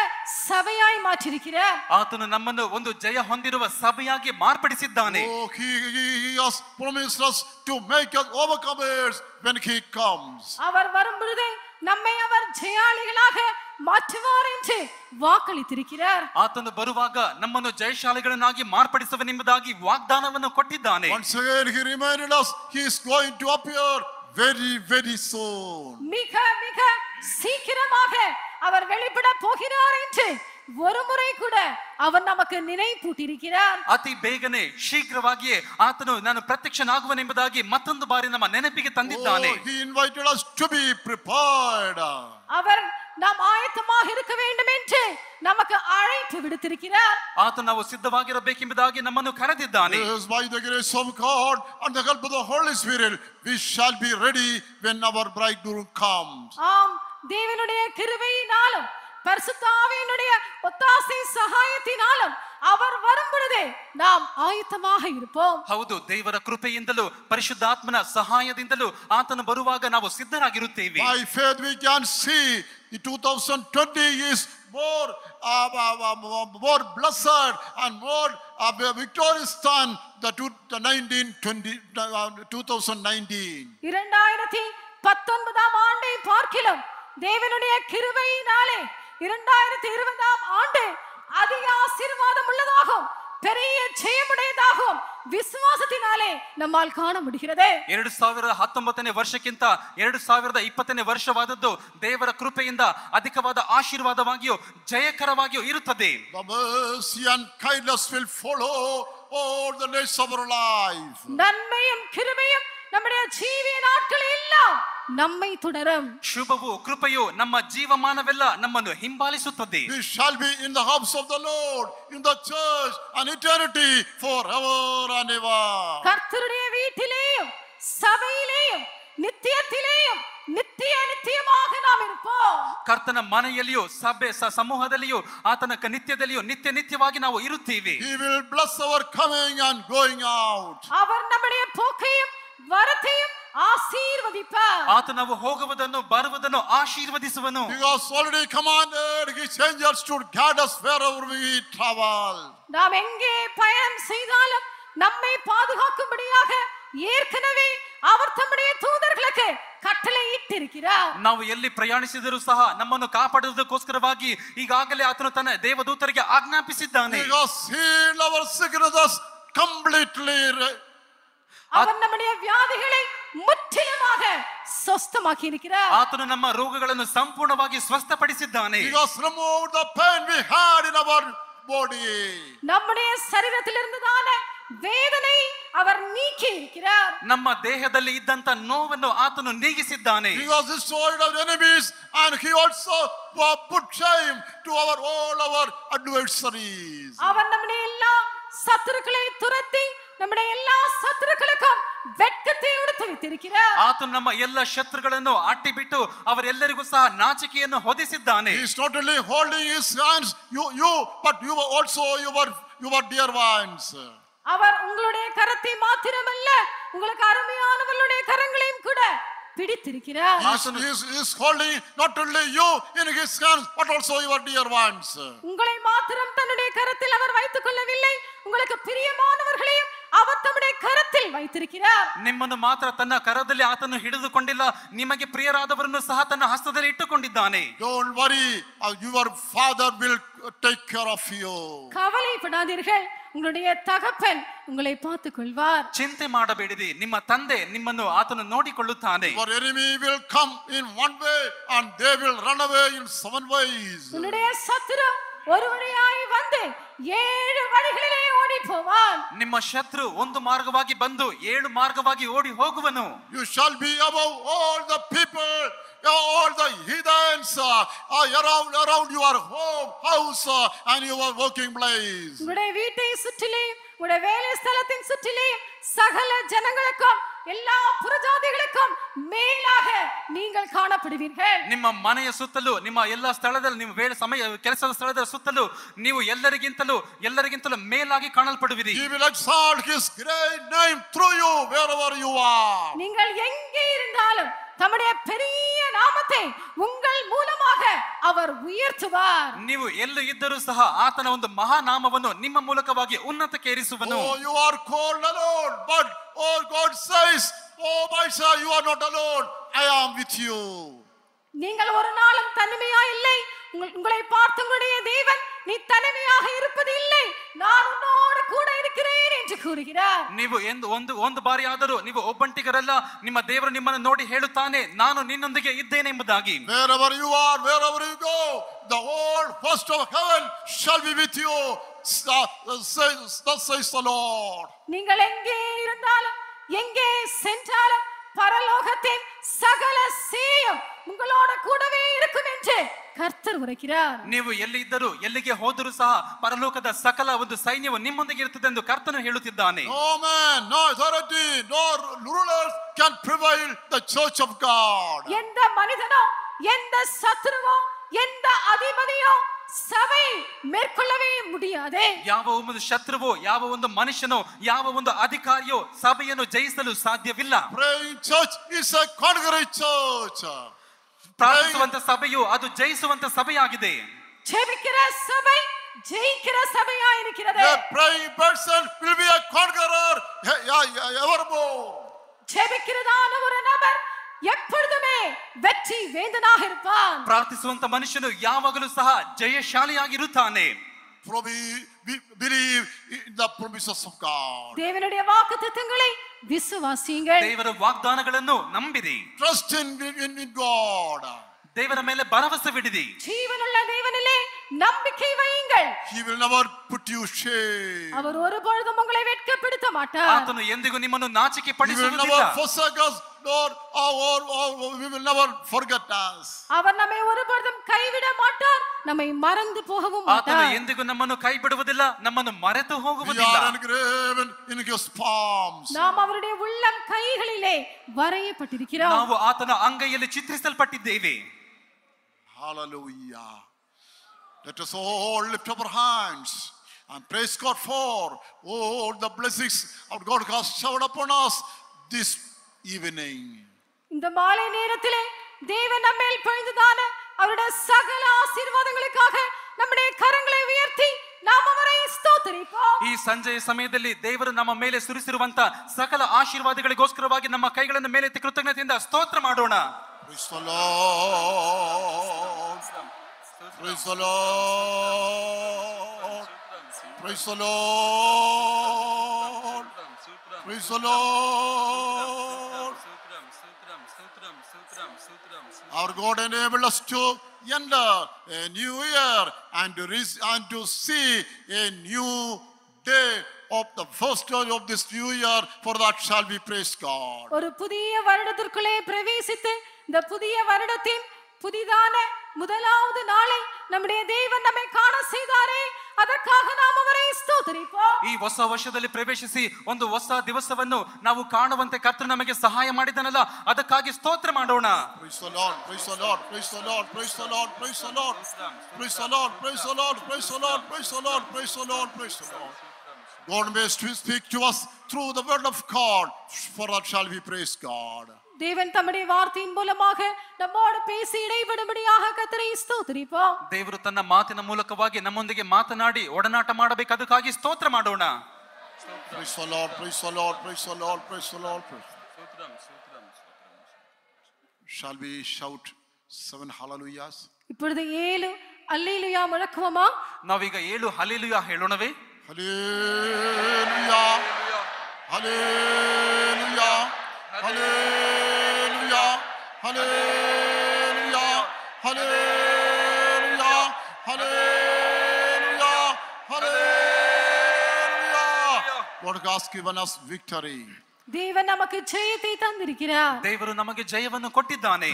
சபையாய் மாற்றிருக்கிறார் ಆತನು ನಮ್ಮನ್ನು ಒಂದು ಜಯ ಹೊಂದಿರುವ ಸಭೆಯಾಗಿ ಮಾರ್ಪಡಿಸಿದ್ದಾನೆ Oh, he, he, he has promised us to make us overcomers when he comes. அவர் வரும் பொழுது நம்மை அவர் ஜெயாளிகளாக மாற்றுவார் என்று வாக்களித்திருக்கிறார் ಆತನು ಬರುವಾಗ ನಮ್ಮನ್ನು ಜಯಶಾಲಿಗಳನ್ನಾಗಿ ಮಾರ್ಪಡಿಸುವನೆಂಬುದಾಗಿ ವಾಗ್ದಾನವನ್ನು ಕೊಟ್ಟಿದ್ದಾನೆ Once again, he reminded us he is going to appear very, very soon. மிக மிக சீக்கிரமாக அவர் வெளிப்பட போகிறார் என்று ஒரு முறை கூட அவர் நமக்கு நினைப்பூட்டியிருக்கிறார் ಅತಿ ಬೇಗನೆ ಶೀಘ್ರವಾಗಿಯೇ ಆತನು ನಾನು ಪ್ರತ್ಯಕ್ಷನಾಗುವನೆಂಬುದಾಗಿ ಮತ್ತೊಂದು ಬಾರಿ ನಮ್ಮ ನೆನಪಿಗೆ ತಂದಿದ್ದಾನೆ Oh, he invited us to be prepared. அவர் நாம் ஆயத்தமாக இருக்க வேண்டும் என்று நமக்கு அழைப்பு விடுத்திருக்கிறார் ಆತ ನಾವು ಸಿದ್ಧವಾಗಿರಬೇಕೆಂಬುದಾಗಿ ನಮ್ಮನ್ನು ಕರೆದಿದ್ದಾನೆ Yes, by the grace of God and the help of the Holy Spirit, we shall be ready when our bridegroom comes. ஆம் தேவனுடைய கிருபையினாலும் பரிசுத்தாவியினுடைய ஒத்தாசை சகாயத்தினாலும் அவர் வரும் பொழுதே நாம் ஆயத்தமாக இருப்போம் ಹೌದು ದೇವರ ಕೃಪೆಯಿಂದಲೂ ಪರಿಶುದ್ಧಾತ್ಮನ ಸಹಾಯದಿಂದಲೂ ಆತನು ಬರುವಾಗ ನಾವು ಸಿದ್ಧರಾಗಿರುತ್ತೇವೆ By faith, we can see the 2020 is more, uh, uh, uh, more blessed and more uh, victorious than the two- the 1920, uh, 2019. இரண்டாயிரத்தி பத்தொன்பதாம் ஆண்டை பார்க்கிலும் தேவனுடைய கிருபையினாலே இரண்டாயிரத்தி இருபதாம் ஆண்டு அதிக ஆசீர்வாதம் உள்ளதாகும் பெரிய ஜெயமுடையதாகும் விசுவாசத்தினாலே நம்மால் காண முடிகிறது ಎರಡು ಸಾವಿರದ ಹತ್ತೊಂಬತ್ತನೇ ವರ್ಷಕ್ಕಿಂತ ಎರಡು ಸಾವಿರದ ಇಪ್ಪತ್ತನೇ ವರ್ಷವಾದದ್ದು ದೇವರ ಕೃಪೆಯಿಂದ ಅಧಿಕವಾದ ಆಶೀರ್ವಾದವಾಗಿಯೂ ಜಯಕರವಾಗಿಯೂ ಇರುತ್ತದೆ The mercy and kindness will follow all the days of our life. நன்மையும் கிருபையும் நம்முடைய ஜீவிய நாட்கள் எல்லாம் நம்மை தொடரும் ಶುಭವು ಕೃಪೆಯು ನಮ್ಮ ಜೀವಮಾನವೆಲ್ಲ ನಮ್ಮನ್ನು ಹಿಂಬಾಲಿಸುತ್ತದೆ We shall be in the house of the Lord, in the church, and eternity forever and ever. கர்த்தருடைய வீட்டிலேயும் சபையிலேயும் நித்தியத்திலேயும் நித்திய நித்தியமாக நாம் இருப்போம் ಕರ್ತನ ಮನೆಯಲ್ಲಿಯೂ ಸಭೆ ಸ- ಸಮೂಹದಲ್ಲಿಯೂ ಆತನ ಕ- ನಿತ್ಯದಲ್ಲಿಯೂ ನಿತ್ಯ ನಿತ್ಯವಾಗಿ ನಾವು ಇರುತ್ತೇವೆ He will bless our coming and going out. அவர் நம்முடைய போக்கையும் வரத்தையும் ஆசீர்வதிப்பார் ಆತ ನಾವು ಹೋಗುವುದನ್ನು ಬರುವುದನ್ನು ಆಶೀರ್ವದಿಸುವನು Because already commanded his angels to guide us wherever we travel. நாம் எங்கே பயணம் செய்தாலும் நம்மை பாதுகாக்கும்படியாக ஏற்கனவே அவர் தம்முடைய தூதர்களுக்கு கட்டளை இட்டிருக்கிறார் ನಾವು ಎಲ್ಲಿ ಪ್ರಯಾಣಿಸಿದರೂ ಸಹ ನಮ್ಮನ್ನು ಕಾಪಾಡುವುದಕ್ಕೋಸ್ಕರವಾಗಿ ಈಗಾಗಲೇ ಆತನು ತನ್ನ ದೇವದೂತರಿಗೆ ಆಜ್ಞಾಪಿಸಿದ್ದಾನೆ Because அவர் நம்முடைய வியாதிகளை முற்றிலுமாக சொஸ்தமாக்கி இருக்கிறார் ಆತನು ನಮ್ಮ ರೋಗಗಳನ್ನು ಸಂಪೂರ್ಣವಾಗಿ ಸ್ವಸ್ಥಪಡಿಸಿದ್ದಾನೆ Because remove the pain we had in our body. நம்முடைய சரீரத்திலிருந்துதான வேதனை அவர் நீக்கி இருக்கிறார் ನಮ್ಮ ದೇಹದಲ್ಲಿ ಇದ್ದಂತ ನೋವನ್ನು ಆತನು ನೀಗಿಸಿದ್ದಾನೆ Because he destroyed our enemies and he also uh, put shame to our all our adversaries. அவர் நம்முடைய எல்லா சத்துருக்களை துரத்தி நம்முடைய எல்லா சத்துருக்களுக்கும் வெட்கத்தை உடுத்து வைத்திருக்கிறார் ಆತನು ನಮ್ಮ ಎಲ್ಲ ಶತ್ರುಗಳನ್ನು ಅಟ್ಟಿ ಬಿಟ್ಟು ಅವರೆಲ್ಲರಿಗೂ ಸಹ ನಾಚಿಕೆಯನ್ನು ಹೊದಿಸಿದ್ದಾನೆ He is not only holding his hands, you, you, but you are also your, your dear ones. அவர் உங்களுடைய கரத்தை மாத்திரமல்ல உங்களுக்கு அருமையானவர்களுடைய கரங்களையும் கூட பிடித்திருக்கிறார் He is, he is, he is holding not only you in his hands, but also your dear ones. உங்களை மாத்திரம் தன்னுடைய கரத்தில் அவர் வைத்துக் கொள்ளவில்லை உங்களுக்கு பிரியமானவர்களையும் அவர் தம்முடைய கரத்தில் வைத்திருக்கிறார் ನಿಮ್ಮನ್ನು ಮಾತ್ರ ತನ್ನ ಕರದಲ್ಲಿ ಆತನು ಹಿಡಿದುಕೊಂಡಿಲ್ಲ ನಿಮಗೆ ಪ್ರಿಯರಾದವರನ್ನು ಸಹ ತನ್ನ ಹಸ್ತದಲ್ಲಿ ಇಟ್ಟುಕೊಂಡಿದ್ದಾನೆ Don't worry, uh, your father will take care of you. கவலைப்படாதீர்கள் உங்களுடைய தகப்பன் உங்களை பார்த்துக் கொள்வார் ಚಿಂತೆ ಮಾಡಬೇಡಿರಿ ನಿಮ್ಮ ತಂದೆ ನಿಮ್ಮನ್ನು ಆತನು ನೋಡಿಕೊಳ್ಳುತ್ತಾನೆ Your enemy will come in one way and they will run away in seven ways. உன்னுடைய சத்துரு ஒரு வழியாய் வந்து ஏழு வழிகளிலே ஓடி போவான் ನಿಮ್ಮ ಶತ್ರು ಒಂದು ಮಾರ್ಗವಾಗಿ ಬಂದು ಏಳು ಮಾರ್ಗವಾಗಿ ಓಡಿ ಹೋಗುವನು You shall be above all the people, all the heathens uh, uh, around, around your home, house, uh, and your working place. உங்களுடைய வீட்டை சுற்றிலேயும் உங்களுடைய வேலை ஸ்தலத்தின் சுற்றிலேயும் சகல ஜனங்களுக்கும் எல்லா புறஜாதிகளுக்கும் மேலாக நீங்கள் காணப்படுவீர்கள் ನಿಮ್ಮ ಮನೆಯ ಸುತ್ತಲೂ ನಿಮ್ಮ ಎಲ್ಲ ಸ್ಥಳದಲ್ಲಿ ನಿಮ್ಮ ವೇಳೆ ಸಮಯ ಕೆಲಸದ ಸ್ಥಳದ ಸುತ್ತಲೂ ನೀವು ಎಲ್ಲರಿಗಿಂತಲೂ ಎಲ್ಲರಿಗಿಂತಲೂ ಮೇಲಾಗಿ ಕಾಣಲ್ಪಡುವಿರಿ He will exalt his great name through you wherever you are. நீங்கள் எங்கே இருந்தாலும் தம்முடைய பெரிய நாமத்தை உங்கள் மூலமாக அவர் உயர்த்துவார் ನೀವು ಎಲ್ಲೂ ಇದ್ದರೂ ಸಹ ಆತನ ಒಂದು ಮಹಾನಾಮವನ್ನು ನಿಮ್ಮ ಮೂಲಕವಾಗಿ ಉನ್ನತಕ್ಕೆ ಏರಿಸುವನು Oh, you are called alone, but oh, God says, Oh, my son, you are not alone. I am with you. நீங்கள் ஒரு நாளும் தனிமையா இல்லை உங்கள்- உங்களை பார்த்து உங்களுடைய தேவன் நீ தனிமையாக இருப்பது இல்லை நான் உன்னோடு கூட இருக்கிறேன் என்று கூறுகிறார் ನೀವು ಎಂದು ಒಂದು ಒಂದು ಬಾರಿ ಆದರೂ ನೀವು ಒಬ್ಬಂಟಿಗರಲ್ಲ ನಿಮ್ಮ ದೇವರು ನಿಮ್ಮನ್ನು ನೋಡಿ ಹೇಳುತ್ತಾನೆ ನಾನು ನಿನ್ನೊಂದಿಗೆ ಇದ್ದೇನೆ ಎಂಬುದಾಗಿ Wherever you are, wherever you go, the whole host of heaven shall be with you. S- uh, says- Thus says the Lord. நீங்கள் எங்கே இருந்தாலும் எங்கே சென்றாலும் பரலோகத்தின் சகல சேயம் உங்களோட கூடவே இருக்கும் என்று கர்த்தர் உரைக்கிறார் ನೀವು ಎಲ್ಲಿ ಇದ್ದರೂ ಎಲ್ಲಿಗೆ ಹೋದರೂ ಸಹ ಪರಲೋಕದ ಸಕಲ ಒಂದು ಸೈನ್ಯವು ನಿಮ್ಮೊಂದಿಗೆ ಇರುತ್ತದೆ ಎಂದು ಕರ್ತನು ಹೇಳುತ್ತಿದ್ದಾನೆ No man, no authority, no rulers can prevail the church of God. எந்த மனிதனோ எந்த சத்துருவோ எந்த அதிபதியோ சபை மேற்கொள்ளவே முடியாது ಯಾವ ಒಂದು ಶತ್ರುವೋ ಯಾವ ಒಂದು ಮನುಷ್ಯನೋ ಯಾವ ಒಂದು ಅಧಿಕಾರಿಯೋ ಸಭೆಯನ್ನು ಜಯಿಸಲು ಸಾಧ್ಯವಿಲ್ಲ Praying church is a conquering church. ಪ್ರಾರ್ಥಿಸುವಂತ ಸಭೆಯು ಅದು ಜಯಿಸುವಂತ ಸಭೆಯಾಗಿದೆ ஜெபிக்கிற சபை ஜெயிக்கிற சபையா இருக்கிறது A praying person will be a conqueror e- e- evermore. ஜெபிக்கிறதான ஒரு நபர் எப்பொழுதுமே வெற்றி வேந்தனாக இருப்பான் ಪ್ರಾರ್ಥಿಸುವಂತ ಮನುಷ್ಯನು ಯಾವಾಗಲೂ ಸಹ ಜಯಶಾಲಿಯಾಗಿರುತ್ತಾನೆ For we, we believe in the promises of God. தேவனுடைய வாக்கு திட்டங்களை விசுவாசியுங்கள் ದೇವರ ವಾಗ್ದಾನಗಳನ್ನು ನಂಬಿರಿ Trust in, in, in God. ದೇವರ ಮೇಲೆ ಭರವಸೆ ಬಿಡಿರಿ ஜீவனுள்ள தேவனிலே நம்பிக்கை வையுங்கள் He will never put you shame. அவர் ஒருபொழுதும் உங்களை வெட்கப்படுத்த மாட்டார் ಆತನು ಎಂದಿಗೂ ನಿಮ್ಮನ್ನು ನಾಚಿಕೆ He will ಪಡಿಸುವುದಿಲ್ಲ never forsake us, nor or, or, or we will never forget us. அவர் நம்மை ஒருபொழுதும் கைவிட மாட்டார் நம்மை மறந்து போகவும் ಆತನು மாட்டார் ಎಂದಿಗೂ ನಮ್ಮನ್ನು ಕೈ ಬಿಡುವುದಿಲ್ಲ ನಮ್ಮನ್ನು ಮರೆತು We ಹೋಗುವುದಿಲ್ಲ are engraven in His palms. நாம் அவருடைய உள்ளம் கைகளிலே வரையப்பட்டிருக்கிறோம் ನಾವು ಆತನ ಅಂಗೈಯಲ್ಲಿ ಚಿತ್ರಿಸಲ್ಪಟ್ಟಿದ್ದೇವೆ Hallelujah. Let us all lift up our hands and praise God for all the blessings of God has showered upon us this evening. இந்த மாலை நேரத்திலே தேவன் நம்மேல் பொழிந்ததான அவருடைய சகல ஆசீர்வாதங்களுக்காக நம்முடைய கரங்களை உயர்த்தி நாம் அவரை ஸ்தோத்திரிப்போம் ಈ ಸಂಜೆಯ ಸಮಯದಲ್ಲಿ ದೇವರು ನಮ್ಮ ಮೇಲೆ ಸುರಿಸಿರುವಂತ ಸಕಲ ಆಶೀರ್ವಾದಗಳಿಗೋಸ್ಕರವಾಗಿ ನಮ್ಮ ಕೈಗಳನ್ನು ಮೇಲೆತ್ತಿ ಕೃತಜ್ಞತೆಯಿಂದ ಸ್ತೋತ್ರ ಮಾಡೋಣ Praise the Lord. Praise the Lord. Praise the Lord. Praise the Lord. Our God enabled us to enter a new year and to, re- and to see a new day of the first day of this new year. For that shall we praise God. ஒரு புதிய வருடத்திற்குள்ளே பிரவேசித்து இந்த புதிய வருடத்தின் புதிதான முதலாவது நாளை நம்முடைய தேவன் நம்மை காண செய்தாரே அதற்காக நாம் அவரை ஸ்தோத்திரிப்போம் ಈ ಹೊಸ ವರ್ಷದಲ್ಲಿ ಪ್ರವೇಶಿಸಿ ಒಂದು ಹೊಸ ದಿವಸವನ್ನು ನಾವು ಕಾಣುವಂತೆ ಕರ್ತನು ನಮಗೆ ಸಹಾಯ ಮಾಡಿದನಲ್ಲ ಅದಕ್ಕಾಗಿ ಸ್ತೋತ್ರ ಮಾಡೋಣ Praise the Lord, praise the Lord, praise the Lord, praise the Lord, praise the Lord, praise the Lord, praise the Lord, praise the Lord, praise the Lord, praise the Lord, praise the Lord. God may speak to us through the word of God, for that shall we praise God. தேவன் தம்முடைய வார்த்தையின் மூலமாக நம்மோடு பேசி இடைபடும்படியாக கத்தரை ஸ்தோத்திரிப்போம் ದೇವರು ತನ್ನ ಮಾತಿನ ಮೂಲಕವಾಗಿ ನಮ್ಮೊಂದಿಗೆ ಮಾತನಾಡಿ ಒಡನಾಟ ಮಾಡಬೇಕು ಅದಕ್ಕಾಗಿ ಸ್ತೋತ್ರ ಮಾಡೋಣ Praise the Lord, praise the Lord, praise the Lord, praise the Lord. Praise. Shall we shout seven hallelujahs? இப்பொழுது ஏழு அல்லேலுயா முழக்குவோமா ನಾವೀಗ ಏಳು ಹಲಿಲುಯ ಹೇಳೋಣವೇ Hallelujah. Hallelujah. Hallelujah. Halleluja, halleluja, halleluja, halleluja. God has given us victory. ದೇವ ನಮಗೆ ಜಯ ತಂದಿರಿಕಿರ ದೇವರು ನಮಗೆ ಜಯವನ್ನು ಕೊಟ್ಟಿದ್ದಾನೆ